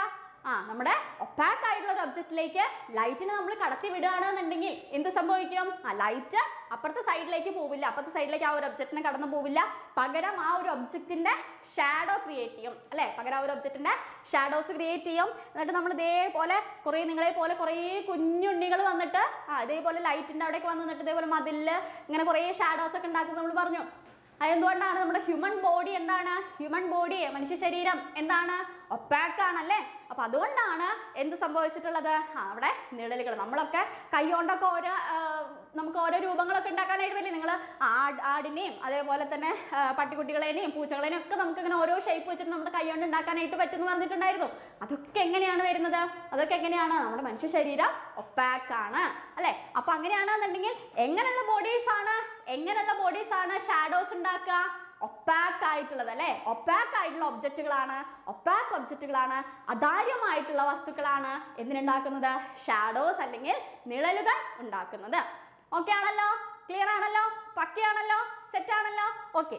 ആ നമ്മുടെ ഒപ്പാക്ക് ആയിട്ടുള്ള ഒരു ഒബ്ജക്റ്റിലേക്ക് ലൈറ്റിനെ നമ്മൾ കടത്തി വിടുകയാണെന്നുണ്ടെങ്കിൽ എന്ത് സംഭവിക്കും? ആ ലൈറ്റ് അപ്പുറത്തെ സൈഡിലേക്ക് പോവില്ല. അപ്പുറത്തെ സൈഡിലേക്ക് ആ ഒരു ഒബ്ജക്റ്റിനെ കടന്നു പോവില്ല. പകരം ആ ഒരു ഒബ്ജക്റ്റിന്റെ ഷാഡോ ക്രിയേറ്റ് ചെയ്യും. അല്ലേ? പകരം ആ ഒരു ഒബ്ജക്റ്റിന്റെ ഷാഡോസ് ക്രിയേറ്റ് ചെയ്യും. എന്നിട്ട് നമ്മൾ ഇതേപോലെ കുറേ നിങ്ങളെ പോലെ കുറേ കുഞ്ഞുണ്ണികൾ വന്നിട്ട് ആ ഇതേപോലെ ലൈറ്റിന്റെ അവിടേക്ക് വന്ന് നിന്നിട്ട് ഇതേപോലെ മതിലിൽ ഇങ്ങനെ കുറേ ഷാഡോസ് ഒക്കെ ഉണ്ടാക്കുന്നത് നമ്മൾ പറഞ്ഞു. അതെന്തുകൊണ്ടാണ്? നമ്മുടെ ഹ്യൂമൻ ബോഡി എന്താണ്? ഹ്യൂമൻ ബോഡി മനുഷ്യ ശരീരം എന്താണ്? ഒപ്പാക്ക് ആണല്ലേ? അപ്പൊ അതുകൊണ്ടാണ് എന്ത് സംഭവിച്ചിട്ടുള്ളത്? അവിടെ നിഴലുകൾ. നമ്മളൊക്കെ കൈകൊണ്ടൊക്കെ ഓരോ നമുക്ക് ഓരോ രൂപങ്ങളൊക്കെ ഉണ്ടാക്കാനായിട്ട് വലിയ നിങ്ങൾ ആട് ആടിനെയും അതേപോലെ തന്നെ പട്ടിക്കുട്ടികളെയും പൂച്ചകളെയും ഒക്കെ നമുക്ക് ഇങ്ങനെ ഓരോ ഷേപ്പ് വെച്ചിട്ട് നമ്മുടെ കൈ കൊണ്ട് ഉണ്ടാക്കാനായിട്ട് പറ്റുമെന്ന് പറഞ്ഞിട്ടുണ്ടായിരുന്നു. അതൊക്കെ എങ്ങനെയാണ് വരുന്നത്? അതൊക്കെ എങ്ങനെയാണ്? നമ്മുടെ മനുഷ്യ ശരീരം ഒപ്പാക്ക് ആണ് അല്ലെ? അപ്പൊ അങ്ങനെയാണെന്നുണ്ടെങ്കിൽ എങ്ങനെയുള്ള ബോഡീസ് ആണ്? എങ്ങനെയുള്ള ബോഡീസ് ആണ് ഷാഡോസ് ഉണ്ടാക്കുക? ഒപ്പാക്ക് ആയിട്ടുള്ളത് അല്ലെ? ഒപ്പാക്ക് ആയിട്ടുള്ള ഒബ്ജക്റ്റുകളാണ് ഒപ്പാക്ക് ഒബ്ജക്റ്റുകളാണ് അതാര്യമായിട്ടുള്ള വസ്തുക്കളാണ് എന്തിനുണ്ടാക്കുന്നത്? ഷാഡോസ് അല്ലെങ്കിൽ നിഴലുകൾ ഉണ്ടാക്കുന്നത്. ഓക്കെ ആണല്ലോ? ക്ലിയർ ആണല്ലോ? പക്കയാണല്ലോ? സെറ്റ് ആണല്ലോ? ഓക്കെ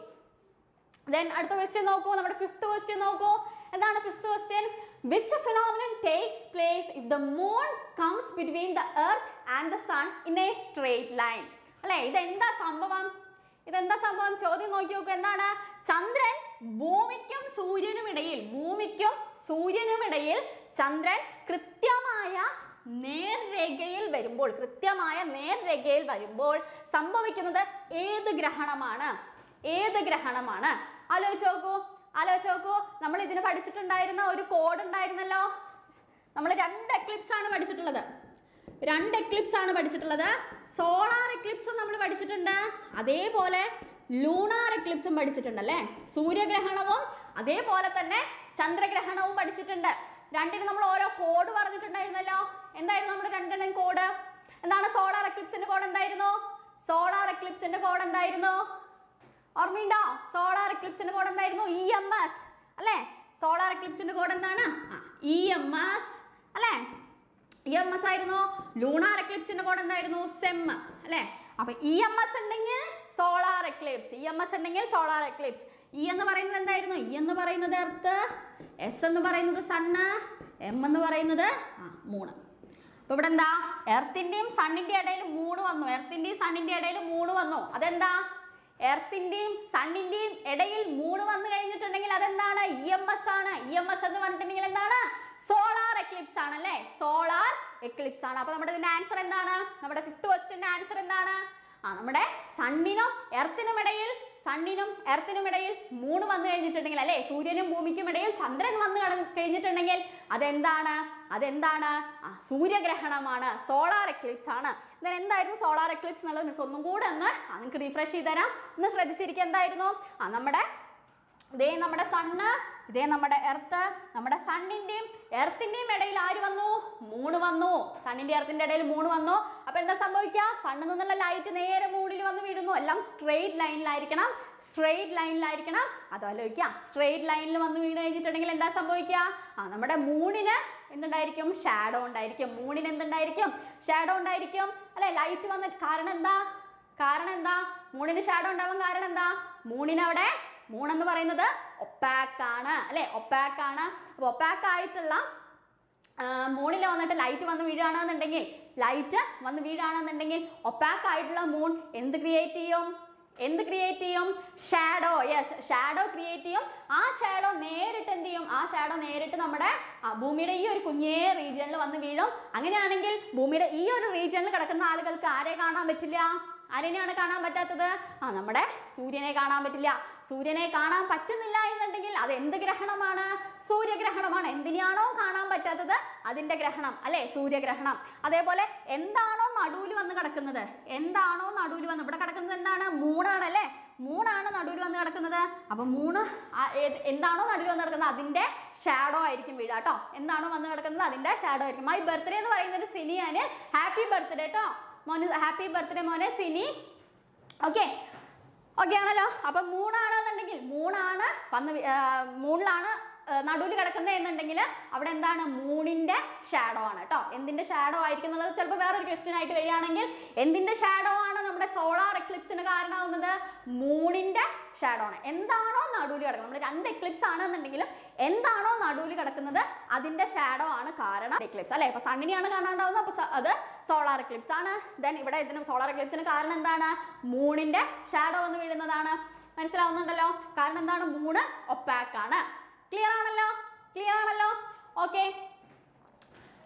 ദെൻ അടുത്ത ക്വസ്റ്റ്യൻ നോക്കൂ. നമ്മുടെ ഫിഫ്ത്ത് ക്വസ്റ്റ്യൻ നോക്കൂ. എന്താണ് fifth question which phenomenon takes place if the moon comes between the earth and the sun in a straight line അല്ലേ? ഇതെന്താ സംഭവം? ഇതെന്താ സംഭവം? ചോദ്യം നോക്കി നോക്കൂ എന്താണ്? ചന്ദ്രൻ ഭൂമിക്കും സൂര്യനും ഇടയിൽ ഭൂമിക്കും സൂര്യനും ഇടയിൽ ചന്ദ്രൻ കൃത്യമായ നേർരേഖയിൽ വരുമ്പോൾ കൃത്യമായ നേർരേഖയിൽ വരുമ്പോൾ സംഭവിക്കുന്നത് ഏത് ഗ്രഹണമാണ്? ഏത് ഗ്രഹണമാണ്? ആലോചിച്ച് നോക്കൂ. ആലോചിച്ച് നോക്കൂ. നമ്മൾ ഇതിന് പഠിച്ചിട്ടുണ്ടായിരുന്ന ഒരു കോഡ് ഉണ്ടായിരുന്നല്ലോ. നമ്മൾ രണ്ട് എക്ലിപ്സ് ആണ് പഠിച്ചിട്ടുള്ളത്. രണ്ട് എക്ലിപ്സ് ആണ് പഠിച്ചിട്ടുള്ളത്. സോളാർ എക്ലിപ്സും നമ്മൾ പഠിച്ചിട്ടുണ്ട്. അതേപോലെ ലൂണാർ എക്ലിപ്സും പഠിച്ചിട്ടുണ്ട് അല്ലേ? സൂര്യഗ്രഹണവും അതേപോലെ തന്നെ ചന്ദ്രഗ്രഹണവും പഠിച്ചിട്ടുണ്ട്. രണ്ടിനും നമ്മൾ ഓരോ കോഡ് പറഞ്ഞിട്ടുണ്ടായിരുന്നല്ലോ. എന്തായിരുന്നു നമ്മുടെ രണ്ടെണ്ണം കോഡ് എന്താണ് സോളാർ എക്ലിപ്സിന്റെ കോഡ് എന്തായിരുന്നു? സോളാർ എക്ലിപ്സിന്റെ കോഡ് എന്തായിരുന്നു? ഓർമ്മയുണ്ടോ? സോളാർ എക്ലിപ്സിന്റെ കോഡ് എന്തായിരുന്നു? ഇ എം എസ് അല്ലേ? സോളാർ എക്ലിപ്സിന്റെ കോഡ് എന്താണ്? ഇ എം എസ് അല്ലേ? ഇ എം എസ് ആയിരുന്നു. ലൂണാർ എക്ലിപ്സിന്റെ കോഡ് എന്തായിരുന്നു? സെം. അല്ലേ? അപ്പൊ ഇ എം എസ് ഉണ്ടെങ്കിൽ solar eclipse. E M S ഉണ്ടെങ്കിൽ സോളാർ എക്ലിപ്സ്. ഇ എന്ന് പറയുന്നത് എന്തായിരുന്നു? ഇ എന്ന് പറയുന്നത് എർത്ത് എസ് എന്ന് പറയുന്നത് സണ്ണ് എം എന്ന് പറയുന്നത് ആ മൂണ്. അപ്പൊ ഇവിടെ എന്താ? എർത്തിന്റെയും സണ്ണിന്റെയും ഇടയിൽ മൂണ് വന്നു. എർത്തിന്റെയും സണ്ണിന്റെ ഇടയിൽ മൂണ് വന്നു. അതെന്താ? എർത്തിന്റെയും സണ്ണിന്റെയും ഇടയിൽ മൂണ് വന്നു കഴിഞ്ഞിട്ടുണ്ടെങ്കിൽ അതെന്താണ്? ഇ എം എസ് ആണ്. ഇ എം എസ് എന്ന് പറഞ്ഞിട്ടുണ്ടെങ്കിൽ എന്താണ്? സോളാർ എക്ലിപ്സ് ആണ് അല്ലേ? സോളാർ എക്ലിപ്സ് ആണ്. അപ്പൊ നമ്മുടെ ഇതിന്റെ ആൻസർ എന്താണ്? നമ്മുടെ ഫിഫ്ത് ക്വസ്റ്റിന്റെ ആൻസർ എന്താണ്? ആ നമ്മുടെ സണ്ണിനും എർത്തിനും ഇടയിൽ സണ്ണിനും എർത്തിനും ഇടയിൽ മൂന്ന് വന്നു കഴിഞ്ഞിട്ടുണ്ടെങ്കിൽ അല്ലെ? സൂര്യനും ഭൂമിക്കും ഇടയിൽ ചന്ദ്രൻ വന്നു കഴിഞ്ഞിട്ടുണ്ടെങ്കിൽ അതെന്താണ്? അതെന്താണ്? സൂര്യഗ്രഹണമാണ് സോളാർ എക്ലിപ്സ് ആണ്. ഞാൻ എന്തായിരുന്നു സോളാർ എക്ലിപ്സ് എന്നുള്ളത്? മിസ് ഒന്നും കൂടെ ഒന്ന് നിങ്ങൾക്ക് റീഫ്രഷ് ചെയ്ത് തരാം. ഒന്ന് ശ്രദ്ധിച്ചിരിക്കുക എന്തായിരുന്നു? ആ നമ്മുടെ ഇതേ നമ്മുടെ സണ്ണ് ഇതേ നമ്മുടെ എർത്ത് നമ്മുടെ സണ്ണിന്റെയും എർത്തിന്റെയും ഇടയിൽ ആര് വന്നു? മൂണ് വന്നു. സണ്ണിന്റെ എർത്തിന്റെ ഇടയിൽ മൂണ് വന്നു. അപ്പൊ എന്താ സംഭവിക്കുക സണ്ണിൽ നിന്നുള്ള ലൈറ്റ് നേരെ മൂണിൽ വന്ന് വീഴുന്നു. എല്ലാം സ്ട്രെയിറ്റ് ലൈനിലായിരിക്കണം സ്ട്രെയിറ്റ് ലൈനിലായിരിക്കണം അത് ആലോചിക്കുക സ്ട്രെയിറ്റ് ലൈനിൽ വന്ന് വീണ് കഴിഞ്ഞിട്ടുണ്ടെങ്കിൽ എന്താ സംഭവിക്കുക ആ നമ്മുടെ മൂണിന് എന്തുണ്ടായിരിക്കും? ഷാഡോ ഉണ്ടായിരിക്കും. മൂണിന് എന്തുണ്ടായിരിക്കും? ഷാഡോ ഉണ്ടായിരിക്കും. അല്ലെ? ലൈറ്റ് വന്നിട്ട് കാരണം എന്താ? കാരണം എന്താ? മൂണിന് ഷാഡോ ഉണ്ടാവാൻ കാരണം എന്താ? മൂണിന് അവിടെ മൂണെന്ന് പറയുന്നത് ഒപ്പാക്കാണ് അല്ലെ? ഒപ്പാക്ക് ആണ്. അപ്പോൾ ഒപ്പാക്ക് ആയിട്ടുള്ള മൂണിൽ വന്നിട്ട് ലൈറ്റ് വന്ന് വീഴുകയാണെന്നുണ്ടെങ്കിൽ ലൈറ്റ് വന്ന് വീഴുകയാണെന്നുണ്ടെങ്കിൽ ഒപ്പാക്കായിട്ടുള്ള മൂൺ എന്ത് ക്രിയേറ്റ് ചെയ്യും? എന്ത് ക്രിയേറ്റ് ചെയ്യും? ഷാഡോ യെസ് ഷാഡോ ക്രിയേറ്റ് ചെയ്യും. ആ ഷാഡോ നേരിട്ട് എന്ത് ചെയ്യും? ആ ഷാഡോ നേരിട്ട് നമ്മുടെ ഭൂമിയുടെ ഈ ഒരു കുഞ്ഞേ റീജിയനിൽ വന്ന് വീഴും. അങ്ങനെയാണെങ്കിൽ ഭൂമിയുടെ ഈ ഒരു റീജിയനിൽ കിടക്കുന്ന ആളുകൾക്ക് ആരെ കാണാൻ പറ്റില്ല? ആരെയാണ് കാണാൻ പറ്റാത്തത്? ആ നമ്മുടെ സൂര്യനെ കാണാൻ പറ്റില്ല. സൂര്യനെ കാണാൻ പറ്റുന്നില്ല എന്നുണ്ടെങ്കിൽ അത് എന്ത് ഗ്രഹണമാണ്? സൂര്യഗ്രഹണമാണ്. എന്തിനാണോ കാണാൻ പറ്റാത്തത്? അതിന്റെ ഗ്രഹണം അല്ലേ? സൂര്യഗ്രഹണം. അതേപോലെ എന്താണോ നടുവിൽ വന്ന് കിടക്കുന്നത്? എന്താണോ നടുവിൽ വന്ന് ഇവിടെ കിടക്കുന്നത് എന്താണ്? മൂണാണ് അല്ലേ? മൂണാണ് നടുവിൽ വന്ന് കിടക്കുന്നത്. അപ്പൊ മൂണ് എന്താണോ നടുവിൽ വന്ന് കിടക്കുന്നത്? അതിന്റെ ഷാഡോ ആയിരിക്കും വീഴ കേട്ടോ എന്താണോ വന്ന് കിടക്കുന്നത്? അതിന്റെ ഷാഡോ ആയിരിക്കും. മൈ ബർത്ത്ഡേ എന്ന് പറയുന്നത് സിനിയാന്. ഹാപ്പി ബർത്ത്ഡേ കേട്ടോ മോന് ഹാപ്പി ബർത്ത്ഡേ മോനെ സിനി. ഓക്കെ. ഓക്കെ ആണല്ലോ. അപ്പൊ മൂണാണെന്നുണ്ടെങ്കിൽ മൂണാണ് വന്ന് മൂണിലാണ് നടുവിൽ കിടക്കുന്നത് എന്നുണ്ടെങ്കിൽ അവിടെ എന്താണ്? മൂണിന്റെ ഷാഡോ ആണ് കേട്ടോ എന്തിന്റെ ഷാഡോ ആയിരിക്കും എന്നുള്ളത് ചിലപ്പോൾ വേറൊരു ക്വസ്റ്റ്യൻ ആയിട്ട് വരികയാണെങ്കിൽ എന്തിന്റെ ഷാഡോ ആണ് നമ്മുടെ സോളാർ എക്ലിപ്സിന് കാരണമാവുന്നത്? മൂണിന്റെ ഷാഡോ ആണ്. എന്താണോ നടുവിൽ കിടക്കുന്നത്? നമ്മൾ രണ്ട് എക്ലിപ്സ് ആണെന്നുണ്ടെങ്കിലും എന്താണോ നടുവിൽ കിടക്കുന്നത്? അതിന്റെ ഷാഡോ ആണ് കാരണം എക്ലിപ്സ് അല്ലെ? ഇപ്പൊ സണ്ണിനെയാണ് കാണാണ്ടാവുന്നത്. അപ്പൊ സ- അത് സോളാർ എക്ലിപ്സ് ആണ്. ദെൻ ഇവിടെ ഇതിന് സോളാർ എക്ലിപ്സിന് കാരണം എന്താണ്? മൂണിന്റെ ഷാഡോ വന്ന് വീഴുന്നതാണ്. മനസ്സിലാവുന്നുണ്ടല്ലോ? കാരണം എന്താണ്? മൂണ് ഒപ്പാക്കാണ് ക്ലിയർ ആണല്ലോ? ക്ലിയർ ആണല്ലോ? ഓക്കെ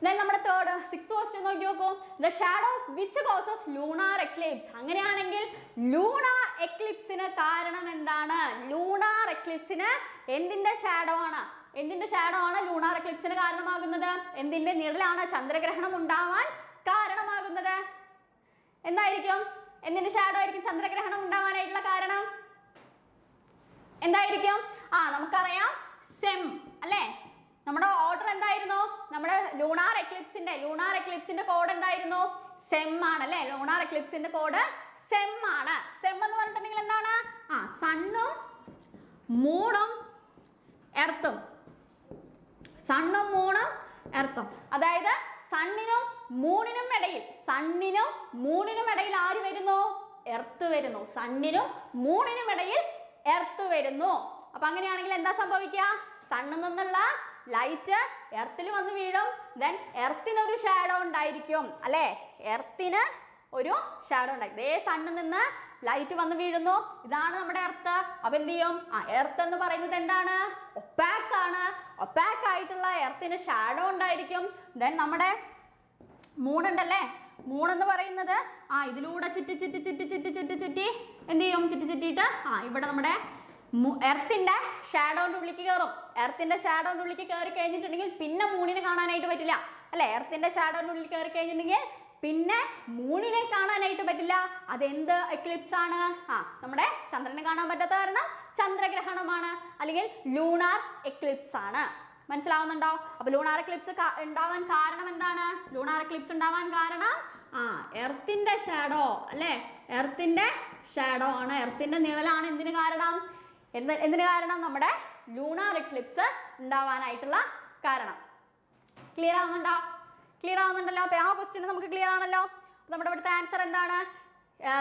ദെൻ നമ്മുടെ തേർഡ് സിക്സ് ക്വസ്റ്റ്യൻ നോക്കി നോക്കൂ. The shadow of which causes lunar eclipse അങ്ങനെയാണെങ്കിൽ ലൂണാർ എക്ലിപ്സിന് കാരണം എന്താണ്? ലൂണാർ എക്ലിപ്സിന് എന്തിന്റെ ഷാഡോ ആണ്? എന്തിന്റെ ഷാഡോ ആണ് ലൂണാർ എക്ലിപ്സിന് കാരണമാകുന്നത്? എന്തിന്റെ നിഴലാണ് ചന്ദ്രഗ്രഹണം ഉണ്ടാവാൻ കാരണമാകുന്നത്? എന്തായിരിക്കും? എന്തിന്റെ ഷാഡോ ആയിരിക്കും ചന്ദ്രഗ്രഹണം ഉണ്ടാവാനായിട്ടുള്ള കാരണം? എന്തായിരിക്കും? ആ നമുക്കറിയാം. സെം അല്ലേ? നമ്മുടെ ഓർഡർ എന്തായിരുന്നു? നമ്മുടെ ലൂണാർ എക്ലിപ്സിന്റെ ലൂണാർ എക്ലിപ്സിന്റെ കോഡ് എന്തായിരുന്നു? സെം ആണ് അല്ലേ? ലൂണാർ എക്ലിപ്സിന്റെ കോഡ് സെം ആണ്. സെം എന്ന് പറഞ്ഞിട്ടുണ്ടെങ്കിൽ എന്താണ്? ആ സണ്ണും മൂണും എർത്തും സണ്ണും മൂണും എർത്തും അതായത് സണ്ണിനും മൂണിനും ഇടയിൽ സണ്ണിനും മൂണിനും ഇടയിൽ ആര് വരുന്നു? എർത്ത് വരുന്നു. സണ്ണിനും മൂണിനും ഇടയിൽ എർത്ത് വരുന്നു. അപ്പൊ അങ്ങനെയാണെങ്കിൽ എന്താ സംഭവിക്കുക? സണ്ണിൽ നിന്നുള്ള ലൈറ്റ് എർത്തിൽ വന്ന് വീഴും. ദെൻ എർത്തിന് ഒരു ഷാഡോ ഉണ്ടായിരിക്കും. അല്ലേ? എർത്തിന് ഒരു ഷാഡോ ഉണ്ടായിരിക്കും. ദേ സണ്ണിൽ നിന്ന് ലൈറ്റ് വന്ന് വീഴുന്നു. ഇതാണ് നമ്മുടെ എർത്ത് അപ്പൊ എന്ത് ചെയ്യും? ആ എർത്ത് എന്ന് പറയുന്നത് എന്താണ്? ഒപ്പാക്ക് ആണ്. ഒപ്പാക്ക് ആയിട്ടുള്ള എർത്തിന് ഷാഡോ ഉണ്ടായിരിക്കും. ദെൻ നമ്മുടെ മൂണുണ്ടല്ലേ മൂണെന്ന് പറയുന്നത് ആ ഇതിലൂടെ ചുറ്റി ചുറ്റി ചുറ്റി ചുറ്റി ചുറ്റി ചുറ്റി എന്ത് ചെയ്യും? ചുറ്റി ചുറ്റിയിട്ട് ആ ഇവിടെ നമ്മുടെ എർത്തിന്റെ ഷാഡോന്റെ ഉള്ളിലേക്ക് കയറും എർത്തിന്റെ ഷാഡോന്റെ ഉള്ളിലേക്ക് കയറി കഴിഞ്ഞിട്ടുണ്ടെങ്കിൽ പിന്നെ മൂണിനെ കാണാനായിട്ട് പറ്റില്ല. അല്ലെ? എർത്തിന്റെ ഷാഡോന്റെ ഉള്ളിൽ കയറി കഴിഞ്ഞിട്ടുണ്ടെങ്കിൽ പിന്നെ മൂണിനെ കാണാനായിട്ട് പറ്റില്ല. അതെന്ത് എക്ലിപ്സ് ആണ്? ആ നമ്മുടെ ചന്ദ്രനെ കാണാൻ പറ്റാത്ത കാരണം ചന്ദ്രഗ്രഹണമാണ്. അല്ലെങ്കിൽ ലൂണാർ എക്ലിപ്സ് ആണ്. മനസ്സിലാവുന്നുണ്ടോ? അപ്പൊ ലൂണാർ എക്ലിപ്സ് ഉണ്ടാവാൻ കാരണം എന്താണ്? ലൂണാർ എക്ലിപ്സ് ഉണ്ടാവാൻ കാരണം ആ എർത്തിന്റെ ഷാഡോ അല്ലേ? എർത്തിന്റെ ഷാഡോ ആണ്. എർത്തിന്റെ നിഴലാണ് എന്തിന് കാരണം? എന്ത് കാരണം? നമ്മുടെ ലൂണാർ എക്ലിപ്സ് ഉണ്ടാവാനായിട്ടുള്ള കാരണം. ക്ലിയർ ആവുന്നുണ്ടോ? ക്ലിയർ ആവുന്നുണ്ടല്ലോ. അപ്പൊ ആ ക്വസ്റ്റ്യൻ നമുക്ക് ക്ലിയർ ആണല്ലോ. നമ്മുടെ ഇവിടുത്തെ ആൻസർ എന്താണ്?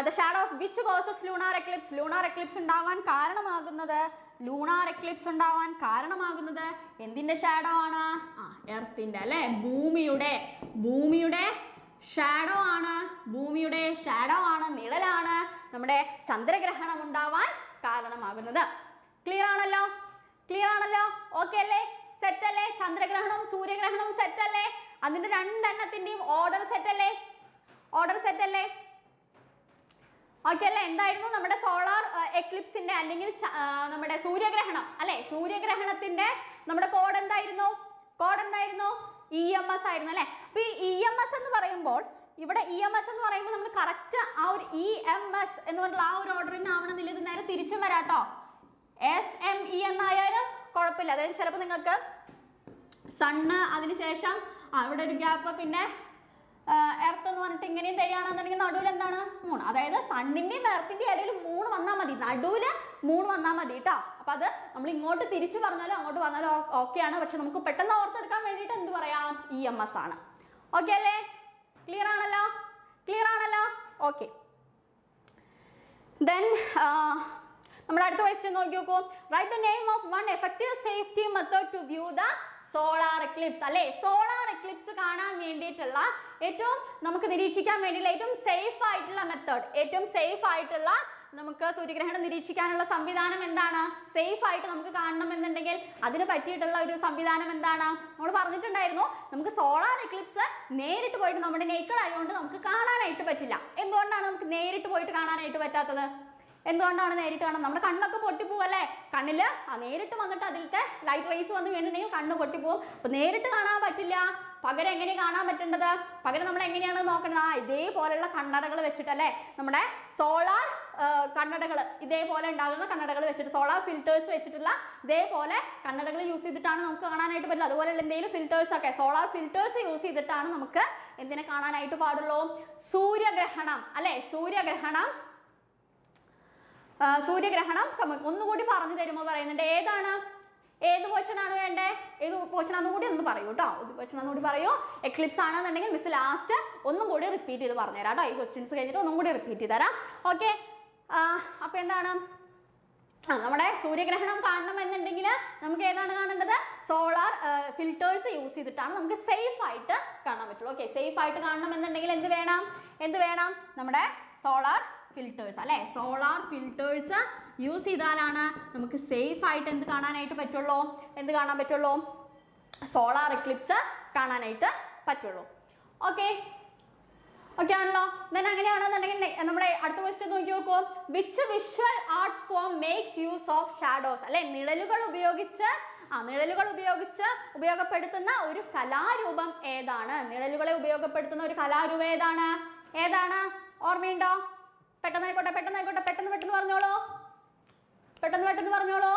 The shadow of which causes lunar eclipse lunar eclipse ഉണ്ടാവാൻ കാരണമാകുന്നത്? ലൂണാർ എക്ലിപ്സ് ഉണ്ടാവാൻ കാരണമാകുന്നത് എന്തിന്റെ ഷാഡോ ആണ്? എർത്തിന്റെ അല്ലെ? ഭൂമിയുടെ ഭൂമിയുടെ ഷാഡോ ആണ്. ഭൂമിയുടെ ഷാഡോ ആണ് നിഴലാണ് നമ്മുടെ ചന്ദ്രഗ്രഹണം ഉണ്ടാവാൻ കാരണമാകുന്നത്. ക്ലിയർ ആണല്ലോ? ക്ലിയർ ആണല്ലോ? ഓക്കെ അല്ലേ? സെറ്റ് അല്ലേ? ചന്ദ്രഗ്രഹണവും സൂര്യഗ്രഹണവും സെറ്റ് അല്ലേ? അതിന്റെ രണ്ടെണ്ണത്തിന്റെയും ഓർഡർ സെറ്റ് അല്ലേ? ഓർഡർ സെറ്റ് അല്ലേ? ഓക്കെ അല്ലേ? എന്തായിരുന്നു? നമ്മുടെ സോളാർ എക്ലിപ്സിന്റെ അല്ലെങ്കിൽ നമ്മുടെ സൂര്യഗ്രഹണം അല്ലെ? സൂര്യഗ്രഹണത്തിന്റെ നമ്മുടെ കോഡ് എന്തായിരുന്നു? കോഡ് എന്തായിരുന്നു? ഇ എം എസ് ആയിരുന്നു അല്ലെ? അപ്പൊ ഈ ഇ എം എസ് എന്ന് പറയുമ്പോൾ ഇവിടെ ഇ എം എസ് എന്ന് പറയുമ്പോൾ നമ്മൾ കറക്റ്റ് ആ ഒരു ഇ എം എസ് എന്ന് പറഞ്ഞിട്ടുള്ള ആ ഒരു ഓർഡറിൽ ആവണമെന്നില്ല ഇത് നേരെ തിരിച്ചും വരാട്ടോ. എസ് എം ഇ എന്നായാലും കുഴപ്പമില്ല. അതായത് ചിലപ്പോൾ നിങ്ങൾക്ക് സണ്ണ് അതിനുശേഷം ആ ഇവിടെ ഒരു ഗ്യാപ്പ് പിന്നെ എർത്ത് എന്ന് പറഞ്ഞിട്ട് ഇങ്ങനെയും തരികയാണെന്നുണ്ടെങ്കിൽ നടുവിൽ എന്താണ്? മൂൺ. അതായത് സണ്ണിന്റെയും എർത്തിന്റെയും ഇടയിൽ മൂന്ന് വന്നാൽ മതി. നടുവിൽ മൂന്ന് വന്നാൽ മതി കേട്ടോ അപ്പൊ അത് നമ്മൾ ഇങ്ങോട്ട് തിരിച്ചു പറഞ്ഞാലും അങ്ങോട്ട് പറഞ്ഞാലും ഓക്കെയാണ് പക്ഷെ നമുക്ക് പെട്ടെന്ന് ഓർത്തെടുക്കാൻ വേണ്ടിയിട്ട് എന്ത് പറയാം? ഇ എം എസ് ആണ്. ഓക്കെ അല്ലേ? ക്ലിയർ ആണല്ലോ? ക്ലിയർ ആണല്ലോ? ഓക്കെ ദെൻ നമ്മുടെ അടുത്ത ക്വസ്റ്റ്യൻ നോക്കി നോക്കൂ. Write the name of one effective safety method to view the solar eclipse അല്ലെ? സോളാർ എക്ലിപ്സ് കാണാൻ വേണ്ടിയിട്ടുള്ള ഏറ്റവും നമുക്ക് നിരീക്ഷിക്കാൻ വേണ്ടിയുള്ള ഏറ്റവും സേഫ് ആയിട്ടുള്ള മെത്തേഡ് ഏറ്റവും സേഫ് ആയിട്ടുള്ള നമുക്ക് സൂര്യഗ്രഹണം നിരീക്ഷിക്കാനുള്ള സംവിധാനം എന്താണ്? സേഫ് ആയിട്ട് നമുക്ക് കാണണം എന്നുണ്ടെങ്കിൽ അതിന് പറ്റിയിട്ടുള്ള ഒരു സംവിധാനം എന്താണ്? നമ്മൾ പറഞ്ഞിട്ടുണ്ടായിരുന്നു. നമുക്ക് സോളാർ എക്ലിപ്സ് നേരിട്ട് പോയിട്ട് നമ്മുടെ നെയ്ക്കളായതുകൊണ്ട് നമുക്ക് കാണാനായിട്ട് പറ്റില്ല. എന്തുകൊണ്ടാണ് നമുക്ക് നേരിട്ട് പോയിട്ട് കാണാനായിട്ട് പറ്റാത്തത്? എന്തുകൊണ്ടാണ് നേരിട്ട് കാണാൻ നമ്മുടെ കണ്ണൊക്കെ പൊട്ടിപ്പോവല്ലേ? കണ്ണിൽ ആ നേരിട്ട് വന്നിട്ട് അതിലത്തെ ലൈറ്റ് റേസ് വന്ന് വീണിട്ടുണ്ടെങ്കിൽ കണ്ണ് പൊട്ടിപ്പോവും. അപ്പൊ നേരിട്ട് കാണാൻ പറ്റില്ല. പകരം എങ്ങനെ കാണാൻ പറ്റേണ്ടത്? പകരം നമ്മൾ എങ്ങനെയാണ് നോക്കേണ്ടത് ആ ഇതേപോലെയുള്ള കണ്ണടകൾ വെച്ചിട്ടല്ലേ? നമ്മുടെ സോളാർ കണ്ണടകൾ ഇതേപോലെ ഉണ്ടാകുന്ന കണ്ണടകൾ വെച്ചിട്ട് സോളാർ ഫിൽറ്റേഴ്സ് വെച്ചിട്ടുള്ള ഇതേപോലെ കണ്ണടകൾ യൂസ് ചെയ്തിട്ടാണ് നമുക്ക് കാണാനായിട്ട് പറ്റില്ല അതുപോലെയുള്ള എന്തെങ്കിലും ഫിൽറ്റേഴ്സ് ഒക്കെ സോളാർ ഫിൽറ്റേഴ്സ് യൂസ് ചെയ്തിട്ടാണ് നമുക്ക് എന്തിനെ കാണാനായിട്ട് പാടുള്ളൂ? സൂര്യഗ്രഹണം അല്ലേ? സൂര്യഗ്രഹണം സൂര്യഗ്രഹണം സമ ഒന്നുകൂടി പറഞ്ഞു തരുമ്പോൾ പറയുന്നുണ്ട്. ഏതാണ്? ഏത് പോർഷനാണ് വേണ്ടേ? ഏത് പോർഷനാണെന്നും കൂടി ഒന്ന് പറയൂ കേട്ടോ ഏത് പോർഷനാണെന്നും കൂടി പറയൂ. എക്ലിപ്സ് ആണെന്നുണ്ടെങ്കിൽ മിസ് ലാസ്റ്റ് ഒന്നും കൂടി റിപ്പീറ്റ് ചെയ്ത് പറഞ്ഞുതരാം കേട്ടോ ഈ ക്വസ്റ്റ്യൻസ് കഴിഞ്ഞിട്ട് ഒന്നും കൂടി റിപ്പീറ്റ് ചെയ്ത് തരാം. ഓക്കെ അപ്പോൾ എന്താണ്? ആ നമ്മുടെ സൂര്യഗ്രഹണം കാണണം എന്നുണ്ടെങ്കിൽ നമുക്ക് ഏതാണ് കാണേണ്ടത്? സോളാർ ഫിൽറ്റേഴ്സ് യൂസ് ചെയ്തിട്ടാണ് നമുക്ക് സേഫ് ആയിട്ട് കാണാൻ പറ്റുള്ളൂ. ഓക്കെ സേഫ് ആയിട്ട് കാണണമെന്നുണ്ടെങ്കിൽ എന്ത് വേണം? എന്ത് വേണം? നമ്മുടെ സോളാർ ഫിൽറ്റേഴ്സ് അല്ലേ? സോളാർ ഫിൽറ്റേഴ്സ് യൂസ് ചെയ്താലാണ് നമുക്ക് സേഫ് ആയിട്ട് എന്ത് കാണാനായിട്ട് പറ്റുള്ളൂ? എന്ത് കാണാൻ പറ്റുള്ളൂ? സോളാർ എക്ലിപ്സ് കാണാനായിട്ട് പറ്റുള്ളൂ. ഓക്കെ ഓക്കെ ആണല്ലോ? ദെൻ അങ്ങനെയാണെന്നുണ്ടെങ്കിൽ നമ്മുടെ അടുത്ത ക്വസ്റ്റ്യൻ നോക്കി നോക്കൂ. Which visual art form makes use of shadows അല്ലെ? നിഴലുകൾ ഉപയോഗിച്ച് ആ നിഴലുകൾ ഉപയോഗിച്ച് ഉപയോഗപ്പെടുത്തുന്ന ഒരു കലാരൂപം ഏതാണ്? നിഴലുകളെ ഉപയോഗപ്പെടുത്തുന്ന ഒരു കലാരൂപം ഏതാണ്? ഏതാണ്? ഓർമ്മയുണ്ടോ? പെട്ടെന്ന് ആയിക്കോട്ടെ പെട്ടെന്ന് പെട്ടെന്ന് പറഞ്ഞോളൂ. പെട്ടെന്ന് പെട്ടെന്ന് പറഞ്ഞോളൂ.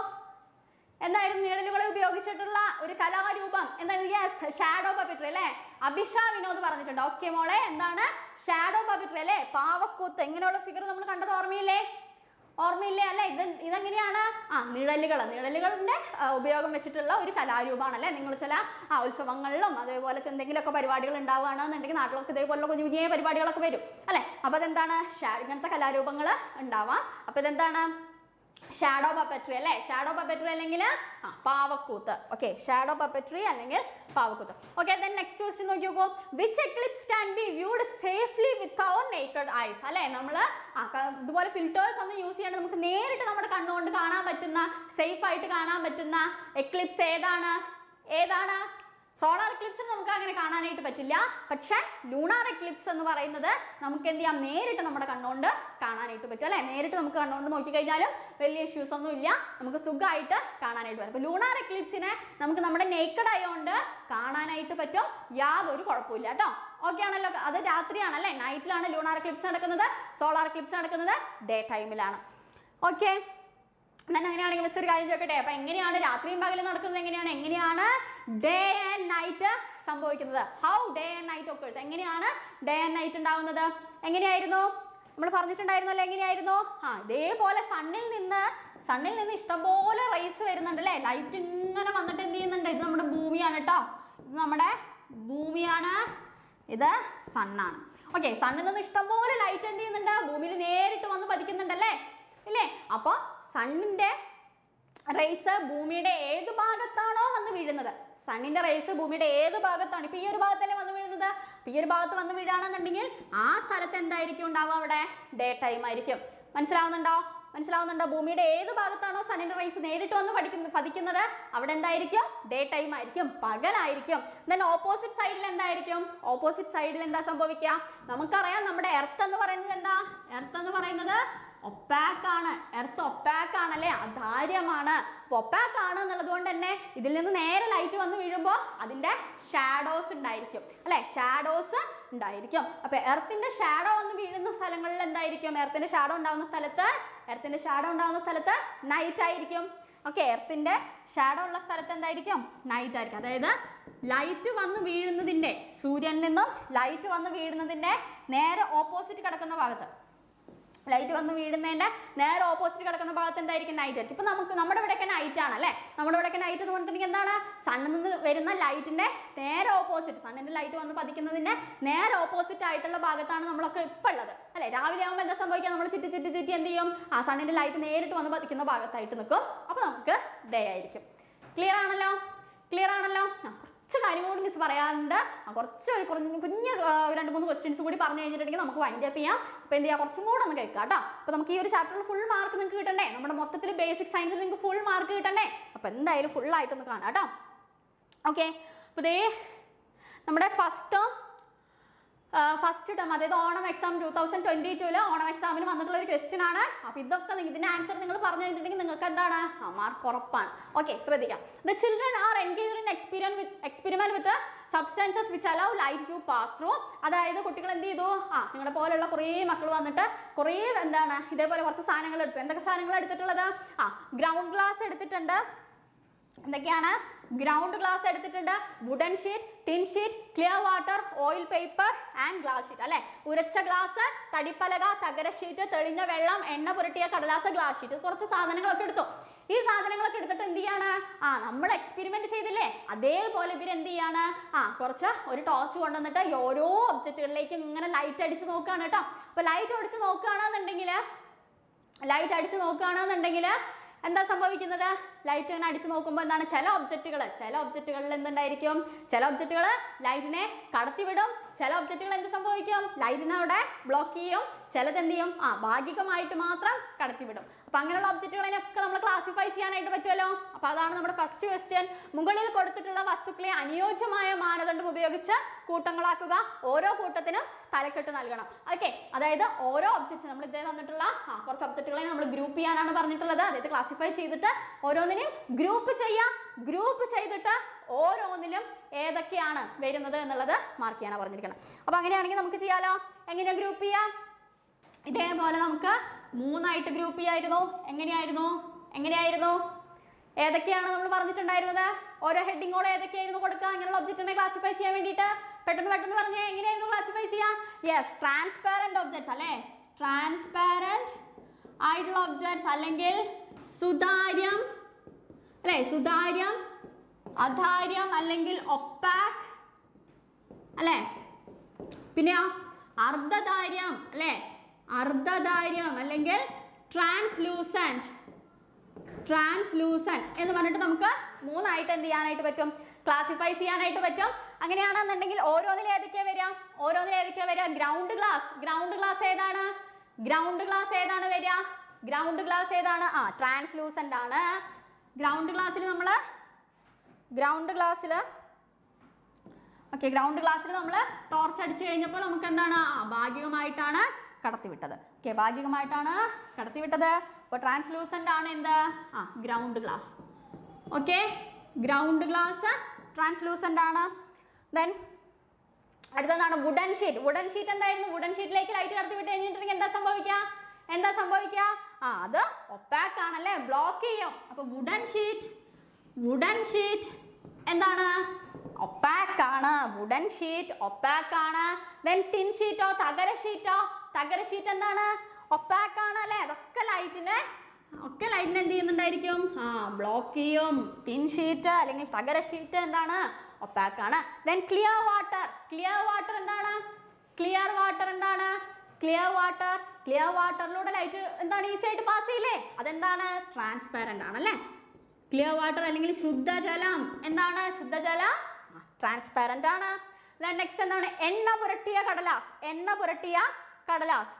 എന്തായിരുന്നു നിഴലുകളെ ഉപയോഗിച്ചിട്ടുള്ള ഒരു കലാരൂപം എന്തായിരുന്നു യെസ് ഷാഡോ പപ്പിട്രി അല്ലേ? അഭിഷ വിനോദ് പറഞ്ഞിട്ടുണ്ട്. ഓക്കെ മോളെ എന്താണ്? ഷാഡോ പപ്പിട്രി അല്ലേ? പാവക്കൂത്ത് ഇങ്ങനെയുള്ള ഫിഗർ നമ്മൾ കണ്ടത് ഓർമ്മയില്ലേ? ഓർമ്മയില്ലേ? അല്ലെ? ഇത് ഇതെങ്ങനെയാണ്? ആ നിഴലുകൾ. നിഴലുകളുടെ ഉപയോഗം വെച്ചിട്ടുള്ള ഒരു കലാരൂപമാണ് അല്ലേ നിങ്ങൾ ചില ആ ഉത്സവങ്ങളിലും അതേപോലെ എന്തെങ്കിലുമൊക്കെ പരിപാടികൾ ഉണ്ടാവുകയാണെന്നുണ്ടെങ്കിൽ നാട്ടിലൊക്കെ ഇതേപോലുള്ള കുഞ്ഞു കുഞ്ഞേ പരിപാടികളൊക്കെ വരും. അല്ലേ? അപ്പോൾ അതെന്താണ് ഇങ്ങനത്തെ കലാരൂപങ്ങൾ ഉണ്ടാവാം. അപ്പോൾ ഇതെന്താണ് ഷാഡോ പപ്പറ്റ്റി അല്ലേ? ഷാഡോ പപ്പറ്റ്റി അല്ലെങ്കിൽ ആ പാവക്കൂത്ത് ഓക്കെ ഷാഡോ പപ്പറ്റ്റി അല്ലെങ്കിൽ പാവക്കൂത്ത് ഓക്കെ ദെൻ നെക്സ്റ്റ് ക്വസ്റ്റ്യൻ നോക്കി നോക്കൂ. Which eclipse can be viewed safely with our naked eyes അല്ലേ നമ്മൾ ഇതുപോലെ ഫിൽറ്റേഴ്സ് ഒന്നും യൂസ് ചെയ്യാണ്ട് നമുക്ക് നേരിട്ട് നമ്മുടെ കണ്ണുകൊണ്ട് കാണാൻ പറ്റുന്ന സേഫ് ആയിട്ട് കാണാൻ പറ്റുന്ന എക്ലിപ്സ് ഏതാണ്? ഏതാണ്? സോളാർ എക്ലിപ്സിന് നമുക്ക് അങ്ങനെ കാണാനായിട്ട് പറ്റില്ല. പക്ഷേ ലൂണാർ എക്ലിപ്സ് എന്ന് പറയുന്നത് നമുക്ക് എന്ത് ചെയ്യാം? നേരിട്ട് നമ്മുടെ കണ്ണുകൊണ്ട് കാണാനായിട്ട് പറ്റും അല്ലേ? നേരിട്ട് നമുക്ക് കണ്ണുകൊണ്ട് നോക്കിക്കഴിഞ്ഞാലും വലിയ ഇഷ്യൂസ് ഒന്നും ഇല്ല. നമുക്ക് സുഖമായിട്ട് കാണാനായിട്ട് പറ്റും അപ്പോൾ ലൂണാർ എക്ലിപ്സിനെ നമുക്ക് നമ്മുടെ നേക്കഡ് ആയതുകൊണ്ട് കാണാനായിട്ട് പറ്റും. യാതൊരു കുഴപ്പമില്ല കേട്ടോ. ഓക്കെ ആണല്ലോ. അത് രാത്രിയാണല്ലേ നൈറ്റിലാണ് ലൂണാർ എക്ലിപ്സ് നടക്കുന്നത്. സോളാർ എക്ലിപ്സ് നടക്കുന്നത് ഡേ ടൈമിലാണ് ഓക്കെ എന്നാൽ അങ്ങനെയാണെങ്കിൽ മിസ് ഒരു കാര്യം ചോദിക്കട്ടെ? അപ്പൊ എങ്ങനെയാണ് രാത്രിയും പകലും നടക്കുന്നത്? എങ്ങനെയാണ്? എങ്ങനെയാണ് ഡേ ആൻഡ് നൈറ്റ് സംഭവിക്കുന്നത്? How day and night occurs എങ്ങനെയാണ് ഡേ ആൻഡ് നൈറ്റ് ഉണ്ടാവുന്നത്? എങ്ങനെയായിരുന്നു? നമ്മൾ പറഞ്ഞിട്ടുണ്ടായിരുന്നല്ലോ എങ്ങനെയായിരുന്നു? ആ ഇതേപോലെ സണ്ണിൽ നിന്ന് സണ്ണിൽ നിന്ന് ഇഷ്ടംപോലെ റൈസ് വരുന്നുണ്ട് അല്ലേ? ലൈറ്റ് ഇങ്ങനെ വന്നിട്ട് എന്ത് ചെയ്യുന്നുണ്ട്? ഇത് നമ്മുടെ ഭൂമിയാണ് കേട്ടോ ഇത് നമ്മുടെ ഭൂമിയാണ്. ഇത് സണ്ണാണ് ഓക്കെ സണ്ണിൽ നിന്ന് ഇഷ്ടംപോലെ ലൈറ്റ് എന്ത് ചെയ്യുന്നുണ്ട്? ഭൂമിയിൽ നേരിട്ട് വന്ന് പതിക്കുന്നുണ്ടല്ലേ ഇല്ലേ? അപ്പോൾ സണ്ണിന്റെ റേസ് ഭൂമിയുടെ ഏത് ഭാഗത്താണോ വന്ന് വീഴുന്നത്? സണ്ണിന്റെ റേസ് ഭൂമിയുടെ ഏത് ഭാഗത്താണ്? ഇപ്പൊ ഈ ഒരു ഭാഗത്തല്ലേ വന്ന് വീഴുന്നത്. ഈ ഒരു ഭാഗത്ത് വന്ന് വീഴാണെന്നുണ്ടെങ്കിൽ ആ സ്ഥലത്ത് എന്തായിരിക്കും ഉണ്ടാവുക അവിടെ? ഡേ ടൈം ആയിരിക്കും. മനസ്സിലാവുന്നുണ്ടോ? മനസ്സിലാവുന്നുണ്ടോ? ഭൂമിയുടെ ഏത് ഭാഗത്താണോ സണ്ണിന്റെ റേസ് നേരിട്ട് വന്ന് പഠിക്കുന്ന പതിക്കുന്നത്? അവിടെ എന്തായിരിക്കും? ഡേ ടൈം ആയിരിക്കും. പകലായിരിക്കും. ദെൻ ഓപ്പോസിറ്റ് സൈഡിൽ എന്തായിരിക്കും? ഓപ്പോസിറ്റ് സൈഡിൽ എന്താ സംഭവിക്കുക? നമുക്കറിയാം നമ്മുടെ എർത്ത് എന്ന് പറയുന്നത് എന്താ? എർത്ത് എന്ന് പറയുന്നത് ഒപ്പാക്ക് ആണ്. എർത്ത് ഒപ്പാക്ക് ആണല്ലേ? അധാര്യമാണ്. അപ്പോൾ ഒപ്പാക്ക് ആണ് എന്നുള്ളത് കൊണ്ട് തന്നെ ഇതിൽ നിന്ന് നേരെ ലൈറ്റ് വന്ന് വീഴുമ്പോൾ അതിന്റെ ഷാഡോസ് ഉണ്ടായിരിക്കും. അല്ലേ? ഷാഡോസ് ഉണ്ടായിരിക്കും. അപ്പോൾ എർത്തിന്റെ ഷാഡോ വന്ന് വീഴുന്ന സ്ഥലങ്ങളിൽ എന്തായിരിക്കും? എർത്തിന്റെ ഷാഡോ ഉണ്ടാവുന്ന സ്ഥലത്ത് എർത്തിന്റെ ഷാഡോ ഉണ്ടാവുന്ന സ്ഥലത്ത് നൈറ്റ് ആയിരിക്കും. ഓക്കെ എർത്തിന്റെ ഷാഡോ ഉള്ള സ്ഥലത്ത് എന്തായിരിക്കും? നൈറ്റ് ആയിരിക്കും. അതായത് ലൈറ്റ് വന്ന് വീഴുന്നതിന്റെ സൂര്യനിൽ നിന്നും ലൈറ്റ് വന്ന് വീഴുന്നതിന്റെ നേരെ ഓപ്പോസിറ്റ് കിടക്കുന്ന ഭാഗത്ത്. ലൈറ്റ് വന്ന് വീഴുന്നതിന്റെ നേരെ ഓപ്പോസിറ്റ് കിടക്കുന്ന ഭാഗത്ത് എന്തായിരിക്കും? നൈറ്റ് ആയിരിക്കും. ഇപ്പം നമുക്ക് നമ്മുടെ ഇവിടെയൊക്കെ നൈറ്റ് ആണ് അല്ലേ? നമ്മുടെ ഇവിടെയൊക്കെ നൈറ്റ് എന്ന് പറഞ്ഞിട്ടുണ്ടെങ്കിൽ എന്താണ്? സണ്ണിൽ നിന്ന് വരുന്ന ലൈറ്റിന്റെ നേരെ ഓപ്പോസിറ്റ് സണ്ണിന്റെ ലൈറ്റ് വന്ന് പതിക്കുന്നതിന്റെ നേരെ ഓപ്പോസിറ്റ് ആയിട്ടുള്ള ഭാഗത്താണ് നമ്മളൊക്കെ ഇപ്പോൾ ഉള്ളത്. അല്ലേ? രാവിലെ ആകുമ്പോൾ എന്താ സംഭവിക്കുക? നമ്മൾ ചുറ്റി ചുറ്റി ചുറ്റി എന്ത് ചെയ്യും? ആ സണ്ണിന്റെ ലൈറ്റ് നേരിട്ട് വന്ന് പതിക്കുന്ന ഭാഗത്തായിട്ട് നിൽക്കും. അപ്പോൾ നമുക്ക് ഡേ ആയിരിക്കും. ക്ലിയർ ആണല്ലോ? ക്ലിയർ ആണല്ലോ? ആ, കുറച്ച് കാര്യം കൂടി മിസ് പറയാണ്ട് കുറച്ച് ഒരു കുറഞ്ഞ് കുഞ്ഞ് രണ്ട് മൂന്ന് ക്വസ്റ്റ്യൻസ് കൂടി പറഞ്ഞു കഴിഞ്ഞിട്ടുണ്ടെങ്കിൽ നമുക്ക് വൈൻഡ് അപ്പ് ചെയ്യാം. അപ്പോൾ എന്ത് ചെയ്യാം? കുറച്ചും കൂടെ ഒന്ന് കേൾക്കാം കേട്ടോ. അപ്പോൾ നമുക്ക് ഈ ഒരു ചാപ്റ്ററിൽ ഫുൾ മാർക്ക് നിങ്ങൾക്ക് കിട്ടണ്ടേ? നമ്മുടെ മൊത്തത്തിൽ ബേസിക് സയൻസിൽ നിങ്ങൾക്ക് ഫുൾ മാർക്ക് കിട്ടണ്ടേ? അപ്പോൾ എന്തായാലും ഫുൾ ആയിട്ടൊന്ന് കാണാം കേട്ടോ. ഓക്കെ അപ്പോൾ ദേ നമ്മുടെ ഫസ്റ്റ് ടേം ഫസ്റ്റ് ടേം അതായത് Onam exam two thousand twenty tool Onam എക്സാമിന് വന്നിട്ടുള്ള ഒരു ക്വസ്റ്റ്യൻ ആണ്. അപ്പോൾ ഇതൊക്കെ ഇതിന്റെ ആൻസർ നിങ്ങൾ പറഞ്ഞു കഴിഞ്ഞിട്ടുണ്ടെങ്കിൽ നിങ്ങൾക്ക് എന്താണ്? മാർക്ക് ഉറപ്പാണ്. ഓക്കെ ശ്രദ്ധിക്കാം. The children are engage in experience with experiment with substances which allow light to pass through അതായത് കുട്ടികൾ എന്ത് ചെയ്തു? ആ നിങ്ങളുടെ പോലെയുള്ള കുറേ മക്കൾ വന്നിട്ട് കുറേ എന്താണ് ഇതേപോലെ കുറച്ച് സാധനങ്ങൾ എടുത്തു. എന്തൊക്കെ സാധനങ്ങൾ എടുത്തിട്ടുള്ളത്? ആ ഗ്രൗണ്ട് ഗ്ലാസ് എടുത്തിട്ടുണ്ട്. എന്തൊക്കെയാണ്? ഗ്രൗണ്ട് ഗ്ലാസ് എടുത്തിട്ടുണ്ട്. Wooden sheet tin sheet clear water oil paper and glass sheet അല്ലെ? ഉരച്ച ഗ്ലാസ് തടിപ്പലക തകര ഷീറ്റ് തെളിഞ്ഞ വെള്ളം എണ്ണ പുരട്ടിയ കടലാസ് ഗ്ലാസ് ഷീറ്റ് കുറച്ച് സാധനങ്ങളൊക്കെ എടുത്തു. ഈ സാധനങ്ങളൊക്കെ എടുത്തിട്ട് എന്ത് ചെയ്യാണ്? ആ നമ്മൾ എക്സ്പെരിമെന്റ് ചെയ്തില്ലേ? അതേപോലെ ഇവർ എന്ത് ചെയ്യാണ്? ആ കുറച്ച് ഒരു ടോർച്ച് കൊണ്ടുവന്നിട്ട് ഓരോ ഒബ്ജക്റ്റുകളിലേക്കും ഇങ്ങനെ ലൈറ്റ് അടിച്ച് നോക്കുകയാണ് കേട്ടോ. അപ്പൊ ലൈറ്റ് അടിച്ച് നോക്കുകയാണെന്നുണ്ടെങ്കിൽ ലൈറ്റ് അടിച്ച് നോക്കുകയാണെന്നുണ്ടെങ്കിൽ എന്താ സംഭവിക്കുന്നത്? ലൈറ്റ് ഇങ്ങനെ അടിച്ച് നോക്കുമ്പോൾ എന്താണ്? ചില ഒബ്ജക്റ്റുകൾ ചില ഒബ്ജക്റ്റുകളിൽ എന്തുണ്ടായിരിക്കും? ചില ഒബ്ജക്റ്റുകൾ ലൈറ്റിനെ കടത്തിവിടും. ചില ഒബ്ജക്റ്റുകൾ എന്ത് സംഭവിക്കും? ലൈറ്റിനെ അവിടെ ബ്ലോക്ക് ചെയ്യും. ചിലത് എന്ത് ചെയ്യും? ആ ഭാഗികമായിട്ട് മാത്രം കടത്തിവിടും. അപ്പൊ അങ്ങനെയുള്ള ഒബ്ജക്റ്റുകളതിനൊക്കെ നമ്മൾ ക്ലാസിഫൈ ചെയ്യാനായിട്ട് പറ്റുമല്ലോ? അപ്പൊ അതാണ് നമ്മുടെ ഫസ്റ്റ് ക്വസ്റ്റ്യൻ മുകളിൽ കൊടുത്തിട്ടുള്ള വസ്തുക്കളെ അനുയോജ്യമായ മാനദണ്ഡം ഉപയോഗിച്ച് കൂട്ടങ്ങളാക്കുക. ഓരോ കൂട്ടത്തിനും തലക്കെട്ട് നൽകണം. ഓക്കെ അതായത് ഓരോ ഒബ്ജക്ട്സ് നമ്മൾ ഇതേ തന്നിട്ടുള്ള ആ കുറച്ച് ഒബ്ജക്റ്റുകളെ നമ്മൾ ഗ്രൂപ്പ് ചെയ്യാനാണ് പറഞ്ഞിട്ടുള്ളത്. അതായത് ക്ലാസിഫൈ ചെയ്തിട്ട് ഓരോന്നിനെയും ഗ്രൂപ്പ് ചെയ്യാം. ഗ്രൂപ്പ് ചെയ്തിട്ട് ഓരോന്നിലും ഏതൊക്കെയാണ് വരുന്നത് എന്നുള്ളത് മാർക്ക് ചെയ്യാനാണ് പറഞ്ഞിരിക്കുന്നത് അപ്പോൾ അങ്ങനെയാണെങ്കിൽ നമുക്ക് ചെയ്യാലോ? എങ്ങനെയാ ഗ്രൂപ്പ് ചെയ്യാം? ഇതേപോലെ നമുക്ക് മൂന്നായിട്ട് ഗ്രൂപ്പ് ചെയ്യായിരുന്നു. എങ്ങനെയായിരുന്നു? എങ്ങനെയായിരുന്നു? ഏതൊക്കെയാണ് നമ്മൾ പറഞ്ഞിട്ടുണ്ടായിരുന്നത്? ഓരോ ഹെഡിങ്ങോട് ഏതൊക്കെയായിരുന്നു കൊടുക്കുക? അങ്ങനെയുള്ള ഒബ്ജക്റ്റിനെ ക്ലാസിഫൈ ചെയ്യാൻ വേണ്ടിയിട്ട് പെട്ടെന്ന് പെട്ടെന്ന് പറഞ്ഞേ എങ്ങനെയായിരുന്നു ക്ലാസിഫൈ ചെയ്യാം? യെസ് ട്രാൻസ്പാരന്റ് ഒബ്ജക്ട്സ് അല്ലേ? ട്രാൻസ്പാരന്റ് ആയിട്ടുള്ള ഒബ്ജക്ട്സ് അല്ലെങ്കിൽ സുതാര്യം. അല്ലേ? സുതാര്യം അധാര്യം അല്ലെങ്കിൽ ഒപ്പാക് അല്ലേ? പിന്നെയോ അർദ്ധധാര്യം അല്ലേ? അർദ്ധധാര്യം അല്ലെങ്കിൽ ട്രാൻസ്ലൂസന്റ്. ട്രാൻസ്ലൂസൻ എന്ന് പറഞ്ഞിട്ട് നമുക്ക് മൂന്നായിട്ട് എന്ത് ചെയ്യാനായിട്ട് പറ്റും? ക്ലാസിഫൈ ചെയ്യാനായിട്ട് പറ്റും. അങ്ങനെയാണെന്നുണ്ടെങ്കിൽ ഓരോന്നിൽ ഏതൊക്കെയാ വരിക? ഓരോന്നിൽ ഏതൊക്കെയാ വരിക? ഗ്രൗണ്ട് ഗ്ലാസ് ഗ്രൗണ്ട് ഗ്ലാസ് ഏതാണ്? ഗ്രൗണ്ട് ഗ്ലാസ് ഏതാണ് വരിക? ഗ്രൗണ്ട് ഗ്ലാസ് ഏതാണ്? ആ ട്രാൻസ്ലൂസന്റ് ആണ് ഗ്രൗണ്ട് ഗ്ലാസ്സിൽ നമ്മൾ ഗ്രൗണ്ട് ഗ്ലാസ്സിൽ ഓക്കെ ഗ്രൗണ്ട് ഗ്ലാസ്സിൽ നമ്മൾ ടോർച്ച് അടിച്ചു കഴിഞ്ഞപ്പോൾ നമുക്ക് എന്താണ് ഭാഗികമായിട്ടാണ് കടത്തിവിട്ടത്. ഓക്കെ ഭാഗികമായിട്ടാണ് കടത്തിവിട്ടത്. അപ്പോൾ ട്രാൻസ്ലൂസന്റ് ആണ് എന്ത്? ആ ground glass okay ground glass translucent ആണ്. ദെൻ അടുത്തതാണ് വുഡൻ ഷീറ്റ് വുഡൻ ഷീറ്റ് എന്തായിരുന്നു? വുഡൻ ഷീറ്റിലേക്ക് ലൈറ്റ് കടത്തി വിട്ട് കഴിഞ്ഞിട്ടുണ്ടെങ്കിൽ എന്താ സംഭവിക്കുക? എന്താ സംഭവിക്കുക? ആ അത് ഒപ്പാക്ക് ആണല്ലേ? ബ്ലോക്ക് ചെയ്യും. അപ്പോൾ വുഡൻ ഷീറ്റ് വുഡൻ ഷീറ്റ് എന്താണ്? ഒപ്പാക്ക് ആണ്. വുഡൻ ഷീറ്റ് ഒപ്പാക്ക് ആണ്. ദെൻ ടിൻ ഷീറ്റോ തകര ഷീറ്റോ തകര ഷീറ്റ് എന്താണ്? ഒപ്പാക്ക് ആണ് അല്ലേ? അതൊക്കെ ലൈറ്റിനെ ഒക്കെ ലൈറ്റിന് എന്ത് ചെയ്യുന്നുണ്ടായിരിക്കും? ആ ബ്ലോക്ക് ചെയ്യും. ടിൻ ഷീറ്റ് അല്ലെങ്കിൽ തകര ഷീറ്റ് എന്താണ്? ഒപ്പാക്ക് ആണ്. Then clear water clear water എന്താണ്? ക്ലിയർ വാട്ടർ എന്താണ്? ക്ലിയർ വാട്ടർ ക്ലിയർ വാട്ടറിലൂടെ ലൈറ്റ് എന്താണ്? ഈസി ആയിട്ട് പാസ് ചെയ്യില്ലേ? അതെന്താണ്? ട്രാൻസ്പാരന്റ് ആണല്ലേ ക്ലിയർ വാട്ടർ അല്ലെങ്കിൽ ശുദ്ധജലം എന്താണ് ശുദ്ധജലം ട്രാൻസ്പാരന്റ് ആണ്. നെക്സ്റ്റ് എന്താണ്? എണ്ണ പുരട്ടിയ കടലാസ്. എണ്ണ പുരട്ടിയ കടലാസ്.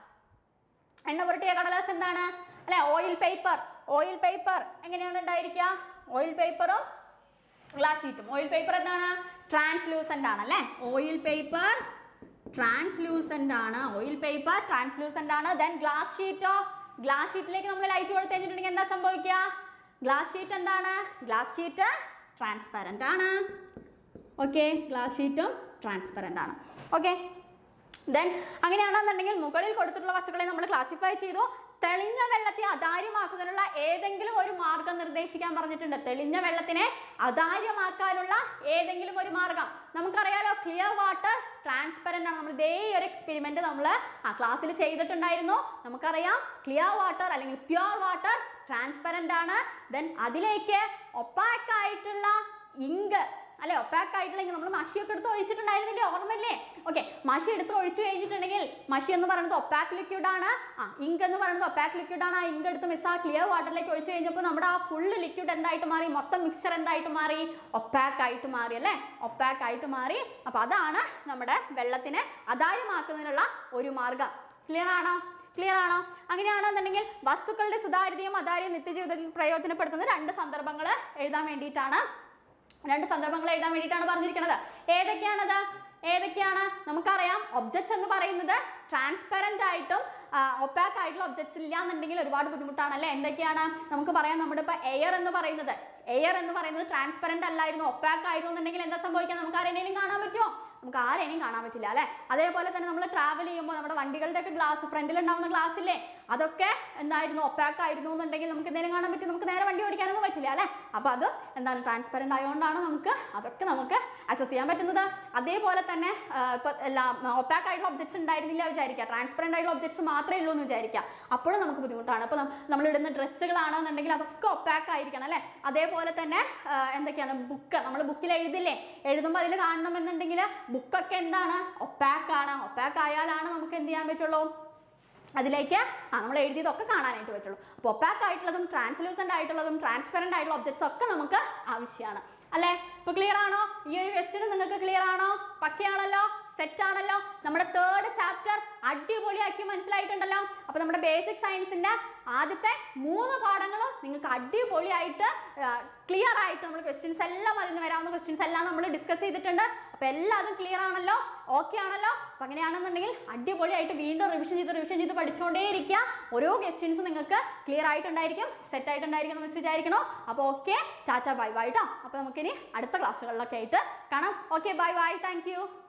എണ്ണ പുരട്ടിയ കടലാസ് എന്താണ്? അല്ലെ ഓയിൽ പേപ്പർ ഓയിൽ പേപ്പർ എങ്ങനെയാണ് ഉണ്ടായിരിക്കുക? ഓയിൽ പേപ്പറും ഗ്ലാസ് ഷീറ്റും ഓയിൽ പേപ്പർ എന്താണ്? ട്രാൻസ്ലൂസന്റ് ആണ് അല്ലേ? ഓയിൽ പേപ്പർ ട്രാൻസ്ലൂസന്റ് ആണ്. ഓയിൽ പേപ്പർ ട്രാൻസ്ലൂസന്റ് ആണ്. ദെൻ ഗ്ലാസ് ഷീറ്റോ ഗ്ലാസ് ഷീറ്റിലേക്ക് നമ്മൾ ലൈറ്റ് കൊടുത്തു കഴിഞ്ഞിട്ടുണ്ടെങ്കിൽ എന്താ സംഭവിക്കുക? ഗ്ലാസ് ഷീറ്റ് എന്താണ്? ഗ്ലാസ് ഷീറ്റ് ട്രാൻസ്പെറന്റ് ആണ്. ഓക്കെ ഗ്ലാസ് ഷീറ്റും ട്രാൻസ്പെറന്റ് ആണ്. ഓക്കെ ദെൻ അങ്ങനെയാണെന്നുണ്ടെങ്കിൽ മുകളിൽ കൊടുത്തിട്ടുള്ള വസ്തുക്കളെ നമ്മൾ ക്ലാസിഫൈ ചെയ്തു. തെളിഞ്ഞ വെള്ളത്തെ അതാര്യമാക്കുന്നതിനുള്ള ഏതെങ്കിലും ഒരു മാർഗം നിർദ്ദേശിക്കാൻ പറഞ്ഞിട്ടുണ്ട്. തെളിഞ്ഞ വെള്ളത്തിനെ അതാര്യമാക്കാനുള്ള ഏതെങ്കിലും ഒരു മാർഗം. നമുക്കറിയാലോ ക്ലിയർ വാട്ടർ ട്രാൻസ്പെറന്റ് ആണ്. നമ്മൾ ഇതേ ഒരു എക്സ്പെരിമെന്റ് നമ്മൾ ആ ക്ലാസ്സിൽ ചെയ്തിട്ടുണ്ടായിരുന്നു. നമുക്കറിയാം ക്ലിയർ വാട്ടർ അല്ലെങ്കിൽ പ്യുവർ വാട്ടർ ട്രാൻസ്പെറന്റ് ആണ്. ദെൻ അതിലേക്ക് ഒപ്പാക്ക് ആയിട്ടുള്ള ഇങ്ക് അല്ലെ ഒപ്പാക്ക് ഇങ്ക് നമ്മൾ മഷിയൊക്കെ എടുത്ത് ഒഴിച്ചിട്ടുണ്ടായിരുന്നില്ലേ? ഓർമ്മയില്ലേ? ഓക്കെ മഷി എടുത്ത് ഒഴിച്ചു കഴിഞ്ഞിട്ടുണ്ടെങ്കിൽ മഷി എന്ന് പറയുന്നത് ഒപ്പാക്ക് ലിക്വിഡ് ആണ്. ആ ഇങ്ക് എന്ന് പറയുന്നത് ഒപ്പാക്ക് ലിക്വിഡ് ആണ്. ആ ഇങ്ക് എടുത്ത് മിസ് ആ ക്ലിയർ വാട്ടറിലേക്ക് ഒഴിച്ചു കഴിഞ്ഞപ്പോൾ നമ്മുടെ ആ ഫുള്ള് ലിക്വിഡ് എന്തായിട്ട് മാറി? മൊത്തം മിക്സർ എന്തായിട്ട് മാറി? ഒപ്പാക്ക് ആയിട്ട് മാറി അല്ലേ? ഒപ്പാക്ക് ആയിട്ട് മാറി. അപ്പോൾ അതാണ് നമ്മുടെ വെള്ളത്തിനെ അതാര്യമാക്കുന്നതിനുള്ള ഒരു മാർഗം. ക്ലിയർ ആണോ? ക്ലിയർ ആണോ? അങ്ങനെയാണെന്നുണ്ടെങ്കിൽ വസ്തുക്കളുടെ സുതാര്യതയും അതാര്യം നിത്യജീവിതത്തിൽ പ്രയോജനപ്പെടുത്തുന്ന രണ്ട് സന്ദർഭങ്ങൾ എഴുതാൻ വേണ്ടിയിട്ടാണ്. രണ്ട് സന്ദർഭങ്ങൾ എഴുതാൻ വേണ്ടിയിട്ടാണ് പറഞ്ഞിരിക്കുന്നത്. ഏതൊക്കെയാണത്? ഏതൊക്കെയാണ്? നമുക്കറിയാം. ഒബ്ജക്ട്സ് എന്ന് പറയുന്നത് ട്രാൻസ്പെറന്റ് ആയിട്ടും ഒപ്പാക്ക് ആയിട്ടുള്ള ഒബ്ജക്ട്സ് ഇല്ല എന്നുണ്ടെങ്കിൽ ഒരുപാട് ബുദ്ധിമുട്ടാണ് അല്ലേ എന്തൊക്കെയാണ്? നമുക്ക് പറയാം നമ്മുടെ ഇപ്പോൾ എയർ എന്ന് പറയുന്നത്. എയർ എന്ന് പറയുന്നത് ട്രാൻസ്പെറന്റ് അല്ലായിരുന്നു ഒപ്പാക്ക് ആയിരുന്നു എന്നുണ്ടെങ്കിൽ എന്താ സംഭവിക്കുക? നമുക്ക് ആരെങ്കിലും കാണാൻ പറ്റുമോ? നമുക്ക് ആരെയും കാണാൻ പറ്റില്ല അല്ലേ? അതേപോലെ തന്നെ നമ്മൾ ട്രാവൽ ചെയ്യുമ്പോൾ നമ്മുടെ വണ്ടികളുടെ ഒക്കെ ഗ്ലാസ് ഫ്രണ്ടിൽ ഉണ്ടാവുന്ന ഗ്ലാസ് ഇല്ലേ? അതൊക്കെ എന്തായിരുന്നു? ഒപ്പാക്ക് ആയിരുന്നു എന്നുണ്ടെങ്കിൽ നമുക്ക് എന്തെങ്കിലും കാണാൻ പറ്റും. നമുക്ക് നേരെ വണ്ടി ഓടിക്കാനൊന്നും പറ്റില്ല അല്ലേ? അപ്പോൾ അത് എന്താണ്? ട്രാൻസ്പെറന്റ് ആയതുകൊണ്ടാണ് നമുക്ക് അതൊക്കെ നമുക്ക് അസസ് ചെയ്യാൻ പറ്റുന്നത്. അതേപോലെ തന്നെ ഇപ്പോൾ എല്ലാ ഒപ്പാക്ക് ആയിട്ടുള്ള ഒബ്ജക്ട്സ് ഉണ്ടായിരുന്നില്ല വിചാരിക്കുക. ട്രാൻസ്പെറന്റ് ആയിട്ടുള്ള ഒബ്ജക്ട്സ് മാത്രമേ ഉള്ളൂ എന്ന് വിചാരിക്കുക. അപ്പോഴും നമുക്ക് ബുദ്ധിമുട്ടാണ്. അപ്പോൾ നമ്മൾ ഇടുന്ന ഡ്രസ്സുകളാണെന്നുണ്ടെങ്കിൽ അതൊക്കെ ഒപ്പാക്ക് ആയിരിക്കണം അല്ലേ? അതേപോലെ തന്നെ എന്തൊക്കെയാണ്? ബുക്ക് നമ്മൾ ബുക്കിൽ എഴുതില്ലേ? എഴുതുമ്പോൾ അതിൽ കാണണമെന്നുണ്ടെങ്കിൽ ബുക്കൊക്കെ എന്താണ്? ഒപ്പാക്ക് ആണ് ഒപ്പാക്ക് ആയാലാണ് നമുക്ക് എന്ത് ചെയ്യാൻ പറ്റുള്ളൂ? അതിലേക്ക് നമ്മൾ എഴുതിയതൊക്കെ കാണാനായിട്ട് പറ്റുള്ളൂ. അപ്പോൾ ഒപ്പാക്ക് ആയിട്ടുള്ളതും ട്രാൻസ്ലൂസന്റ് ആയിട്ടുള്ളതും ട്രാൻസ്പെറന്റ് ആയിട്ടുള്ള ഒബ്ജക്ട്സ് ഒക്കെ നമുക്ക് ആവശ്യമാണ്. അല്ലേ? ഇപ്പോൾ ക്ലിയർ ആണോ? ഈ ഒരു ക്വസ്റ്റ്യൻ നിങ്ങൾക്ക് ക്ലിയർ ആണോ? പക്കയാണല്ലോ? സെറ്റ് ആണല്ലോ? നമ്മുടെ തേർഡ് ചാപ്റ്റർ അടിപൊളിയാക്കി മനസ്സിലായിട്ടുണ്ടല്ലോ? അപ്പോൾ നമ്മുടെ ബേസിക് സയൻസിന്റെ ആദ്യത്തെ മൂന്ന് പാഠങ്ങളും നിങ്ങൾക്ക് അടിപൊളിയായിട്ട് ക്ലിയർ ആയിട്ട് നമ്മൾ ക്വസ്റ്റ്യൻസ് എല്ലാം അതിൽ നിന്ന് വരാവുന്ന ക്വസ്റ്റ്യൻസ് എല്ലാം നമ്മൾ ഡിസ്കസ് ചെയ്തിട്ടുണ്ട്. അപ്പോൾ എല്ലാതും ക്ലിയർ ആണല്ലോ? ഓക്കെ ആണല്ലോ? അപ്പോൾ അങ്ങനെയാണെന്നുണ്ടെങ്കിൽ അടിപൊളിയായിട്ട് വീണ്ടും റിവിഷൻ ചെയ്ത് റിവിഷൻ ചെയ്ത് പഠിച്ചുകൊണ്ടേ ഇരിക്കുക ഓരോ ക്വസ്റ്റ്യൻസും നിങ്ങൾക്ക് ക്ലിയർ ആയിട്ടുണ്ടായിരിക്കും സെറ്റ് ആയിട്ടുണ്ടായിരിക്കും എന്ന് വിചാരിക്കണോ? അപ്പോൾ ഓക്കെ ചാച്ച ബൈ ബൈ കേട്ടോ അപ്പോൾ നമുക്കിനി അടുത്ത ക്ലാസ്സുകളിലൊക്കെ ആയിട്ട് കാണാം. Okay bye bye thank